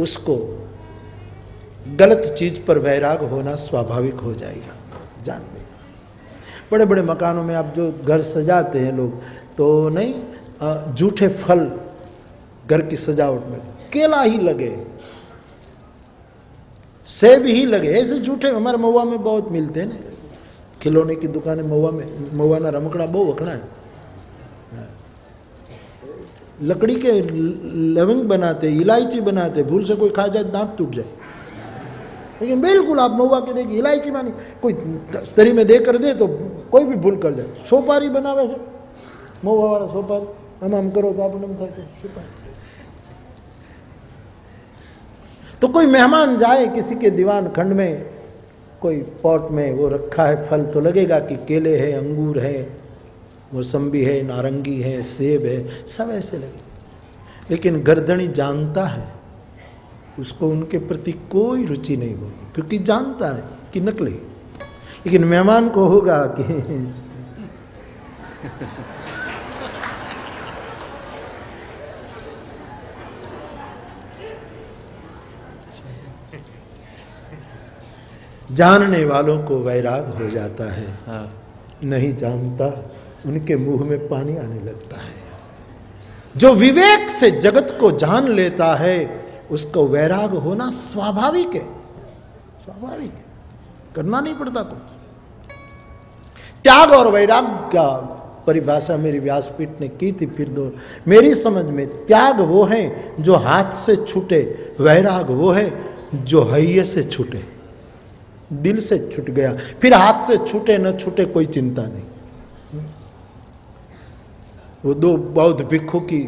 उसको गलत चीज़ पर वैराग होना स्वाभाविक हो जाएगा। जान लेगा बड़े बड़े मकानों में आप जो घर सजाते हैं लोग तो नहीं जूठे फल घर की सजावट में केला ही लगे। सेब ही लगे। ऐसे जूठे हमारे महुआ में बहुत मिलते हैं ना। खिलौने की दुकानें महुआ में, महुआ ना रमकड़ा बहुत वखड़ा है। लकड़ी के लवंग बनाते, इलायची बनाते, भूल से कोई खा जाए, दांत टूट जाए। लेकिन बिल्कुल आप नोवा के देखिए, इलायची मानी, कोई स्तरी में दे कर दे तो कोई भी भूल कर जाए। सोपारी बना वैसे नोवा वाला सोपारी। हम हम करो तो आप सोपारी। तो कोई मेहमान जाए किसी के दीवान खंड में, कोई पॉट में वो रखा है, फल तो लगेगा कि केले है, अंगूर है। मौसम्बी है नारंगी है सेब है सब ऐसे लगे। लेकिन गर्दनी जानता है उसको उनके प्रति कोई रुचि नहीं होगी क्योंकि जानता है कि नकली। लेकिन मेहमान को होगा कि जानने वालों को वैराग हो जाता है। हाँ। नहीं जानता उनके मुँह में पानी आने लगता है। जो विवेक से जगत को जान लेता है, उसको वैराग होना स्वाभाविक है। स्वाभाविक है। करना नहीं पड़ता कुछ। त्याग और वैराग का परिभाषा मेरी व्यासपीठ ने की थी, फिर दो। मेरी समझ में त्याग वो है जो हाथ से छूटे, वैराग वो है जो हैये से छूटे। दिल से छूट गया। फिर हाथ से छूटे, न छूटे कोई चिंता नहीं। वो दो बौद्ध भिक्षु की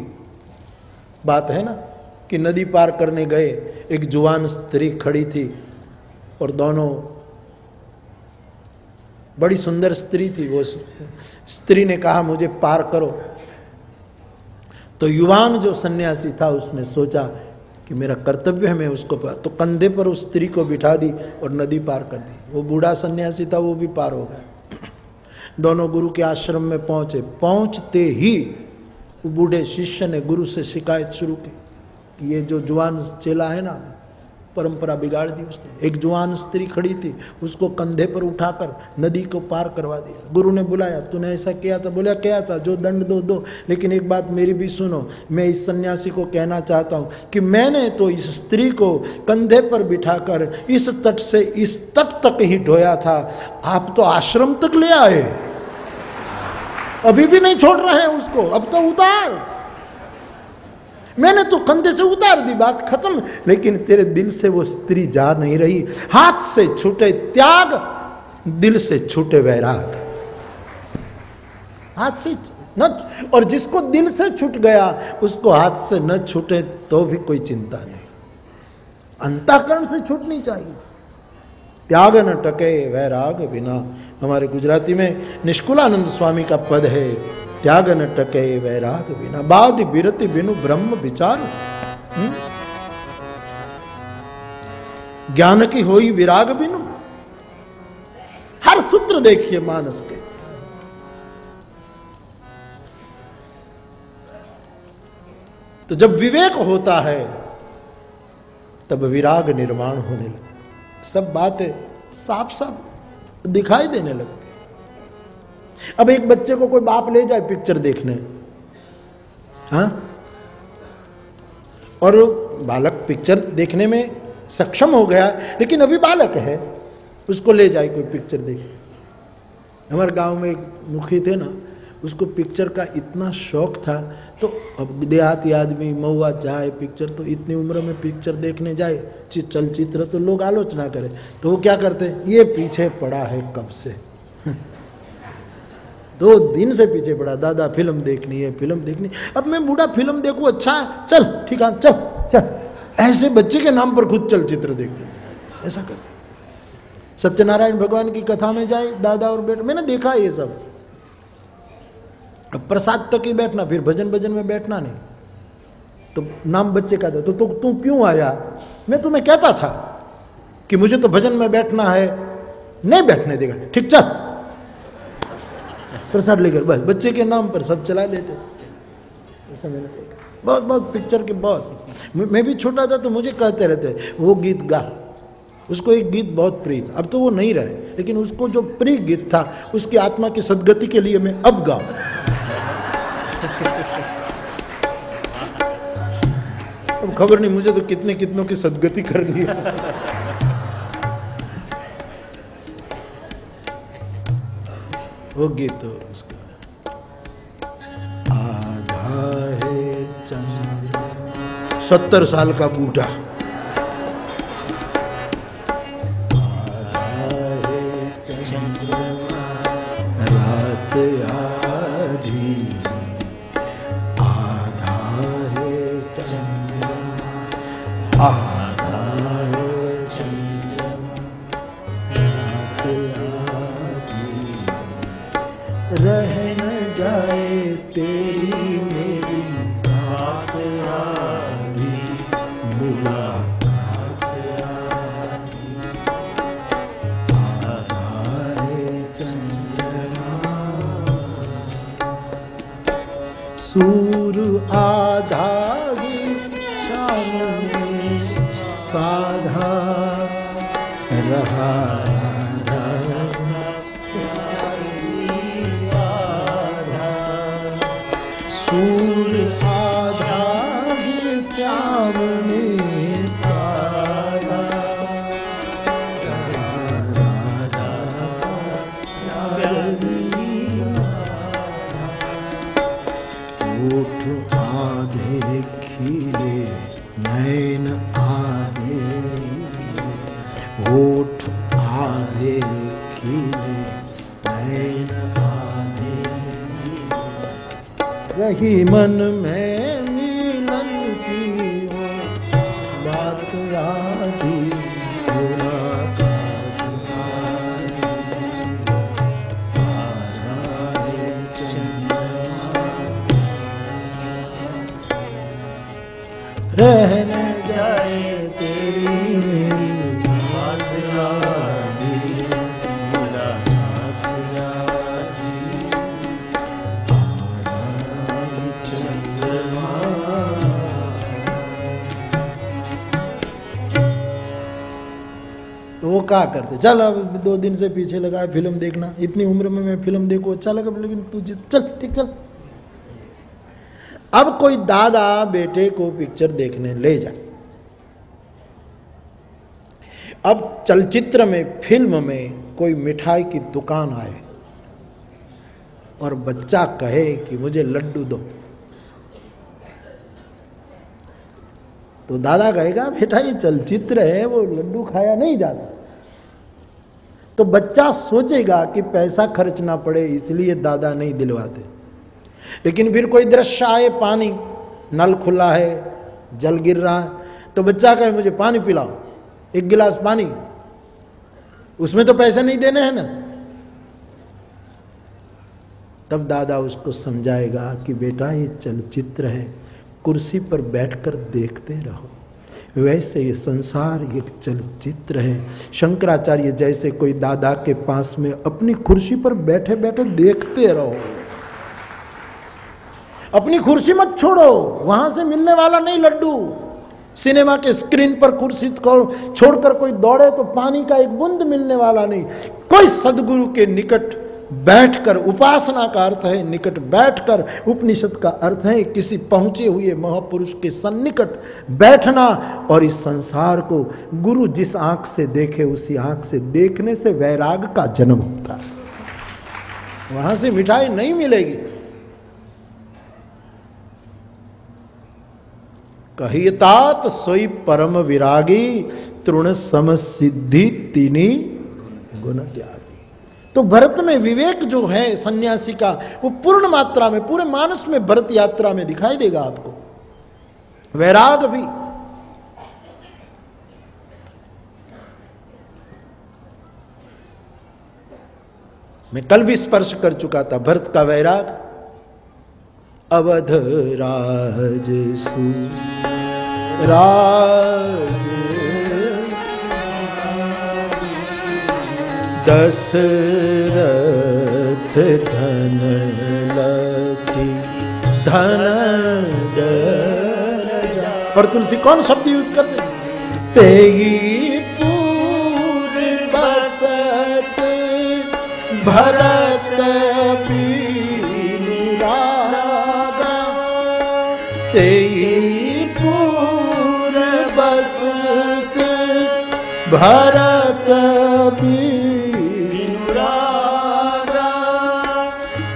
बात है ना, कि नदी पार करने गए, एक जुआन स्त्री खड़ी थी और दोनों बड़ी सुंदर स्त्री थी। वो स्त्री ने कहा, मुझे पार करो। तो युवान जो सन्यासी था, उसने सोचा कि मेरा कर्तव्य है, मैं उसको पार तो कंधे पर उस स्त्री को बिठा दी और नदी पार कर दी। वो बूढ़ा सन्यासी था, वो भी पार हो गया। दोनों गुरु के आश्रम में पहुँचे। पहुँचते ही बूढ़े शिष्य ने गुरु से शिकायत शुरू की। ये जो जवान चेला है ना परंपरा बिगाड़ दी उसने। एक जुआन स्त्री खड़ी थी, उसको कंधे पर उठाकर नदी को पार करवा दिया। गुरु ने बुलाया, तूने ऐसा किया था? बोला, क्या था? जो दंड दो दो। लेकिन एक बात मेरी भी सुनो, मैं इस सन्यासी को कहना चाहता हूँ कि मैंने तो इस स्त्री को कंधे पर बिठाकर इस तट से इस तट तक ही ढोया था। आप तो आश्रम तक ले आए। अभी भी नहीं छोड़ रहे हैं उसको। अब तो उतार। मैंने तो कंधे से उतार दी बात खत्म। लेकिन तेरे दिल से वो स्त्री जा नहीं रही। हाथ से छूटे त्याग, दिल से छूटे वैराग। हाथ से न और जिसको दिल से छूट गया, उसको हाथ से न छूटे तो भी कोई चिंता नहीं। अंताकरण से छूटनी चाहिए। त्याग न टके वैराग बिना। हमारे गुजराती में निष्कुलानंद स्वामी का पद है त्याग न टके वैराग बिना बाद बिरति बिनु ब्रह्म विचार। हम्म? ज्ञान की होई विराग बिनु। हर सूत्र देखिए मानस के। तो जब विवेक होता है, तब विराग निर्माण होने लगता सब बातें साफ़ साफ़ दिखाई देने लगती अब एक बच्चे को कोई बाप ले जाए पिक्चर देखने। हाँ? और बालक पिक्चर देखने में सक्षम हो गया, लेकिन अभी बालक है, उसको ले जाए कोई पिक्चर देखे। हमारे गाँव में एक मुखी थे ना, उसको पिक्चर का इतना शौक था तो अब देहाती आदमी महुआ जाए पिक्चर तो इतनी उम्र में पिक्चर देखने जाए चलचित्र तो लोग आलोचना करें। तो वो क्या करते? ये पीछे पड़ा है कब से? दो दिन से पीछे पड़ा, दादा, फ़िल्म देखनी है, फ़िल्म देखनी अब मैं बूढ़ा फ़िल्म देखूँ अच्छा है, चल, ठीक है, चल चल। ऐसे बच्चे के नाम पर खुद चलचित्र देखते ऐसा करते सत्यनारायण भगवान की कथा में जाए, दादा और बेटा, मैंने देखा ये सब। अब प्रसाद तक ही बैठना, फिर भजन भजन में बैठना नहीं। तो नाम बच्चे का था तो तू तू क्यों आया? मैं तुम्हें कहता था कि मुझे तो भजन में बैठना है। नहीं बैठने देगा। ठीक, चल। प्रसाद लेकर, बस, बच्चे के नाम पर सब चला लेते। ऐसा मैंने देखा बहुत बहुत पिक्चर के बहुत। मैं भी छोटा था तो मुझे कहते रहते, वो गीत गा। उसको एक गीत बहुत प्रिय था। अब तो वो नहीं रहे लेकिन उसको जो प्रिय गीत था, उसकी आत्मा की सदगति के लिए मैं अब गाऊं। अब खबर नहीं, मुझे तो कितने कितनों की सदगति करनी है। वो गीत तो उसका। आधा है चंद्र। सत्तर साल का बूढ़ा। क्या करते? चल अब दो दिन से पीछे लगा फ़िल्म देखना। इतनी उम्र में मैं फ़िल्म देखूँ अच्छा लगा, लेकिन तू चल, ठीक, चल। अब कोई दादा बेटे को पिक्चर देखने ले जाए। अब चलचित्र में, फ़िल्म में कोई मिठाई की दुकान आए और बच्चा कहे कि मुझे लड्डू दो। तो दादा कहेगा बेटा ये चलचित्र है, वो लड्डू खाया नहीं जाता। तो बच्चा सोचेगा कि पैसा खर्चना पड़े, इसलिए दादा नहीं दिलवाते। लेकिन फिर कोई दृश्य आए, पानी, नल खुला है, जल गिर रहा है तो बच्चा कहे, मुझे पानी पिलाओ, एक गिलास पानी। उसमें तो पैसे नहीं देने हैं ना। तब दादा उसको समझाएगा कि बेटा, ये चलचित्र है, कुर्सी पर बैठकर देखते रहो। वैसे ये संसार एक चलचित्र है। शंकराचार्य जैसे कोई दादा के पास में अपनी कुर्सी पर बैठे बैठे देखते रहो। अपनी कुर्सी मत छोड़ो, वहाँ से मिलने वाला नहीं लड्डू। सिनेमा के स्क्रीन पर कुर्सी को छोड़कर कोई दौड़े तो पानी का एक बूंद मिलने वाला नहीं। कोई सदगुरु के निकट बैठकर उपासना का अर्थ है निकट बैठकर उपनिषद का अर्थ है किसी पहुँचे हुए महापुरुष के सन्निकट बैठना और इस संसार को गुरु जिस आँख से देखे उसी आँख से देखने से वैराग का जन्म होता है। वहाँ से मिठाई नहीं मिलेगी। कही तात सोई परम विरागी, तृण सम सिद्धि तीनी गुण त्यागी। तो भरत में विवेक जो है सन्यासी का, वो पूर्ण मात्रा में, पूरे मानस में भरत यात्रा में दिखाई देगा आपको। वैराग भी। मैं कल भी स्पर्श कर चुका था, भरत का वैराग। अवध राज सु राज दशरथ धन लखी धन और तुलसी, कौन शब्द यूज़ करते तेगी पूर बसत भरत तेगी पूर बसत भरत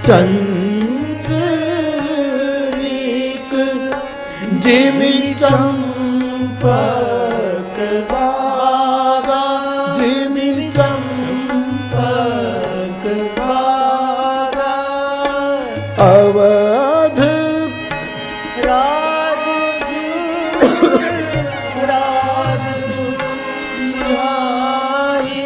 चंचरीक जिमि चंपक बागा जिमि चंपक बागा अवध राज राज सुहाई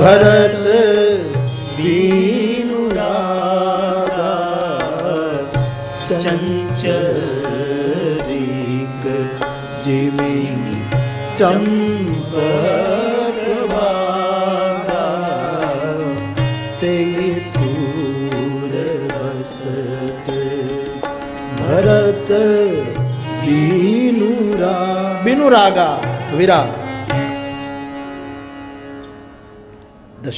भरत दीनु रागा चंचरिक जिमि तेगी भरत दीनु रा बिनु रागा विराग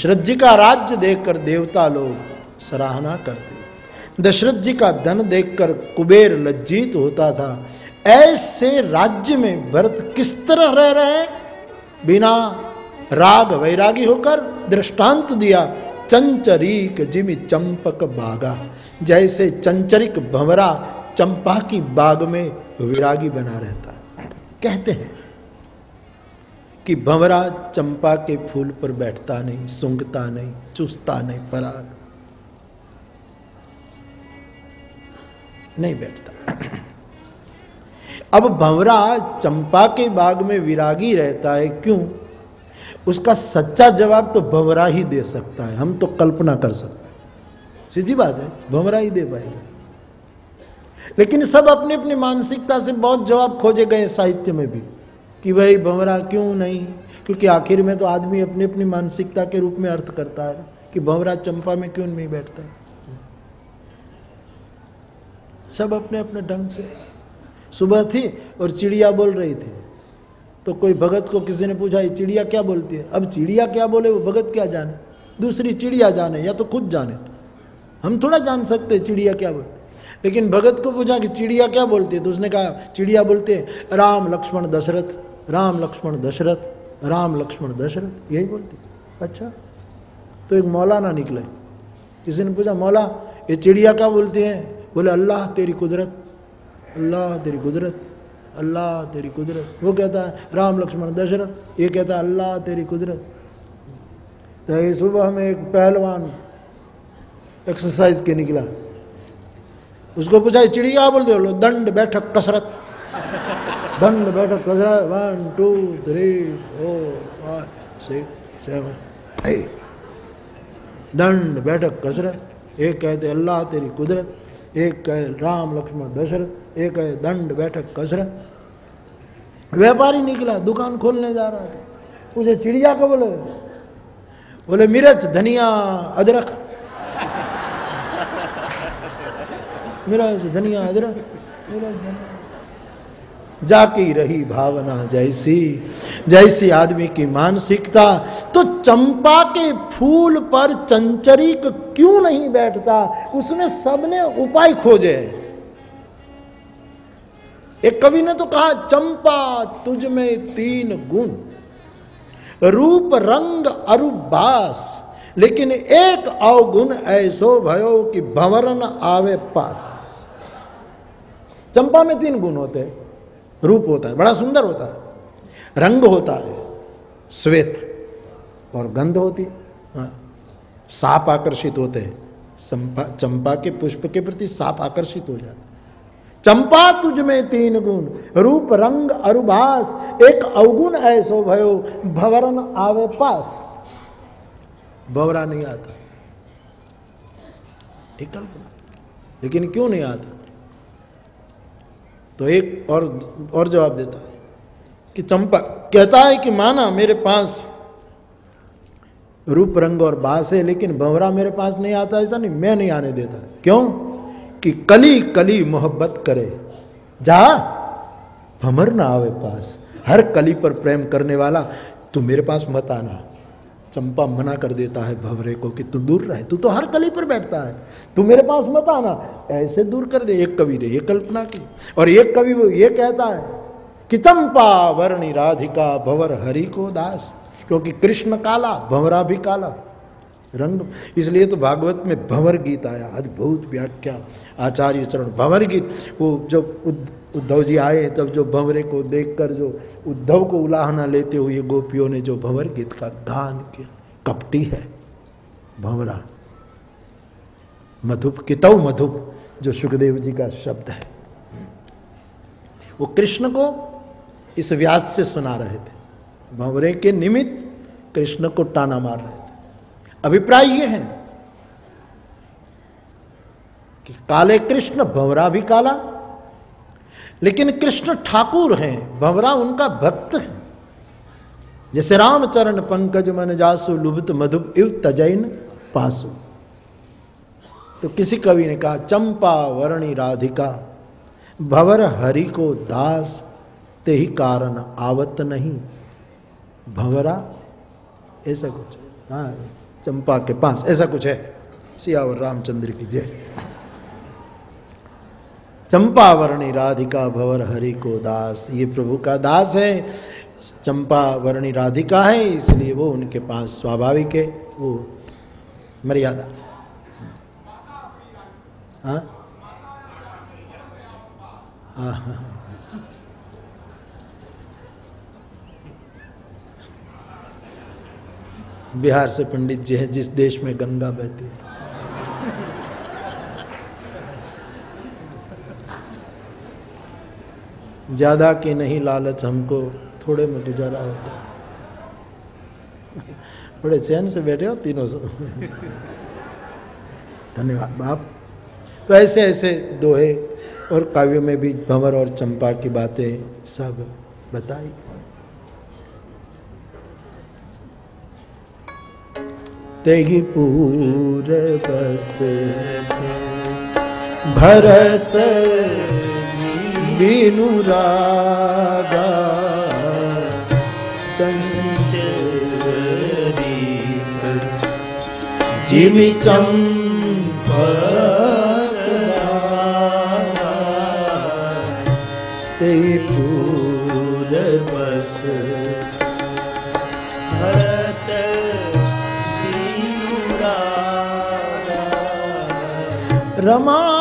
दशरथ जी का राज्य देखकर देवता लोग सराहना करते। दशरथ जी का धन देखकर कुबेर लज्जित होता था। ऐसे राज्य में भरत किस तरह रह रहे हैं? बिना राग वैरागी होकर दृष्टांत दिया, चंचरीक जिमि चंपक बागा। जैसे चंचरिक भंवरा चंपा की बाग में विरागी बना रहता। है कहते हैं कि भंवरा चंपा के फूल पर बैठता नहीं, सूंघता नहीं, चूसता नहीं, पराग। नहीं बैठता। अब भंवरा चंपा के बाग में विरागी रहता है, क्यों? उसका सच्चा जवाब तो भंवरा ही दे सकता है, हम तो कल्पना कर सकते हैं। सीधी बात है, भंवरा ही दे पाएगा। लेकिन सब अपनी अपनी मानसिकता से बहुत जवाब खोजे गए साहित्य में भी। कि भाई भंवरा क्यों नहीं? क्योंकि आखिर में तो आदमी अपनी अपनी मानसिकता के रूप में अर्थ करता है कि भंवरा चंपा में क्यों नहीं बैठता सब अपने अपने ढंग से। सुबह थी और चिड़िया बोल रही थी। तो कोई भगत को किसी ने पूछा चिड़िया क्या बोलती है? अब चिड़िया क्या बोले, वो भगत क्या जाने? दूसरी चिड़िया जाने या तो खुद जाने? हम थोड़ा जान सकते हैं चिड़िया क्या बोले लेकिन भगत को पूछा कि चिड़िया क्या बोलती है? तो उसने कहा, चिड़िया बोलते राम लक्ष्मण दशरथ। राम लक्ष्मण दशरथ राम लक्ष्मण दशरथ यही बोलती। अच्छा तो एक मौलाना निकले। किसी ने पूछा मौला ये चिड़िया क्या बोलती है? बोले अल्लाह तेरी कुदरत अल्लाह तेरी कुदरत अल्लाह तेरी कुदरत। वो कहता है राम लक्ष्मण दशरथ ये कहता है अल्लाह तेरी कुदरत। तो ये सुबह में एक पहलवान एक्सरसाइज के निकला। उसको पूछा "ये चिड़िया बोल दो बोलो, दंड बैठक कसरत। दंड बैठक कसरत one two three four five six seven eight दंड बैठक कसरत एक कहते अल्लाह तेरी कुदरत, एक कहे राम लक्ष्मण दशरथ, एक कहे दंड बैठक कसरत व्यापारी निकला, दुकान खोलने जा रहा था। उसे चिड़िया को बोले बोले, मिर्च, धनिया, अदरक। *laughs* मिर्च, धनिया, अदरक। मिर्च, धनिया। जाकी रही भावना जैसी जैसी आदमी की मानसिकता तो चंपा के फूल पर चंचरिक क्यों नहीं बैठता? उसने सबने उपाय खोजे। एक कवि ने तो कहा, चंपा, तुझ में तीन गुण, रूप, रंग, अरुबास, लेकिन एक अवगुण ऐसो भयो कि भवरन आवे पास। चंपा में तीन गुण होते। हैं रूप होता है, बड़ा सुंदर होता है। रंग होता है, श्वेत और गंध होती है। हाँ। सांप आकर्षित होते हैं चंपा के पुष्प के प्रति साप आकर्षित हो जाते चंपा तुझ में तीन गुण, रूप, रंग, अरुभास, एक अवगुण ऐसो भयो, भवरन आवे पास। भवरा नहीं आता। एक लेकिन क्यों नहीं आता? तो एक और और जवाब देता है कि चंपा कहता है कि माना मेरे पास रूप, रंग और बास है, लेकिन भंवरा मेरे पास नहीं आता, ऐसा नहीं, मैं नहीं आने देता। क्यों? कि कली कली मोहब्बत करे, जा भमर ना आवे पास। हर कली पर प्रेम करने वाला तू मेरे पास मत आना। चंपा मना कर देता है भवरे को कि तू दूर रहे, तू तो हर कली पर बैठता है। तू मेरे पास मत आना। ऐसे दूर कर दे, एक कवि ने ये कल्पना की। और एक कवि वो ये कहता है कि चंपा वर्णी राधिका भवर हरि को दास, क्योंकि कृष्ण काला, भंवरा भी काला। रंग। इसलिए तो भागवत में भंवर गीत आया। अद्भुत व्याख्या, आचार्य चरण भंवर गीत। वो जब उद्धव जी आए तब जो भंवरे को देखकर जो उद्धव को उलाहना लेते हुए गोपियों ने जो भंवर गीत का गान किया, कपटी है भंवरा। मधुप कितव मधुप, जो सुखदेव जी का शब्द है। वो कृष्ण को इस व्याज से सुना रहे थे। भंवरे के निमित्त कृष्ण को टाना मार रहे थे। अभिप्राय ये है कि काले कृष्ण, भंवरा भी काला लेकिन कृष्ण ठाकुर हैं, भंवरा उनका भक्त है। जैसे रामचरण पंकज मन जासु, लुभित मधुप इव तजैन पासु। तो किसी कवि ने कहा, चंपा वर्णी राधिका, भवर हरि को दास ते ही कारण आवत नहीं। भंवरा, ऐसा कुछ हाँ चंपा के पास, ऐसा कुछ है। सियावर रामचंद्र की जय। चंपा वर्णी राधिका भवर हरि को दास। ये प्रभु का दास है। चंपा वर्णी राधिका है, इसलिए वो उनके पास स्वाभाविक है। वो मर्यादा। हाँ? हाँ हाँ। बिहार से पंडित जी हैं, जिस देश में गंगा बहती है। ज़्यादा की नहीं लालच हमको, थोड़े में गुजारा होता बड़े चैन से बैठे हो तीनों से धन्यवाद बाप। तो ऐसे ऐसे दोहे और काव्य में भी भंवर और चंपा की बातें सब बताई। तेहि पूर बस भरत बिनु रागा जिमि तेहि पूर बस रमा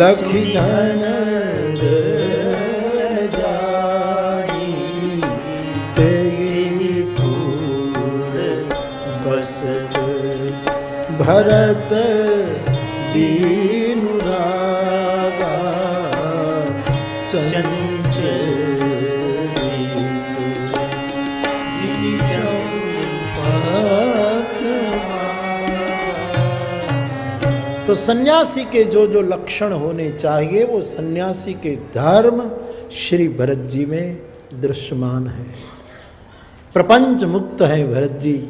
लखी धन भरत दीनु तो सन्यासी के जो जो लक्षण होने चाहिए वो सन्यासी के धर्म श्री भरत जी में दृश्यमान है। प्रपंच मुक्त है भरत जी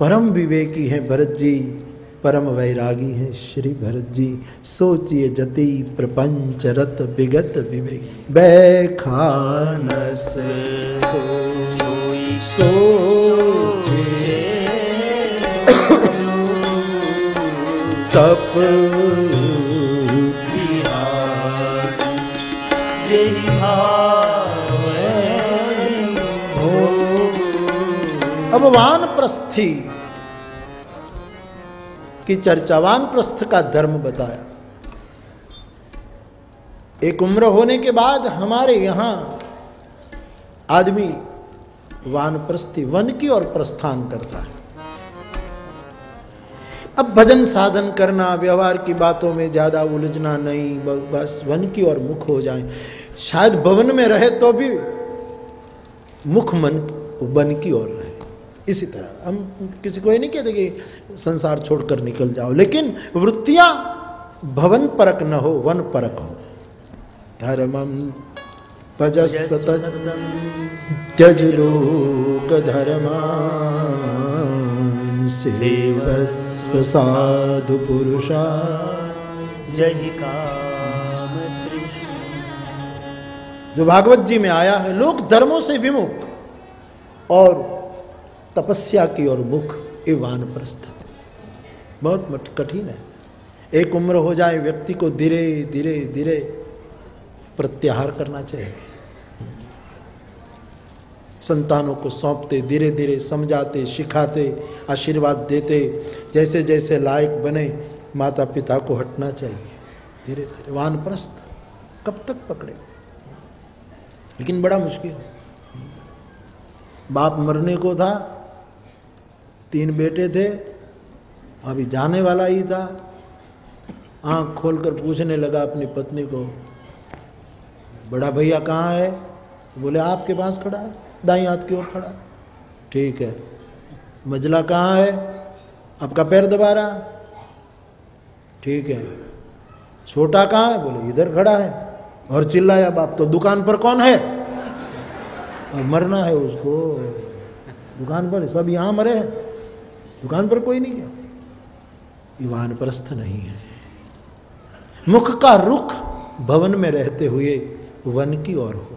परम विवेकी है भरत जी परम वैरागी हैं श्री भरत जी। सोचिए जति प्रपंच रत विगत विवेक। बैखानस। सो सोई। सोचे तप अब वानप्रस्थी की चर्चा वान प्रस्थ का धर्म बताया। एक उम्र होने के बाद हमारे यहाँ आदमी वानप्रस्थी वन की ओर प्रस्थान करता है। अब भजन साधन करना, व्यवहार की बातों में ज़्यादा उलझना नहीं बस वन की ओर मुख हो जाए। शायद भवन में रहे तो भी मुख मन वन की ओर रहे। इसी तरह, हम किसी को ये नहीं कहते कि संसार छोड़कर निकल जाओ, लेकिन वृत्तियाँ भवन परक न हो, वन परक हो। धर्मम त्यज लोक धर्मान सेवस्व साधु पुरुषा जय काम जो भागवत जी में आया है लोग धर्मों से विमुख और तपस्या की ओर मुख ये वानप्रस्थ बहुत कठिन है। एक उम्र हो जाए व्यक्ति को धीरे धीरे धीरे प्रत्याहार करना चाहिए। संतानों को सौंपते धीरे धीरे समझाते, सिखाते, आशीर्वाद देते जैसे जैसे लायक बने माता पिता को हटना चाहिए। धीरे धीरे वान प्रस्त कब तक पकड़े? लेकिन बड़ा मुश्किल। बाप मरने को था, तीन बेटे थे, अभी जाने वाला ही था। आँख खोलकर पूछने लगा अपनी पत्नी को, बड़ा भैया कहाँ है? बोले, आपके पास खड़ा है। दाई हाथ की ओर खड़ा। ठीक है। मजला कहाँ है? आपका पैर दबा रहा ठीक है। छोटा कहाँ है? बोले, इधर खड़ा है। और चिल्लाया, बाप तो दुकान पर कौन है? और मरना है उसको। दुकान पर, सब यहाँ मरे हैं। दुकान पर कोई नहीं है। ये वानप्रस्थ नहीं है। मुख का रुख भवन में रहते हुए वन की ओर हो।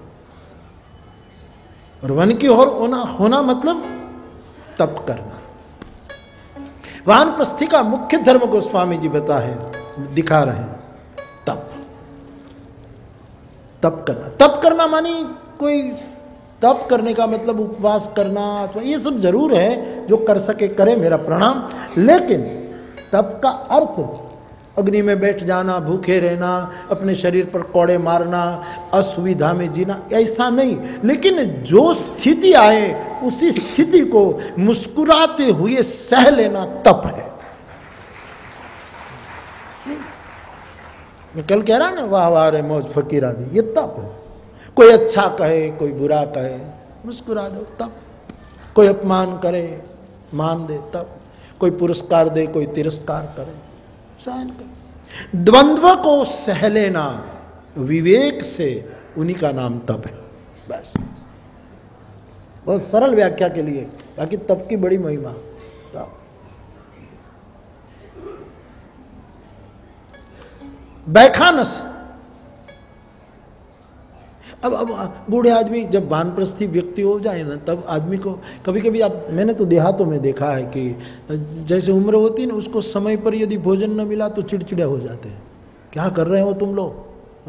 और वन की ओर होना होना मतलब तप करना। वानप्रस्थी का मुख्य धर्म गोस्वामी जी बता है दिखा रहे हैं। तप। तप करना। तप करना मानी कोई तप करने का मतलब उपवास करना अथवा ये सब ज़रूर है, जो कर सके, करे मेरा प्रणाम। लेकिन तप का अर्थ अग्नि में बैठ जाना, भूखे रहना, अपने शरीर पर कौड़े मारना, असुविधा में जीना, ऐसा नहीं। लेकिन जो स्थिति आए, उसी स्थिति को मुस्कुराते हुए सह लेना तप है। मैं कल कह रहा ना, वाह वाह, रे, मौज, फकीर आदि, ये तप है। कोई अच्छा कहे, कोई बुरा कहे, मुस्कुरा दो तब कोई अपमान करे, मान दे तब कोई पुरस्कार दे, कोई तिरस्कार करे। सहन कर। द्वंद्व को सह लेना विवेक से उन्हीं का नाम तप है। बस। बहुत सरल व्याख्या के लिए, बाकी तप की बड़ी महिमा। बैखानस। अब अब बूढ़े आदमी जब वानप्रस्थी व्यक्ति हो जाए ना, तब आदमी को कभी कभी आप, मैंने तो देहातों में देखा है कि, जैसे उम्र होती है ना, उसको समय पर यदि भोजन न मिला तो चिड़चिड़े हो जाते हैं। क्या कर रहे हो तुम लोग?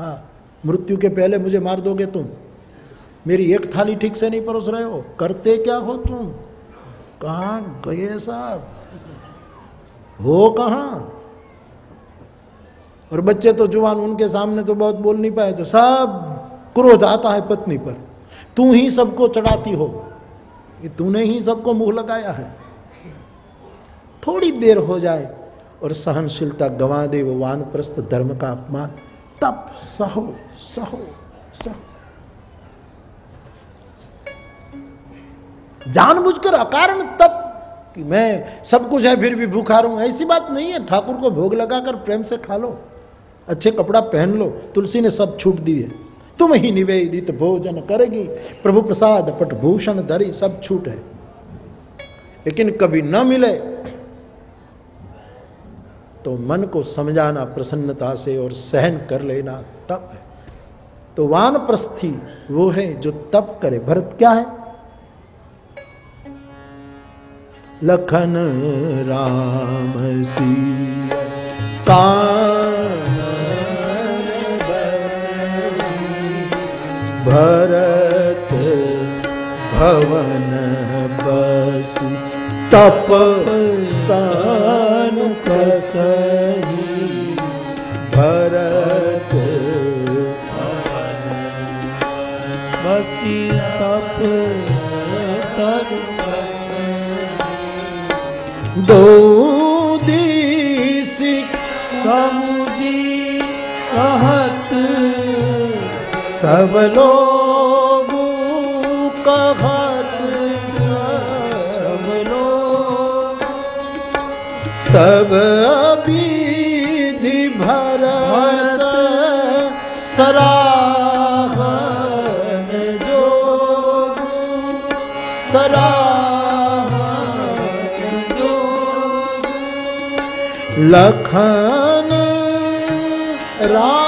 हाँ मृत्यु के पहले मुझे मार दोगे तुम। मेरी एक थाली ठीक से नहीं परोस रहे हो। करते क्या हो तुम? कहाँ गए साहब? हो कहाँ? और बच्चे तो ज़ुबान उनके सामने तो बहुत बोल नहीं पाए तो सब क्रोध आता है पत्नी पर। तू ही सबको चढ़ाती हो। ये तूने ही सबको मुँह लगाया है। थोड़ी देर हो जाए और सहनशीलता गंवा दे, वो वानप्रस्थ धर्म का अपमान। तप, सहो सहो सहो। जानबूझकर अकारण तप कि मैं सब कुछ है, फिर भी भूखा रहूँ। ऐसी बात नहीं है। ठाकुर को भोग लगाकर प्रेम से खा लो। अच्छे कपड़ा पहन लो। तुलसी ने सब छूट दी है तुम ही निवेदित भोजन करेगी। प्रभु प्रसाद, पटभूषण धरी, सब छूट है। लेकिन कभी न मिले तो मन को समझाना, प्रसन्नता से और सहन कर लेना तप है। तो वान प्रस्थी वो है जो तप करे। भरत क्या है? लखन राम सी कानन भरत भवन बस तप तान कसही। भरत बसी तप तन दो दिसी समुझी सब लोग सब लोग सब विधि भरत सराहन जोग सराहन जोग। लखन राम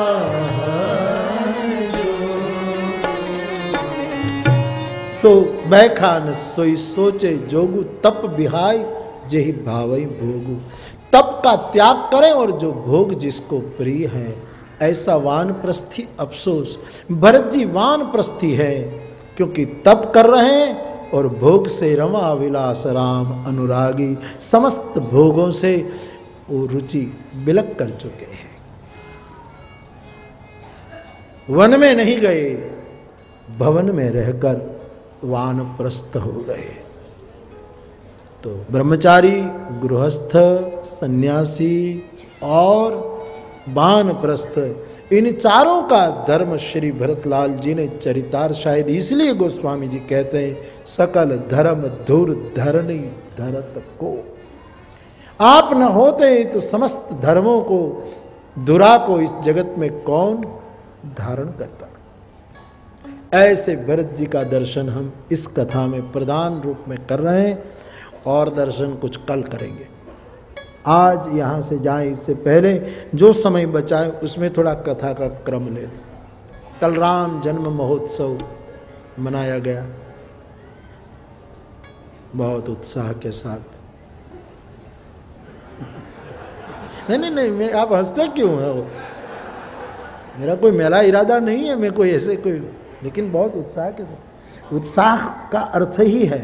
बैखान सोई सोचे जोगु, तप बिहाय जेहि भावई भोगु। तप का त्याग करें और जो भोग जिसको प्रिय है, ऐसा वान प्रस्थी अफसोस। भरत जी, वान प्रस्थी है, क्योंकि तप कर रहे हैं और भोग से रमा विलास राम अनुरागी समस्त भोगों से वो रुचि बिलक कर चुके हैं। वन में नहीं गए, भवन में रहकर वानप्रस्थ हो गए तो ब्रह्मचारी, गृहस्थ, सन्यासी और वानप्रस्थ, इन चारों का धर्म श्री भरतलाल जी ने चरितार शायद इसलिए गोस्वामी जी कहते हैं, सकल धर्म धुर धरणी धरत को। आप न होते तो समस्त धर्मों को, दुरा को इस जगत में कौन धारण करता? ऐसे भरत जी का दर्शन हम इस कथा में प्रधान रूप में कर रहे हैं और दर्शन कुछ कल करेंगे। आज यहाँ से जाएँ, इससे पहले जो समय बचाए उसमें थोड़ा कथा का क्रम ले लें। कल राम जन्म महोत्सव मनाया गया। बहुत उत्साह के साथ। नहीं नहीं नहीं, मैं, आप हँसते क्यों है? वो मेरा कोई मेला इरादा नहीं है, मैं कोई ऐसे कोई लेकिन बहुत उत्साह के साथ। उत्साह का अर्थ ही है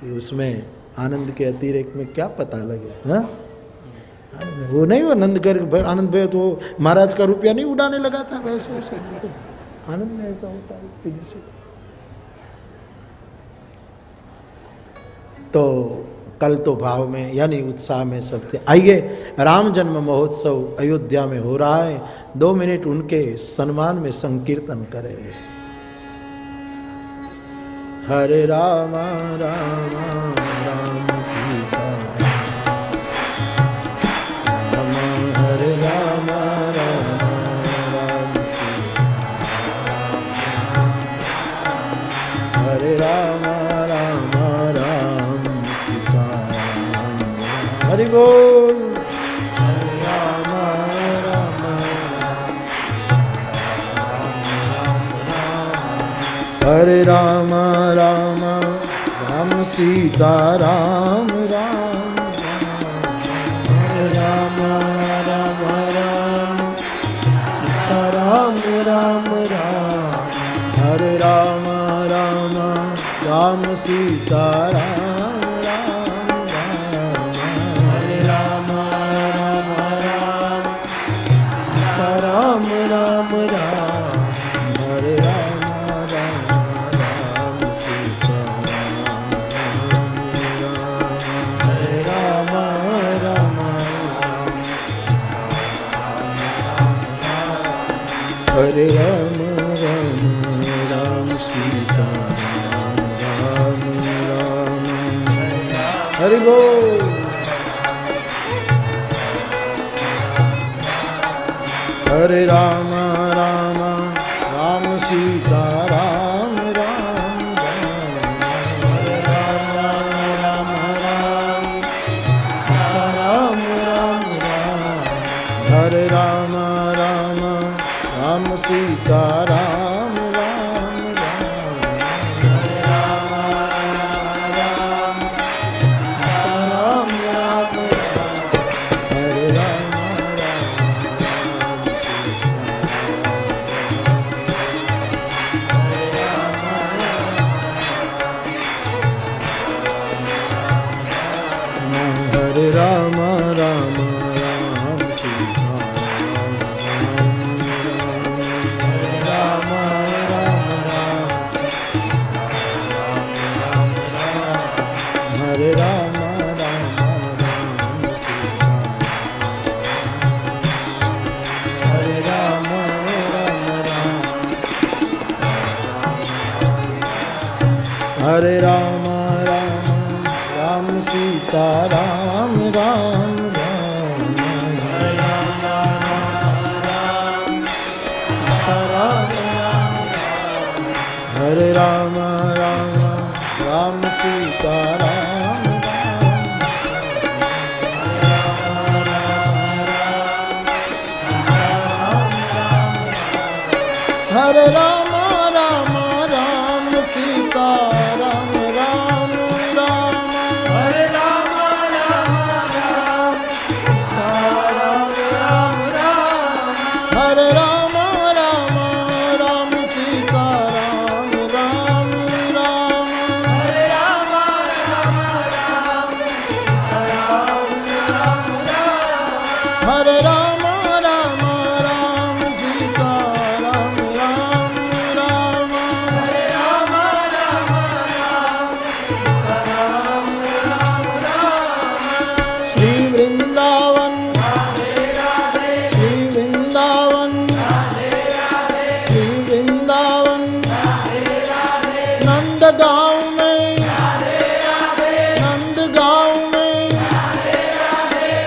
कि उसमें आनंद के अतिरेक में क्या पता लगे हाँ? वो नहीं, वो आनंद कर आनंद भाई तो महाराज का रुपया नहीं उड़ाने लगा था वैसे वैसे तो आनंद में ऐसा होता है सीधी सीधी तो कल तो भाव में, यानी उत्साह में सब थे। आइए, राम जन्म महोत्सव अयोध्या में हो रहा है। दो मिनट उनके सम्मान में संकीर्तन करें। हरे राम राम राम सीता। हरे राम। बोल हरे राम राम राम सीता राम राम। हरे राम राम राम, सीता राम राम राम। हरे राम राम राम, सीता राम। हरे राम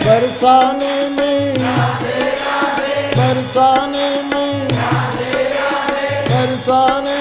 बरसाने में बरसाने में बरसाने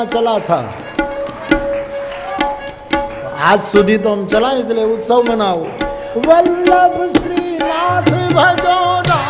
चलना चला था। आज सुधी तो हम चला इसलिए उत्सव मनाओ। वल्लभ श्रीनाथ भजोना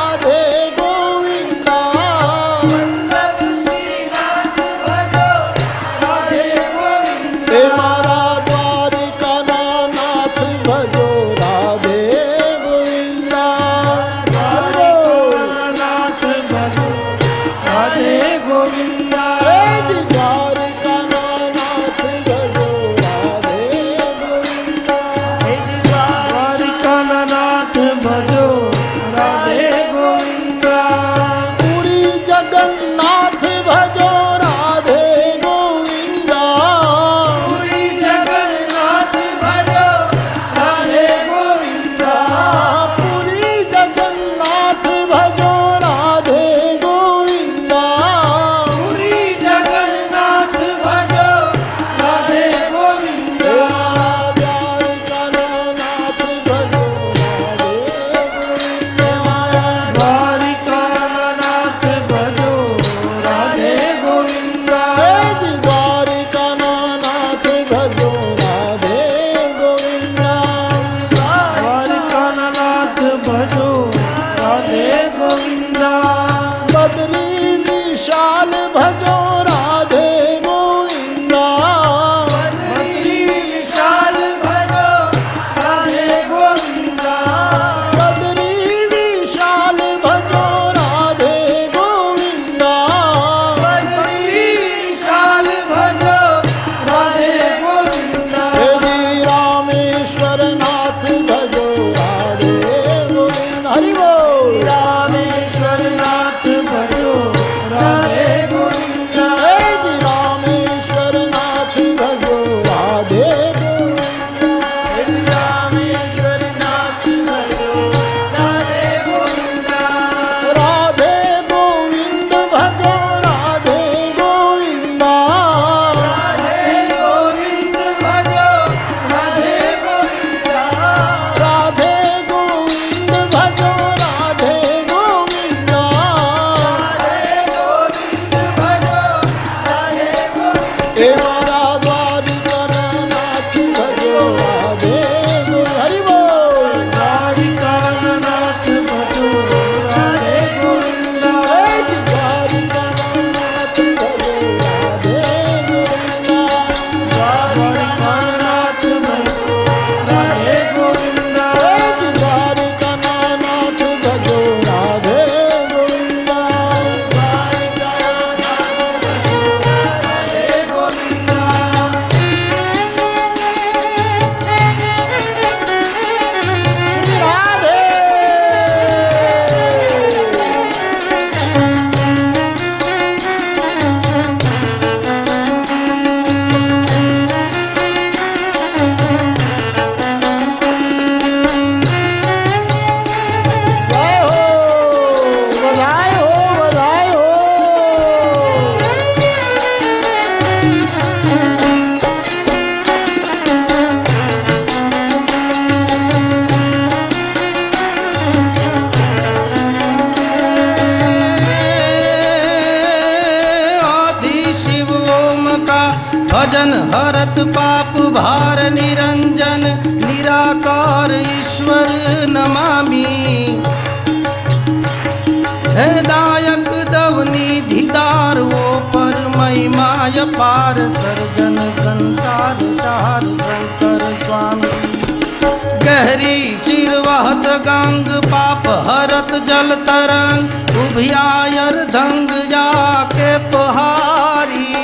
दंग जाके पहारी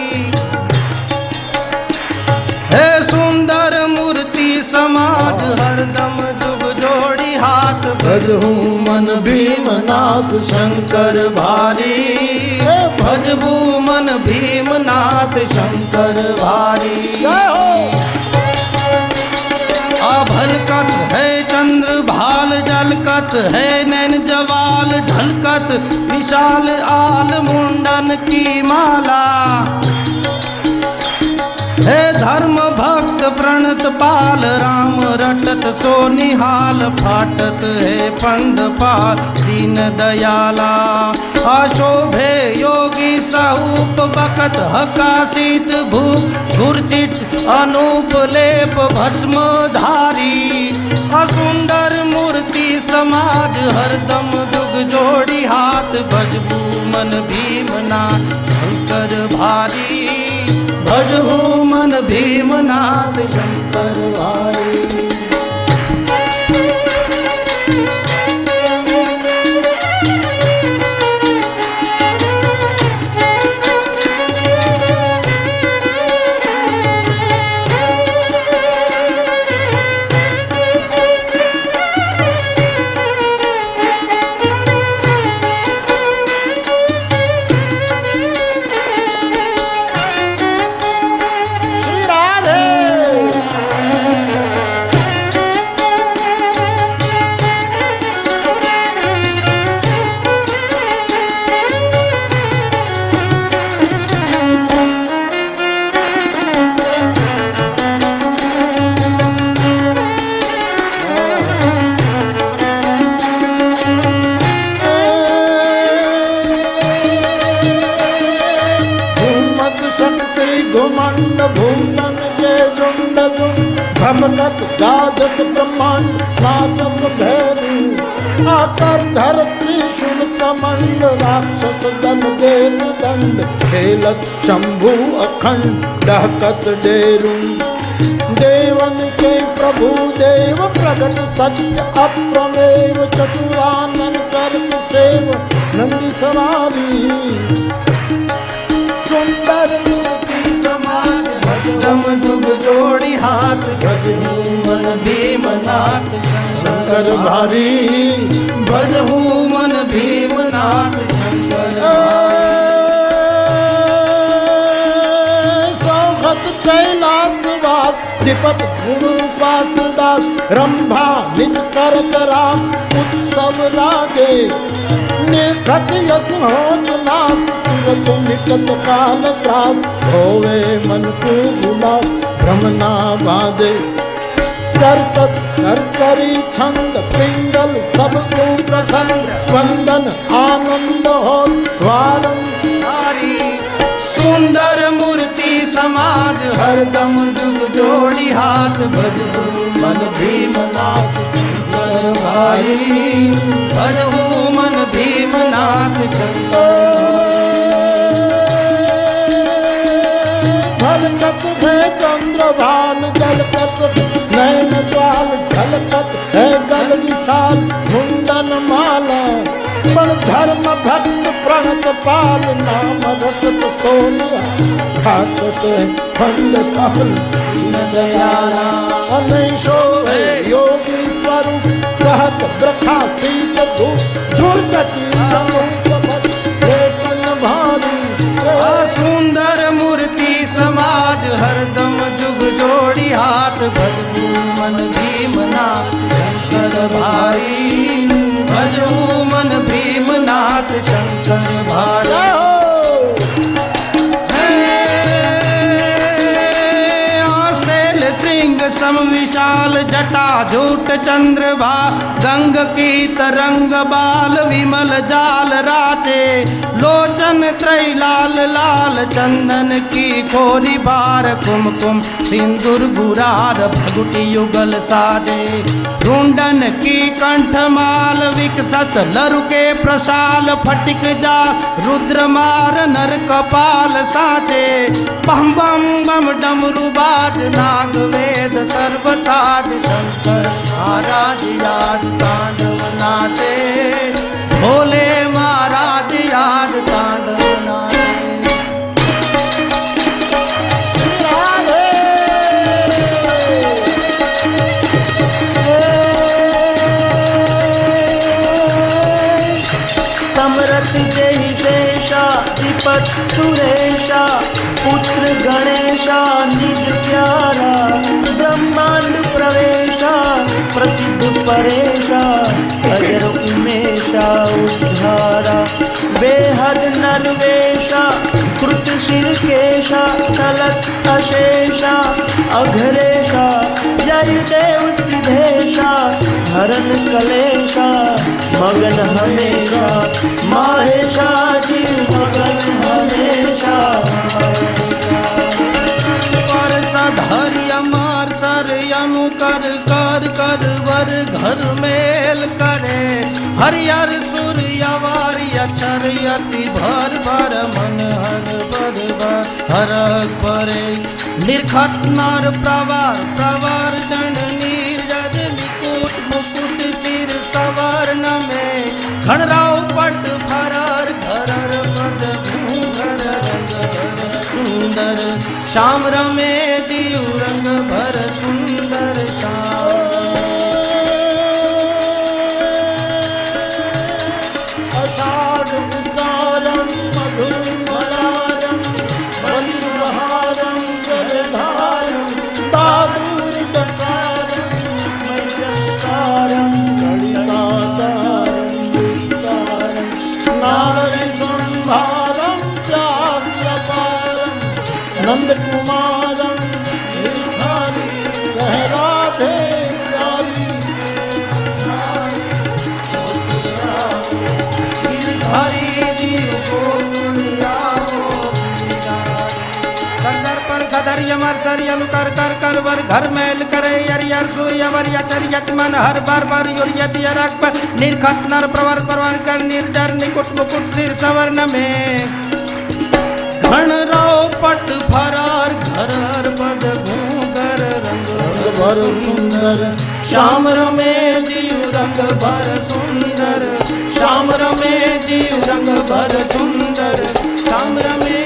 है सुंदर मूर्ति समाज हरदम जुग जोड़ी हाथ भजू। मन मन भीमनाथ शंकर भारी। भजबू मन भीम भीमनाथ शंकर भारी। हाल जलकत है नैन जवाल, ढलकत विशाल आल मुंडन की माला। हे धर्म भक्त प्रणत पाल, राम रटत सो निहाल, फाटत है पंद पाल, दीन दयाला। अशोभे योगी सहूप बकत हकाशित भू गुरचिट अनूप लेप भस्म धारी असुंदर मूर्ति समाज हरदम दुग जोड़ी हाथ भजबू मन भीमनाथ शंकर भारी। भजबू मन भीमनाथ शंकर भारी। डहकत डेरू। देवन के प्रभु देव प्रगट सत्य अप्रमेव चतुरानन करत सेव नंदी सवारी। सुंदर समाज जोड़ी हाथ भजबू मन भीमनाथ शंकर भारी। मन भीमनाथ दिपत गुण उपास दास रंभा निज रास उत्सव तुरत निकट काल होवे मन को गुलास भ्रमना करकरी छंद पिंगल सबको प्रसन्न, वंदन आनंद हो द्वारम सुंदर समाज हरदम जुग जोड़ी हाथ भजबू मन भीमनाथ शंकर भाई। भजबू मन भीमनाथ शंकर झलकत है चंद्रभान जलकत नैन ज्वाल झलकत है गल विशाल, मुंडन माला। पण धर्म भक्त प्रणत पाल नाम रटत सोनिया खाकत खंड कहल, दयाला अनैशो योगी स्वरूप, सहत शीत धूप दुर्गति भारी सुंदर मूर्ति समाज हरदम जुग जोड़ी हाथ भजबू मन भीमनाथ शंकर भाई भजबू मन भीमनाथ शंकर भा हो। सिंह सम विशाल जटा झूठ चंद्रभा गंग की तरंग बाल विमल जाल राचे लोचन त्रय लाल लाल चंदन की खोरी बार कुमकुम, सिंदूर गुरार भगुटी युगल साजे। रुंडन की कंठमाल विकसत, लरु के प्रसाल फटिक जा, रुद्र मार नर कपाल साचे बम बम बम डमरु बाज, नाग वेद सर्वताज शंकर सुरेशा चलत अशेषा अघरेशा जय देव सिद्धेशा हरन कलेशा, मगन हमेशा, माहेशा जी मगन हमेशा। अमार सर यनु कर कर कर, वर घर मेल करे। हरियर सुर अवार अक्षर भर भर, मन हर बर बर हर परे। निर्खत नर प्रवार प्रवार जन नीरज मुकुट मुकुट सिर सवर्ण में खणराव पट फरर घरर रंग सुंदर। श्याम रमे यनु कर कर कर वर घर मैल करे यर यर सूर्य वर यचर यत मन हर बार बार युर यत यरक पर। निर्खत नर प्रवर प्रवर कर निर्जर निकुट मुकुट सिर सवर्ण में। घन राव पट फरार घर हर पद घूंगर रंग भर सुंदर। श्याम रमे जीव रंग भर सुंदर। श्याम रमे जीव रंग भर सुंदर। श्याम रमे